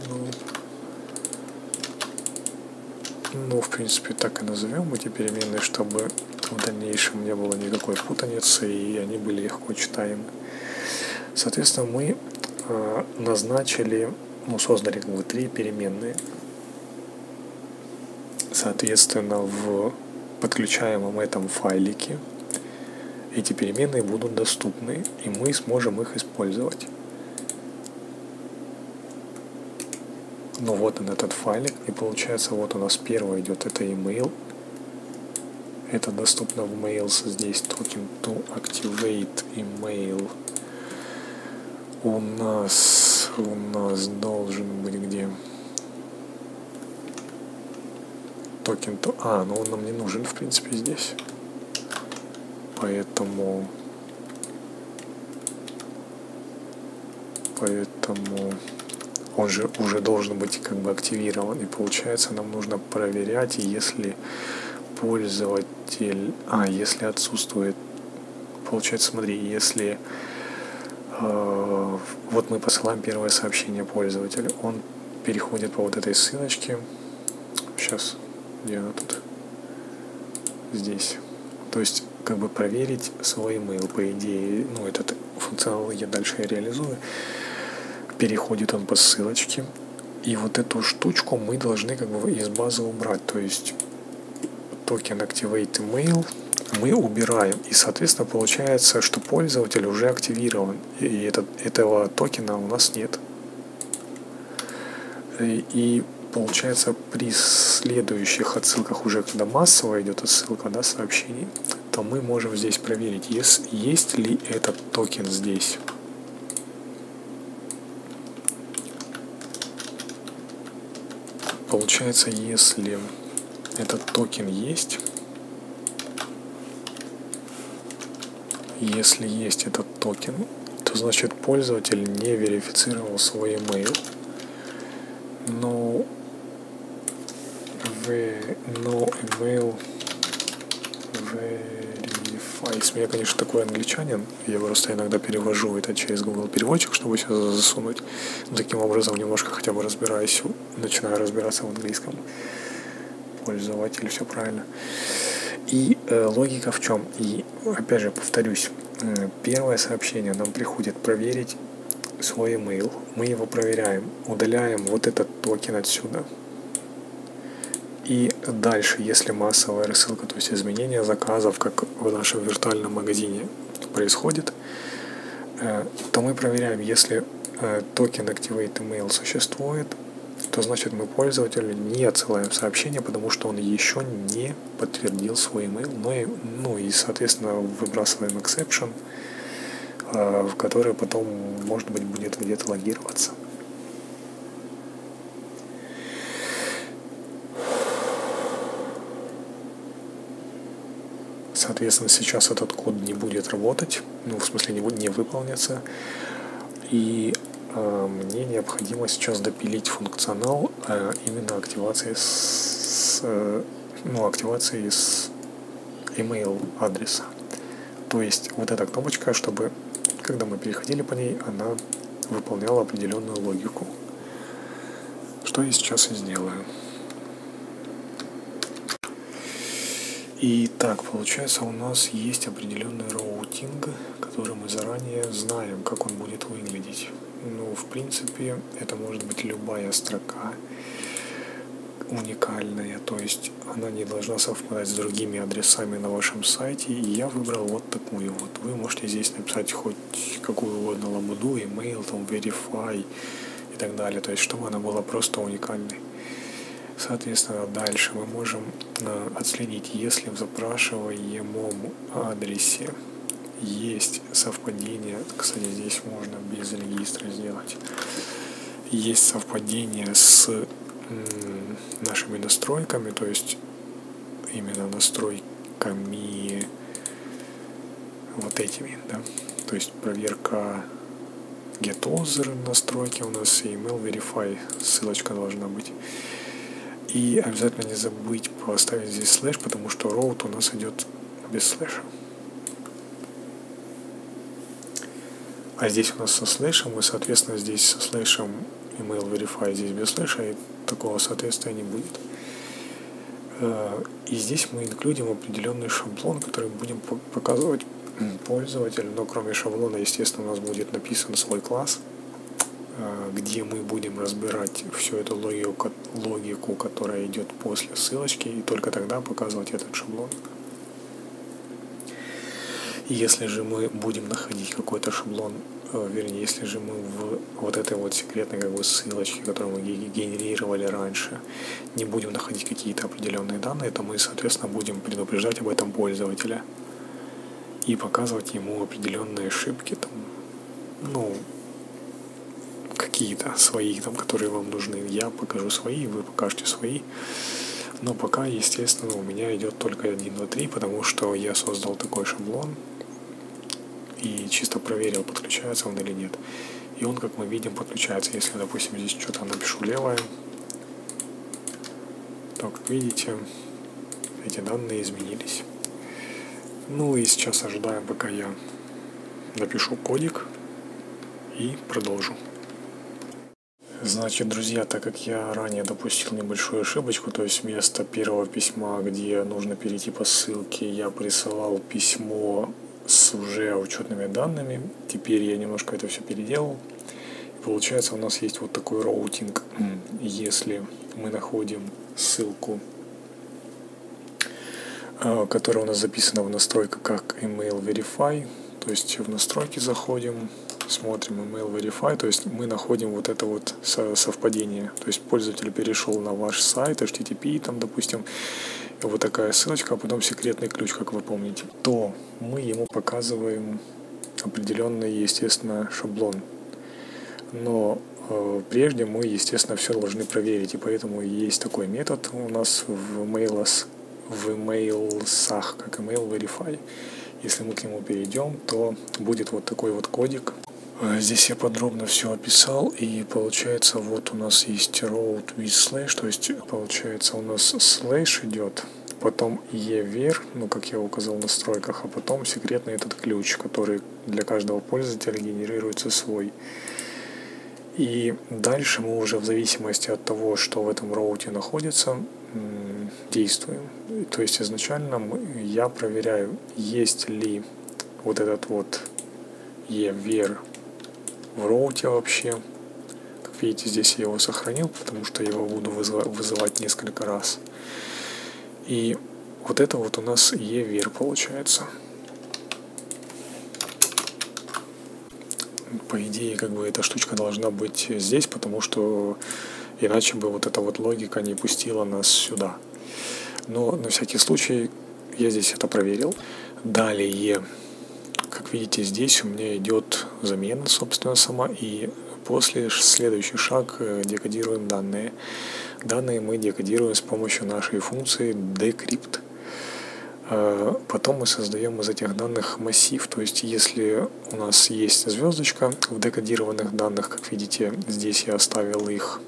S1: Ну, в принципе, так и назовем эти переменные, чтобы в дальнейшем не было никакой путаницы и они были легко читаемы. Соответственно, мы э, назначили, ну, создали как бы три переменные – Соответственно, в подключаемом этом файлике эти переменные будут доступны, и мы сможем их использовать. Ну вот он этот файлик, и получается вот у нас первый идет это email. Это доступно в mails, здесь token to activate email. У нас, у нас должен быть где? Токен то... А, ну он нам не нужен, в принципе, здесь. Поэтому... Поэтому он же уже должен быть как бы активирован. И получается, нам нужно проверять, если пользователь... А, если отсутствует... Получается, смотри, если... Э, вот мы посылаем первое сообщение пользователю, он переходит по вот этой ссылочке. Сейчас, она тут? Здесь. То есть, как бы проверить свой email, по идее, ну, этот функционал я дальше реализую переходит он по ссылочке. И вот эту штучку мы должны как бы из базы убрать. То есть токен Activate Email мы убираем. И, соответственно, получается, что пользователь уже активирован. И этот, этого токена у нас нет. И, и получается, при следующих отсылках, уже когда массово идет отсылка да, сообщений, то мы можем здесь проверить, есть, есть ли этот токен здесь. Получается, если этот токен есть, если есть этот токен, то значит пользователь не верифицировал свой email. Но в no email Файс. Я, конечно, такой англичанин. Я просто иногда перевожу это через Google переводчик, чтобы сюда засунуть. Но таким образом немножко хотя бы разбираюсь, начинаю разбираться в английском. Пользователь, все правильно. И э, логика в чем? И опять же повторюсь, э, первое сообщение нам приходит проверить свой email. Мы его проверяем, удаляем вот этот токен отсюда, дальше, если массовая рассылка, то есть изменение заказов, как в нашем виртуальном магазине происходит, э, то мы проверяем, если э, токен Activate Email существует, то значит мы пользователю не отсылаем сообщение, потому что он еще не подтвердил свой email, но и, ну и, соответственно, выбрасываем exception, э, в который потом, может быть, будет где-то логироваться. Соответственно, сейчас этот код не будет работать, ну, в смысле, не, не выполнится. И э, мне необходимо сейчас допилить функционал э, именно активации с, э, ну, активации с email адреса. То есть вот эта кнопочка, чтобы когда мы переходили по ней, она выполняла определенную логику. Что я сейчас и сделаю. И так, получается, у нас есть определенный роутинг, который мы заранее знаем, как он будет выглядеть. Ну, в принципе, это может быть любая строка уникальная, то есть она не должна совпадать с другими адресами на вашем сайте. И я выбрал вот такую вот. Вы можете здесь написать хоть какую угодно лабуду, email, там, verify и так далее. То есть, чтобы она была просто уникальной. Соответственно, дальше мы можем э, отследить, если в запрашиваемом адресе есть совпадение, кстати, здесь можно без регистра сделать, есть совпадение с нашими настройками, то есть именно настройками вот этими, да, то есть проверка getOther настройки у нас и email verify ссылочка должна быть. И обязательно не забыть поставить здесь слэш, потому что route у нас идет без слэша. А здесь у нас со слэшем, и, соответственно, здесь со слэшем email verify, здесь без слэша, и такого соответствия не будет. Э, и здесь мы инклюдим определенный шаблон, который будем показывать пользователю, но кроме шаблона, естественно, у нас будет написан свой класс, где мы будем разбирать всю эту логику, логику, которая идет после ссылочки, и только тогда показывать этот шаблон. Если же мы будем находить какой-то шаблон, э, вернее, если же мы в вот этой вот секретной как бы ссылочке, которую мы генерировали раньше, не будем находить какие-то определенные данные, то мы, соответственно, будем предупреждать об этом пользователя и показывать ему определенные ошибки, там, ну, какие-то свои, там, которые вам нужны. Я покажу свои, вы покажете свои. Но пока, естественно, у меня идет только 1, 2, 3, потому что я создал такой шаблон, и чисто проверил, подключается он или нет. И он, как мы видим, подключается. Если, допустим, здесь что-то напишу левое, то, как видите, эти данные изменились. Ну и сейчас ожидаем, пока я напишу кодик и продолжу. Значит, друзья, так как я ранее допустил небольшую ошибочку, то есть вместо первого письма, где нужно перейти по ссылке, я присылал письмо с уже учетными данными. Теперь я немножко это все переделал. Получается у нас есть вот такой роутинг. Если мы находим ссылку, а, которая у нас записана в настройках как email verify, то есть в настройки заходим, смотрим email verify, то есть мы находим вот это вот совпадение. То есть пользователь перешел на ваш сайт, HTTP, там, допустим, вот такая ссылочка, а потом секретный ключ, как вы помните, то мы ему показываем определенный, естественно, шаблон. Но э, прежде мы, естественно, все должны проверить, и поэтому есть такой метод у нас в Mailers, в Mailsах, как email verify. Если мы к нему перейдем, то будет вот такой вот кодик. Э, здесь я подробно все описал, и получается вот у нас есть road with slash, то есть получается у нас slash идет, потом EVER, ну как я указал в настройках, а потом секретный этот ключ, который для каждого пользователя генерируется свой. И дальше мы уже в зависимости от того, что в этом роуте находится, действуем. То есть изначально я проверяю, есть ли вот этот вот EVER в роуте вообще. Как видите, здесь я его сохранил, потому что я его буду вызывать несколько раз. И вот это вот у нас EVER получается. По идее, как бы эта штучка должна быть здесь, потому что иначе бы вот эта вот логика не пустила нас сюда. Но на всякий случай я здесь это проверил. Далее, как видите, здесь у меня идет замена, собственно, сама, и после следующий шаг э, декодируем данные. Данные мы декодируем с помощью нашей функции decrypt. А, потом мы создаем из этих данных массив, то есть если у нас есть звездочка в декодированных данных, как видите, здесь я оставил их,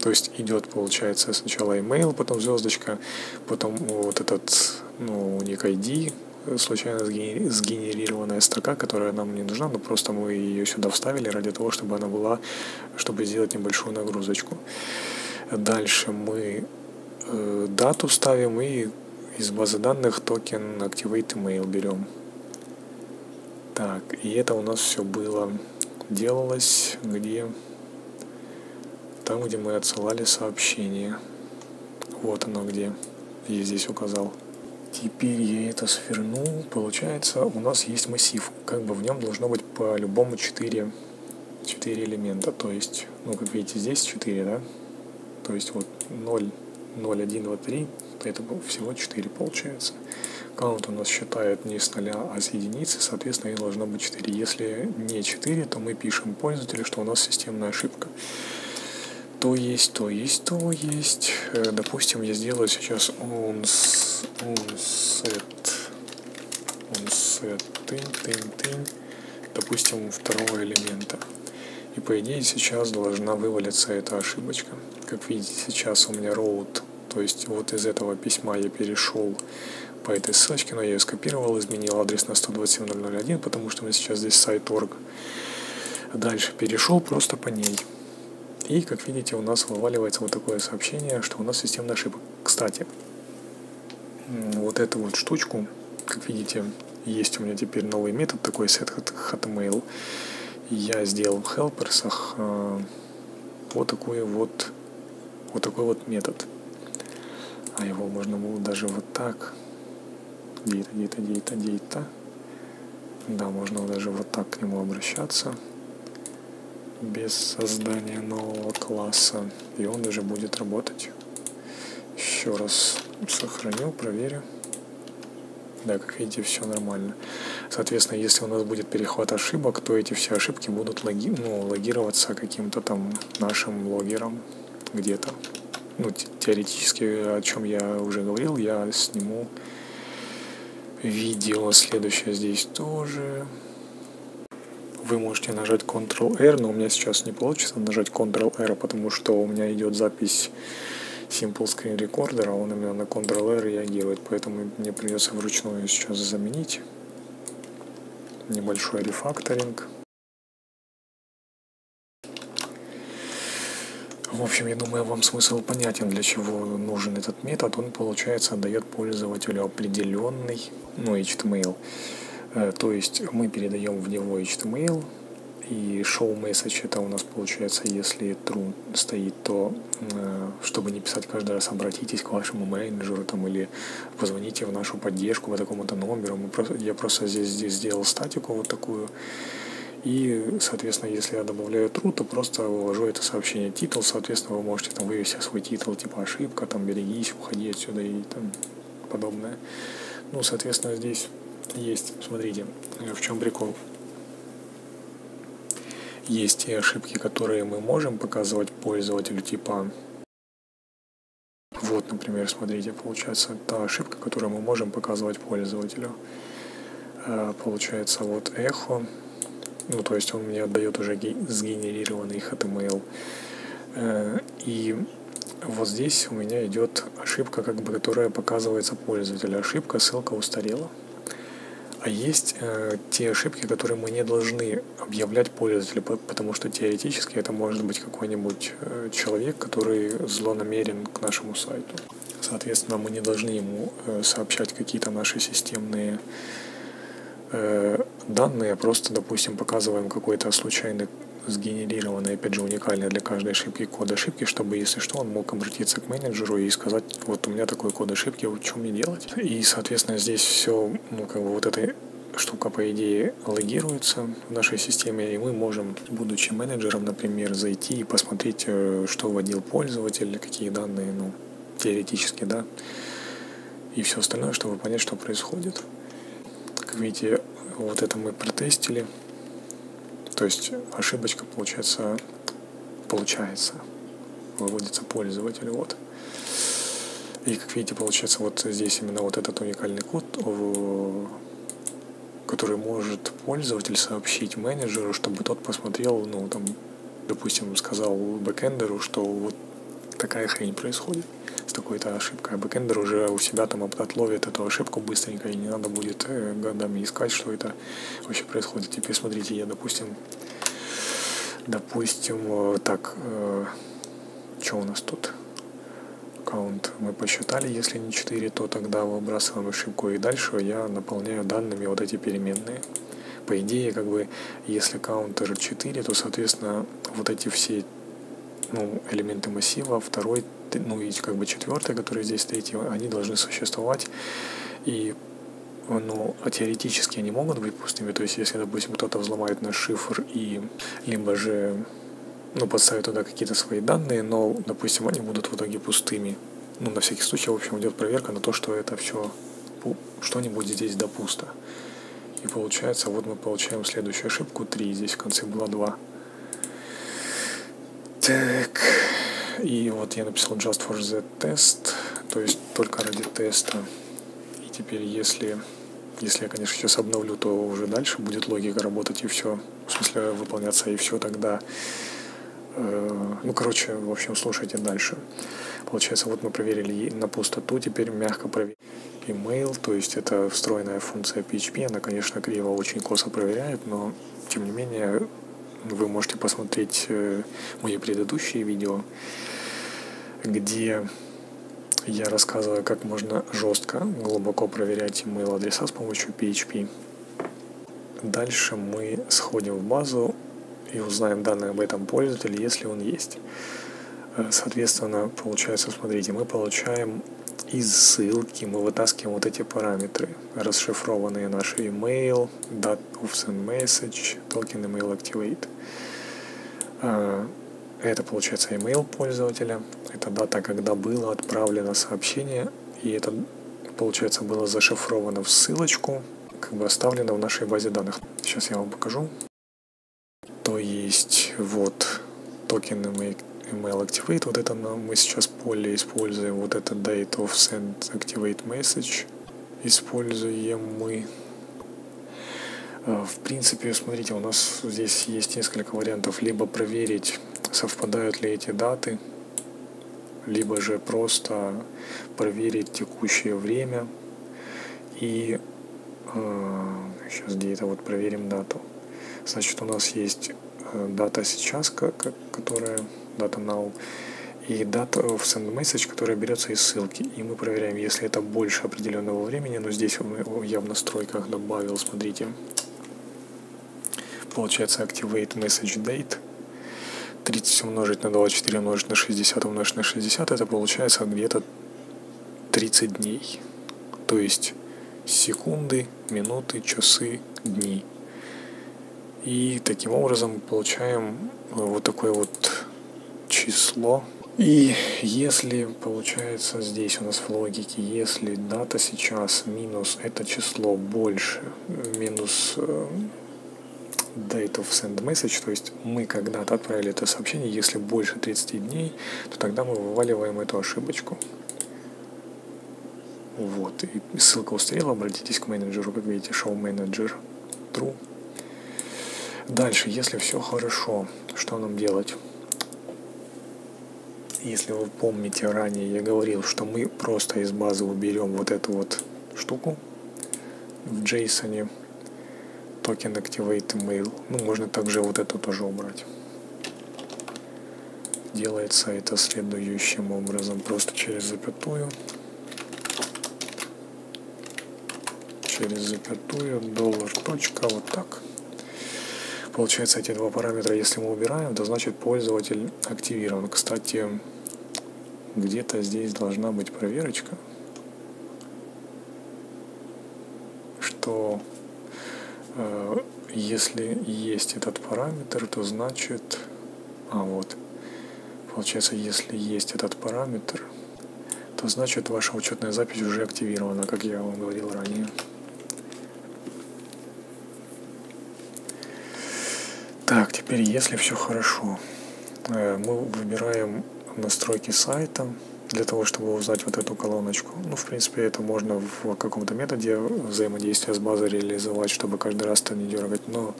S1: то есть идет, получается, сначала email, потом звездочка, потом вот этот, ну, ник ID, случайно сгенерированная строка, которая нам не нужна, но просто мы ее сюда вставили ради того, чтобы она была, чтобы сделать небольшую нагрузочку. Дальше мы э, дату ставим и из базы данных токен Activate Email берем. Так, и это у нас все было, делалось где? Там, где мы отсылали сообщение. Вот оно где. Я здесь указал. Теперь я это свернул. Получается, у нас есть массив. Как бы в нем должно быть по-любому 4, 4 элемента. То есть, ну, как видите, здесь 4, да? То есть вот 0, 0, 1, 2, 3, это всего 4 получается. Каунт у нас считает не с 0, а с единицы, соответственно, и должно быть 4. Если не 4, то мы пишем пользователю, что у нас системная ошибка. То есть, то есть, то есть. Э, допустим, я сделаю сейчас onset, onset, тынь, тынь, тынь, допустим, второго элемента. И по идее сейчас должна вывалиться эта ошибочка. Как видите, сейчас у меня route, то есть вот из этого письма я перешел по этой ссылочке, но я ее скопировал, изменил адрес на 127.001, потому что меня сейчас здесь сайт org. Дальше перешел просто по ней. И, как видите, у нас вываливается вот такое сообщение, что у нас системная ошибка. Кстати, вот эту вот штучку, как видите, есть у меня теперь новый метод такой set hotmail. я сделал в helpersах э, вот такой вот вот такой вот метод. А его можно было даже вот так. Где-то, где-то, где-то, где-то. Да, можно даже вот так к нему обращаться без создания нового класса. И он даже будет работать. Еще раз сохранил, проверю. Да, как видите, все нормально. Соответственно, если у нас будет перехват ошибок, то эти все ошибки будут логи ну, логироваться каким-то там нашим логером где-то. Ну, теоретически, о чем я уже говорил, я сниму видео следующее здесь тоже. Вы можете нажать Ctrl-R, но у меня сейчас не получится нажать Ctrl-R, потому что у меня идет запись Simple Screen Recorder, а он именно на Ctrl-R реагирует, поэтому мне придется вручную сейчас заменить. Небольшой рефакторинг. В общем, я думаю, вам смысл понятен, для чего нужен этот метод. Он, получается, дает пользователю определенный, ну, HTML. Э, то есть мы передаем в него HTML, и show message это у нас получается, если true стоит, то э, чтобы не писать каждый раз, обратитесь к вашему менеджеру там, или позвоните в нашу поддержку по такому-то номеру. Мы просто, я просто здесь, здесь сделал статику вот такую. И, соответственно, если я добавляю true, то просто ввожу это сообщение титул, соответственно, вы можете там вывести свой титул, типа ошибка, там берегись, уходи отсюда и там подобное. Ну, соответственно, здесь есть, смотрите, в чем прикол есть те ошибки, которые мы можем показывать пользователю, типа вот, например, смотрите, получается та ошибка, которую мы можем показывать пользователю. Э, получается вот эхо, ну то есть он мне отдает уже сгенерированный HTML. Э, и вот здесь у меня идет ошибка, как бы, которая показывается пользователю. Ошибка, ссылка устарела. А есть э, те ошибки, которые мы не должны объявлять пользователю, потому что теоретически это может быть какой-нибудь э, человек, который злонамерен к нашему сайту. Соответственно, мы не должны ему э, сообщать какие-то наши системные э, данные, а просто, допустим, показываем какой-то случайный сгенерированный, опять же, уникальный для каждой ошибки код ошибки, чтобы, если что, он мог обратиться к менеджеру и сказать, вот у меня такой код ошибки, вот что мне делать? И, соответственно, здесь все, ну, как бы вот эта штука, по идее, логируется в нашей системе, и мы можем, будучи менеджером, например, зайти и посмотреть, э, что вводил пользователь, какие данные, ну, теоретически, да, и все остальное, чтобы понять, что происходит. Как видите, вот это мы протестили. То есть ошибочка получается, получается, выводится пользователь. Вот. И как видите, получается вот здесь именно вот этот уникальный код, который может пользователь сообщить менеджеру, чтобы тот посмотрел, ну там, допустим, сказал бэкэндеру, что вот такая хрень происходит с такой-то ошибкой. А бэкэндер уже у себя там отловит эту ошибку быстренько, и не надо будет э, годами искать, что это вообще происходит. Теперь смотрите, я, допустим, допустим, э, так, э, что у нас тут? аккаунт мы посчитали, если не 4, то тогда выбрасываем ошибку и дальше я наполняю данными вот эти переменные. По идее, как бы, если каунтер 4, то, соответственно, вот эти все ну, элементы массива, второй, ну и как бы четвертый, который здесь третий, они должны существовать. И ну, а теоретически они могут быть пустыми. То есть, если, допустим, кто-то взломает наш шифр и либо же ну, подставит туда какие-то свои данные, но, допустим, они будут в итоге пустыми. Ну, на всякий случай, в общем, идет проверка на то, что это все что-нибудь здесь допусто. И получается, вот мы получаем следующую ошибку 3, здесь в конце было 2. Так, и вот я написал just for the test, то есть только ради теста. И теперь, если, если я, конечно, сейчас обновлю, то уже дальше будет логика работать и все, в смысле выполняться и все тогда. Э, ну, короче, в общем, слушайте дальше. Получается, вот мы проверили на пустоту, теперь мягко проверим email, то есть это встроенная функция PHP, она, конечно, криво очень косо проверяет, но, тем не менее, вы можете посмотреть э, мои предыдущие видео, где я рассказываю, как можно жестко, глубоко проверять email адреса с помощью PHP. Дальше мы сходим в базу и узнаем данные об этом пользователе, если он есть. Э, соответственно, получается, смотрите, мы получаем из ссылки, мы вытаскиваем вот эти параметры, расшифрованные наши email, date of send message, token email activate. Э, это получается email пользователя, это дата, когда было отправлено сообщение, и это, получается, было зашифровано в ссылочку, как бы оставлено в нашей базе данных. Сейчас я вам покажу. То есть вот токен email activate, вот это мы сейчас поле используем, вот это date of send activate message используем мы. А, в принципе, смотрите, у нас здесь есть несколько вариантов. Либо проверить, совпадают ли эти даты, либо же просто проверить текущее время и э, сейчас где-то вот проверим дату. Значит, у нас есть э, дата сейчас, которая дата now, и дата в send message, которая берется из ссылки. И мы проверяем, если это больше определенного времени, но здесь я в настройках добавил, смотрите, получается activate message date, 30 умножить на 24 умножить на 60 умножить на 60, это получается где-то 30 дней. То есть секунды, минуты, часы, дни. И таким образом получаем вот такое вот число. И если получается здесь у нас в логике, если дата сейчас минус это число больше, минус э, date of send message, то есть мы когда-то отправили это сообщение, если больше 30 дней, то тогда мы вываливаем эту ошибочку. Вот, и ссылка устарела, обратитесь к менеджеру, как видите, show manager true. Дальше, если все хорошо, что нам делать? Если вы помните, ранее я говорил, что мы просто из базы уберем вот эту вот штуку в JSON, токен Activate Email. Ну, можно также вот это тоже убрать. Делается это следующим образом, просто через запятую. Через запятую, доллар, точка, вот так. Получается, эти два параметра, если мы убираем, то значит пользователь активирован. Кстати, где-то здесь должна быть проверочка, что э, если есть этот параметр, то значит, а вот, получается, если есть этот параметр, то значит ваша учетная запись уже активирована, как я вам говорил ранее. Так, теперь, если все хорошо, э, мы выбираем настройки сайта для того, чтобы узнать вот эту колоночку. Ну, в принципе, это можно в каком-то методе взаимодействия с базой реализовать, чтобы каждый раз это не дергать, но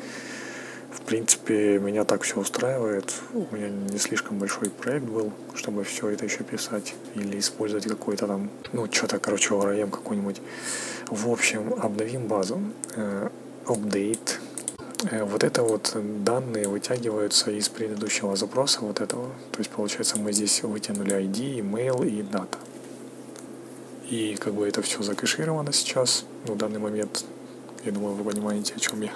S1: в принципе, меня так все устраивает. У меня не слишком большой проект был, чтобы все это еще писать или использовать какой-то там, ну, что-то, короче, ORM какой-нибудь. В общем, обновим базу. Э, update вот это вот данные вытягиваются из предыдущего запроса вот этого. То есть получается мы здесь вытянули ID, email и дата. И как бы это все закэшировано сейчас. Ну, в данный момент, я думаю, вы понимаете, о чем я.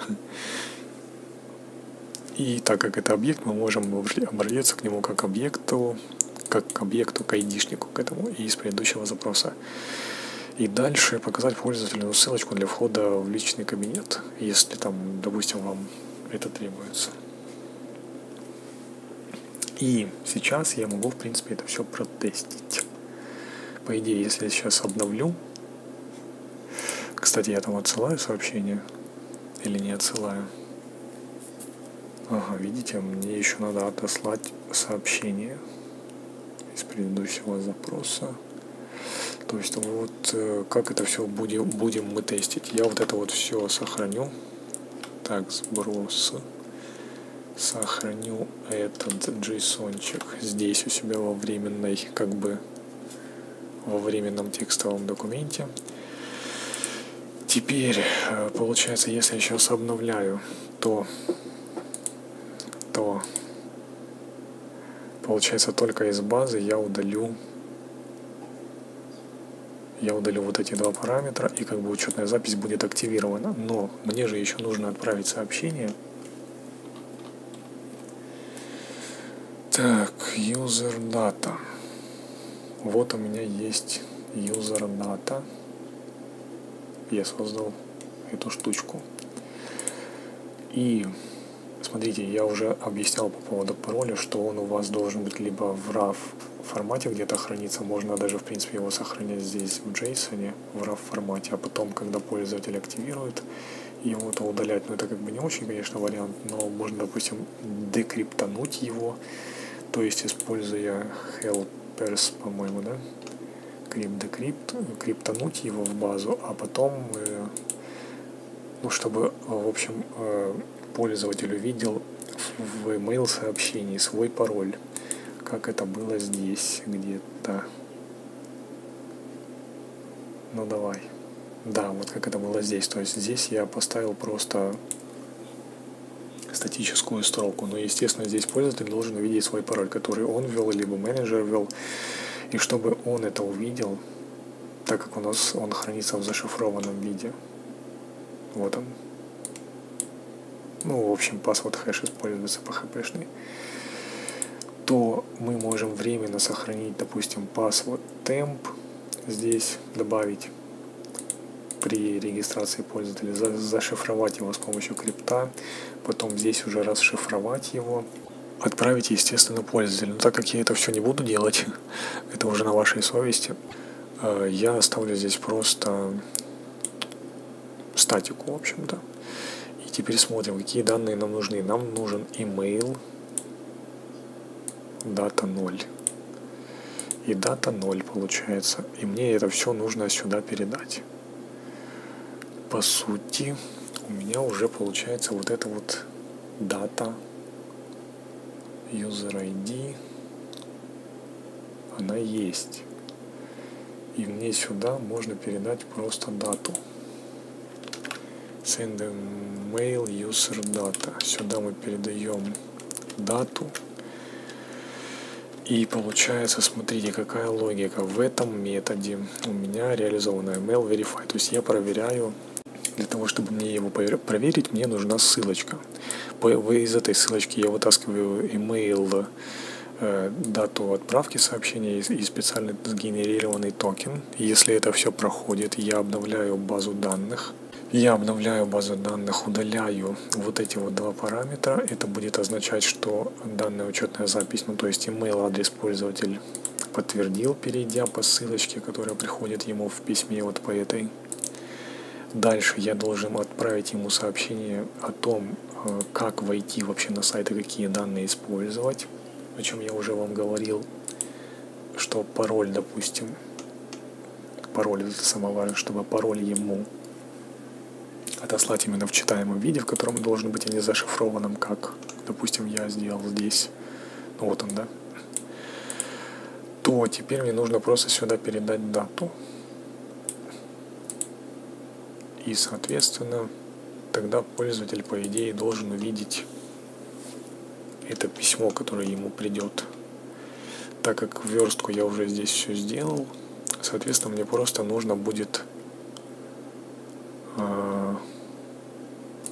S1: И так как это объект, мы можем обратиться к нему как объекту, как к объекту, к айдишнику, к этому из предыдущего запроса. И дальше показать пользователю ссылочку для входа в личный кабинет, если там, допустим, вам это требуется. И сейчас я могу, в принципе, это все протестить. По идее, если я сейчас обновлю, кстати, я там отсылаю сообщение или не отсылаю. Ага, видите, мне еще надо отослать сообщение из предыдущего запроса. То есть вот э, как это все будем, будем мы тестить. Я вот это вот все сохраню. Так, сброс. Сохраню этот JSON-чик здесь у себя во временной, как бы, во временном текстовом документе. Теперь, э, получается, если я сейчас обновляю, то, то получается только из базы я удалю я удалю вот эти два параметра, и как бы учетная запись будет активирована. Но мне же еще нужно отправить сообщение. Так, user data. Вот у меня есть user data. Я создал эту штучку. И смотрите, я уже объяснял по поводу пароля, что он у вас должен быть либо в RAW формате где-то храниться, можно даже в принципе его сохранять здесь в JSON, в RAW формате, а потом, когда пользователь активирует, его то удалять, ну это как бы не очень, конечно, вариант, но можно, допустим, декриптануть его, то есть используя helpers, по-моему, да, crypt decrypt, криптануть его в базу, а потом, э, ну, чтобы, в общем, э, пользователь увидел в email сообщении свой пароль, как это было здесь где-то. Ну давай. Да, вот как это было здесь. То есть здесь я поставил просто статическую строку. Но, естественно, здесь пользователь должен увидеть свой пароль, который он ввел, либо менеджер ввел. И чтобы он это увидел, так как у нас он хранится в зашифрованном виде, вот он. Ну, в общем, password хэш используется по хпшный то мы можем временно сохранить, допустим, password temp здесь, добавить при регистрации пользователя, за, зашифровать его с помощью крипта, потом здесь уже расшифровать его, отправить, естественно, пользователю. Но так как я это все не буду делать, это уже на вашей совести, э, я оставлю здесь просто статику, в общем-то. Теперь смотрим, какие данные нам нужны. Нам нужен email, дата 0. И дата 0 получается. И мне это все нужно сюда передать по сути, у меня уже получается вот эта вот дата user ID, она есть. И мне сюда можно передать просто дату. Send mail user data. Сюда мы передаем дату. И получается, смотрите, какая логика. В этом методе у меня реализована email verify. То есть я проверяю для того, чтобы мне его проверить, мне нужна ссылочка. Из этой ссылочки я вытаскиваю email, э, дату отправки сообщения и специально сгенерированный токен. Если это все проходит, я обновляю базу данных. Я обновляю базу данных, удаляю вот эти вот два параметра. Это будет означать, что данная учетная запись, ну то есть email адрес пользователь подтвердил, перейдя по ссылочке, которая приходит ему в письме вот по этой Дальше я должен отправить ему сообщение о том, э, как войти вообще на сайт и какие данные использовать. О чем я уже вам говорил, что пароль, допустим, пароль это самое важное, чтобы пароль ему отослать именно в читаемом виде, в котором должен быть, а не зашифрованным, как, допустим, я сделал здесь. Ну вот он, да. То теперь мне нужно просто сюда передать дату. И, соответственно, тогда пользователь, по идее, должен увидеть это письмо, которое ему придет. Так как верстку я уже здесь все сделал, соответственно, мне просто нужно будет э,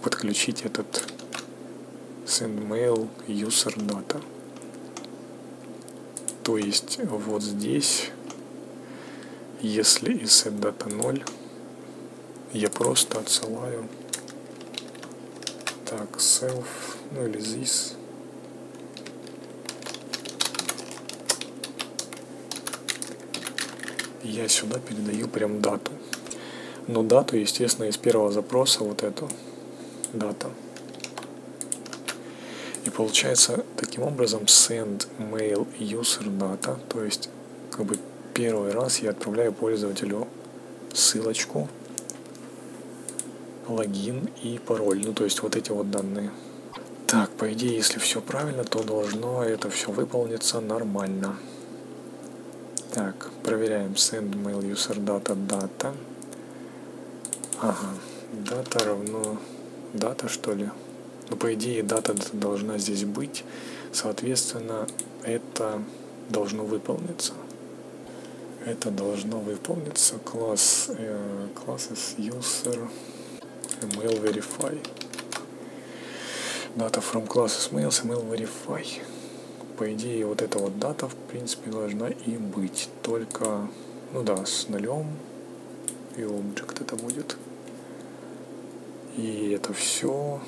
S1: подключить этот sendmail user data. То есть вот здесь, если из data 0, я просто отсылаю так self ну или this. Я сюда передаю прям дату. Но дату естественно из первого запроса вот эту дата и получается таким образом send mail user data то есть как бы первый раз я отправляю пользователю ссылочку логин и пароль. Ну, то есть вот эти вот данные. Так, по идее, если все правильно, то должно это все выполниться нормально. Так, проверяем send mail user data data. Ага, дата равно дата что ли? Ну, по идее, дата должна здесь быть. Соответственно, это должно выполниться. Это должно выполниться. Класс, э, classes user email verify. Data from classes mails email verify. по идее, вот эта вот дата, в принципе, должна и быть. Только, ну да, с нулем и object это будет. И это все,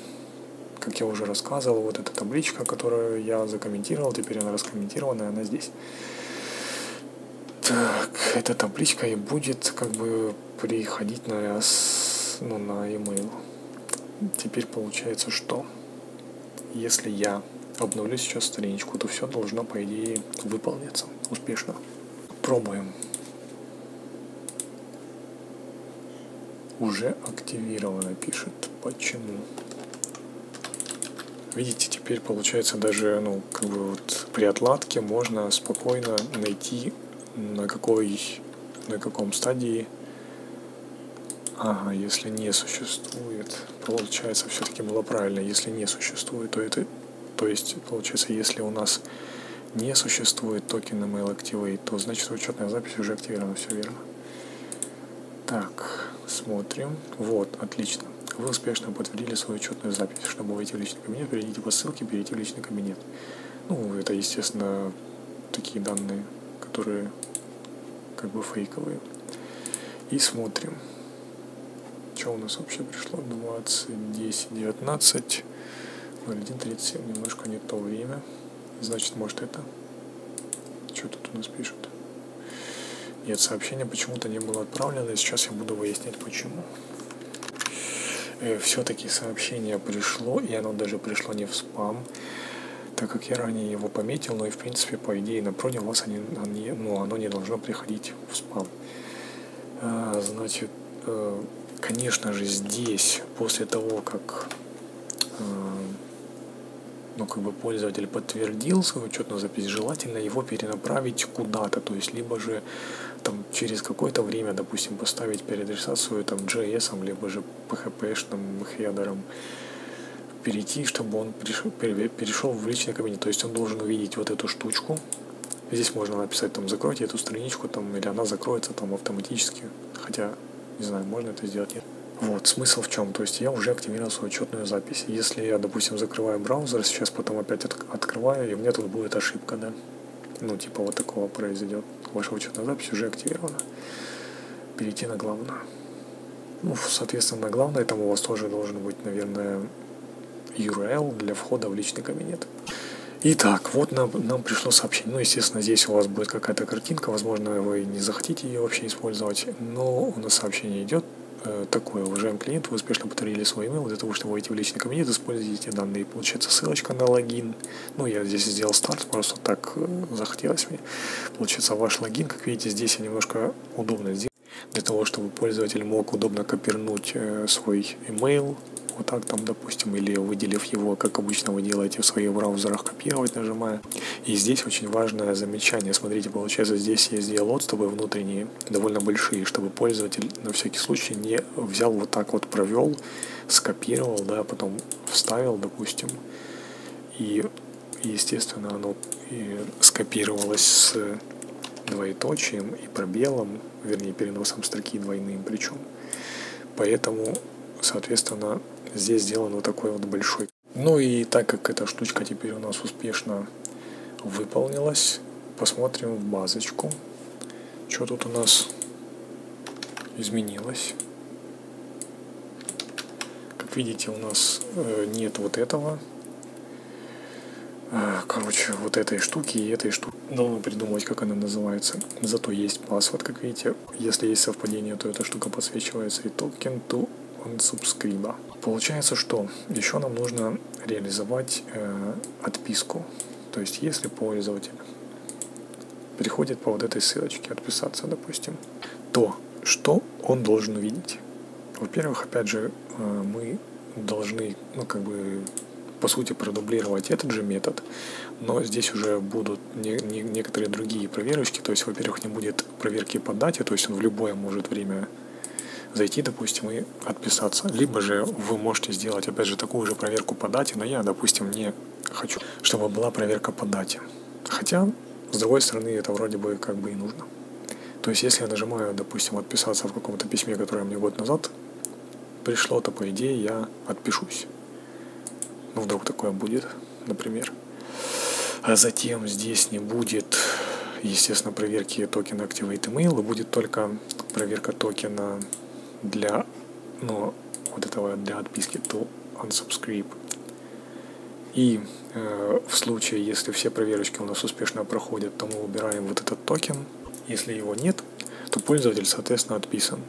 S1: как я уже рассказывал, вот эта табличка, которую я закомментировал, теперь она раскомментированная, она здесь. Так, эта табличка и будет как бы приходить на, ну, на email. Теперь получается что? Если я обновлю сейчас страничку, то все должно, по идее, выполниться успешно. Пробуем. Уже активировано, пишет. Почему? Видите, теперь получается даже, ну, как бы вот при отладке можно спокойно найти, на какой, на каком стадии Ага, если не существует, получается, все-таки было правильно, если не существует, то это, то есть, получается, если у нас не существует токена Mail Activate, то значит учетная запись уже активирована, все верно. Так, смотрим. Вот, отлично. Вы успешно подтвердили свою учетную запись. Чтобы войти в личный кабинет, перейдите по ссылке, перейти в личный кабинет. Ну, это, естественно, такие данные, которые как бы фейковые. И смотрим. Что у нас вообще пришло? 20, 10, 19, 01, 37. Немножко не то время. Значит, может это? Что тут у нас пишут? Нет, сообщение почему-то не было отправлено, и сейчас я буду выяснять почему. Э, Все-таки сообщение пришло, и оно даже пришло не в спам, так как я ранее его пометил, но и в принципе, по идее, на проне у вас они, они, ну, оно не должно приходить в спам. А, значит, э, конечно же, здесь, после того, как э, ну, как бы пользователь подтвердил свою учетную запись, желательно его перенаправить куда-то, то есть либо же там через какое-то время, допустим, поставить переадресацию там JS, либо же PHP-шным хедером, перейти, чтобы он перешел, перешел в личный кабинет, то есть он должен увидеть вот эту штучку, здесь можно написать там закройте эту страничку там или она закроется там автоматически, хотя не знаю, можно это сделать, нет. Вот, смысл в чем? То есть я уже активировал свою учетную запись. Если я, допустим, закрываю браузер, сейчас потом опять от открываю, и у меня тут будет ошибка, да? Ну, типа вот такого произойдет. Ваша учетная запись уже активирована. Перейти на главную. Ну, соответственно, на главной там у вас тоже должен быть, наверное, URL для входа в личный кабинет. Итак, вот нам, нам пришло сообщение. Ну, естественно, здесь у вас будет какая-то картинка, возможно, вы не захотите ее вообще использовать, но у нас сообщение идет такое. Уважаемый клиент, вы успешно повторили свой email для того, чтобы войти в личный кабинет, используйте данные. Получается ссылочка на логин. Ну, я здесь сделал старт, просто так э, захотелось мне. Получается ваш логин, как видите, здесь я немножко удобно сделал. Для того, чтобы пользователь мог удобно копирнуть э, свой email, вот так там, допустим, или выделив его, как обычно вы делаете в своих браузерах, копировать нажимая. И здесь очень важное замечание. Смотрите, получается, здесь есть диалотстопы внутренние, довольно большие, чтобы пользователь на всякий случай не взял вот так вот провел, скопировал, да, потом вставил, допустим, и естественно оно и скопировалось с двоеточием и пробелом, вернее переносом строки двойным причем. Поэтому, соответственно, здесь сделан вот такой вот большой. Ну и так как эта штучка теперь у нас успешно выполнилась, посмотрим в базочку, что тут у нас изменилось. Как видите, у нас э, нет вот этого. Э, короче, вот этой штуки и этой штуки. Должен придумать, как она называется. Зато есть паспорт, как видите. Если есть совпадение, то эта штука подсвечивается и токен to unsubscribe. Получается, что еще нам нужно реализовать э, отписку. То есть, если пользователь приходит по вот этой ссылочке отписаться, допустим, то что он должен увидеть? Во-первых, опять же, э, мы должны, ну, как бы, по сути, продублировать этот же метод, но здесь уже будут не, не, некоторые другие проверочки, то есть, во-первых, не будет проверки по дате, то есть он в любое может время зайти, допустим, и отписаться. Либо же вы можете сделать, опять же, такую же проверку по дате, но я, допустим, не хочу, чтобы была проверка по дате. Хотя, с другой стороны, это вроде бы как бы и нужно. То есть, если я нажимаю, допустим, отписаться в каком-то письме, которое мне год назад пришло, то, по идее, я отпишусь. Ну, вдруг такое будет, например. А затем здесь не будет, естественно, проверки токена Activate Email, будет только проверка токена для, ну, вот этого для отписки to unsubscribe. И э, в случае, если все проверочки у нас успешно проходят, то мы убираем вот этот токен. Если его нет, то пользователь, соответственно, отписан.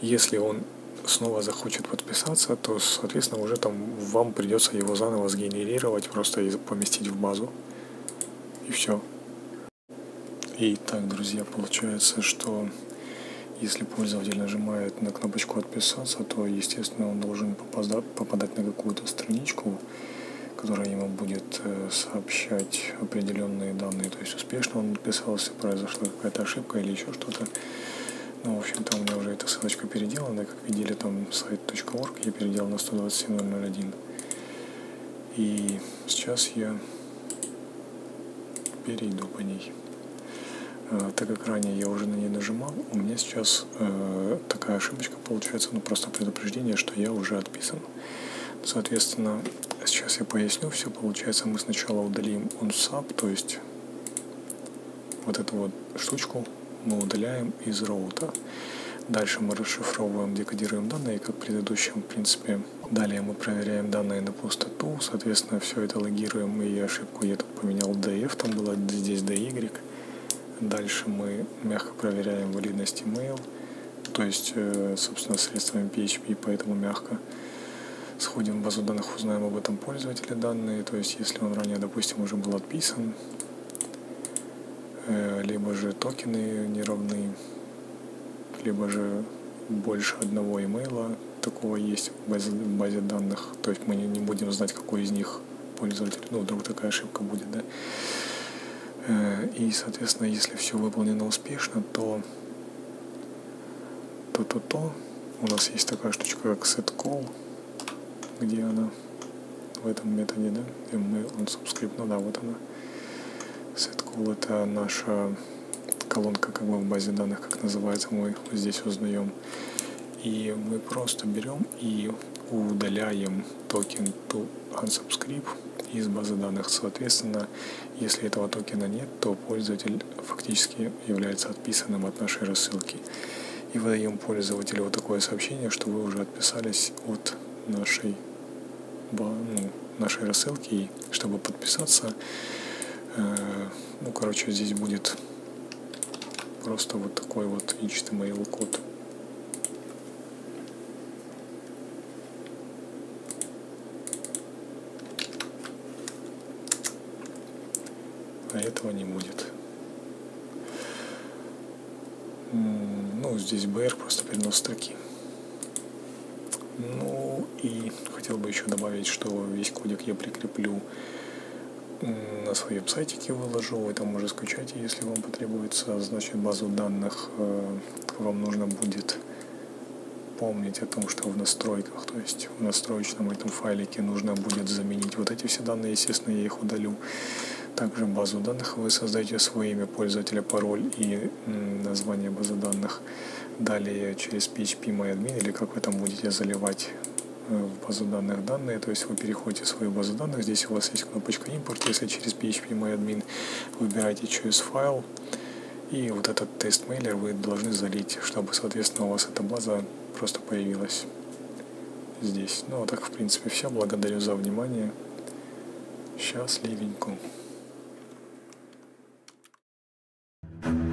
S1: Если он снова захочет подписаться, то, соответственно, уже там вам придется его заново сгенерировать, просто и поместить в базу. И все. И так, друзья, получается, что если пользователь нажимает на кнопочку «Отписаться», то, естественно, он должен попадать на какую-то страничку, которая ему будет э, сообщать определенные данные. То есть успешно он подписался, произошла какая-то ошибка или еще что-то. Ну, в общем-то, у меня уже эта ссылочка переделана. Как видели, там сайт.org я переделал на 127.001. И сейчас я перейду по ней. А, так как ранее я уже на ней нажимал, у меня сейчас э, такая ошибочка получается, ну просто предупреждение, что я уже отписан. Соответственно, сейчас я поясню все. Получается, мы сначала удалим unsub, то есть вот эту вот штучку мы удаляем из роута. Дальше мы расшифровываем, декодируем данные, как в предыдущем, в принципе. Далее мы проверяем данные на пустоту, соответственно, все это логируем, и ошибку я тут поменял df, там было здесь dy. Дальше мы мягко проверяем валидность email, то есть, э, собственно, средствами PHP, поэтому мягко сходим в базу данных, узнаем об этом пользователе данные, то есть, если он ранее, допустим, уже был отписан, Э, либо же токены не равны, либо же больше одного имейла такого есть в базе, в базе данных. То есть мы не, не будем знать, какой из них пользователь. Ну, вдруг такая ошибка будет, да. Э, и, соответственно, если все выполнено успешно, то то, то, то у нас есть такая штучка, как setCall, где она в этом методе, да, email on subscript, ну да, вот она. SetCall это наша колонка как бы в базе данных, как называется, мы здесь узнаем. И мы просто берем и удаляем токен to unsubscribe из базы данных. Соответственно, если этого токена нет, то пользователь фактически является отписанным от нашей рассылки. И выдаем пользователю вот такое сообщение, что вы уже отписались от нашей, ну, нашей рассылки. И чтобы подписаться, Э, ну, короче, здесь будет просто вот такой вот HTML А этого не будет. Ну, здесь BR просто перенос строки. Ну и хотел бы еще добавить, что весь кодек я прикреплю на своем сайтике выложу, вы там уже скачайте, если вам потребуется. Значит, базу данных э, вам нужно будет помнить о том, что в настройках, то есть в настроечном этом файлике нужно будет заменить вот эти все данные, естественно, я их удалю. Также базу данных вы создаете свое имя пользователя, пароль и название базы данных. Далее через PHP MyAdmin или как вы там будете заливать в базу данных данные, то есть вы переходите в свою базу данных, здесь у вас есть кнопочка импорт, если через PHP MyAdmin выбираете choose файл, и вот этот тест мейлер вы должны залить, чтобы, соответственно, у вас эта база просто появилась здесь. Ну, а так, в принципе, все. Благодарю за внимание. Счастливенько. Thank you.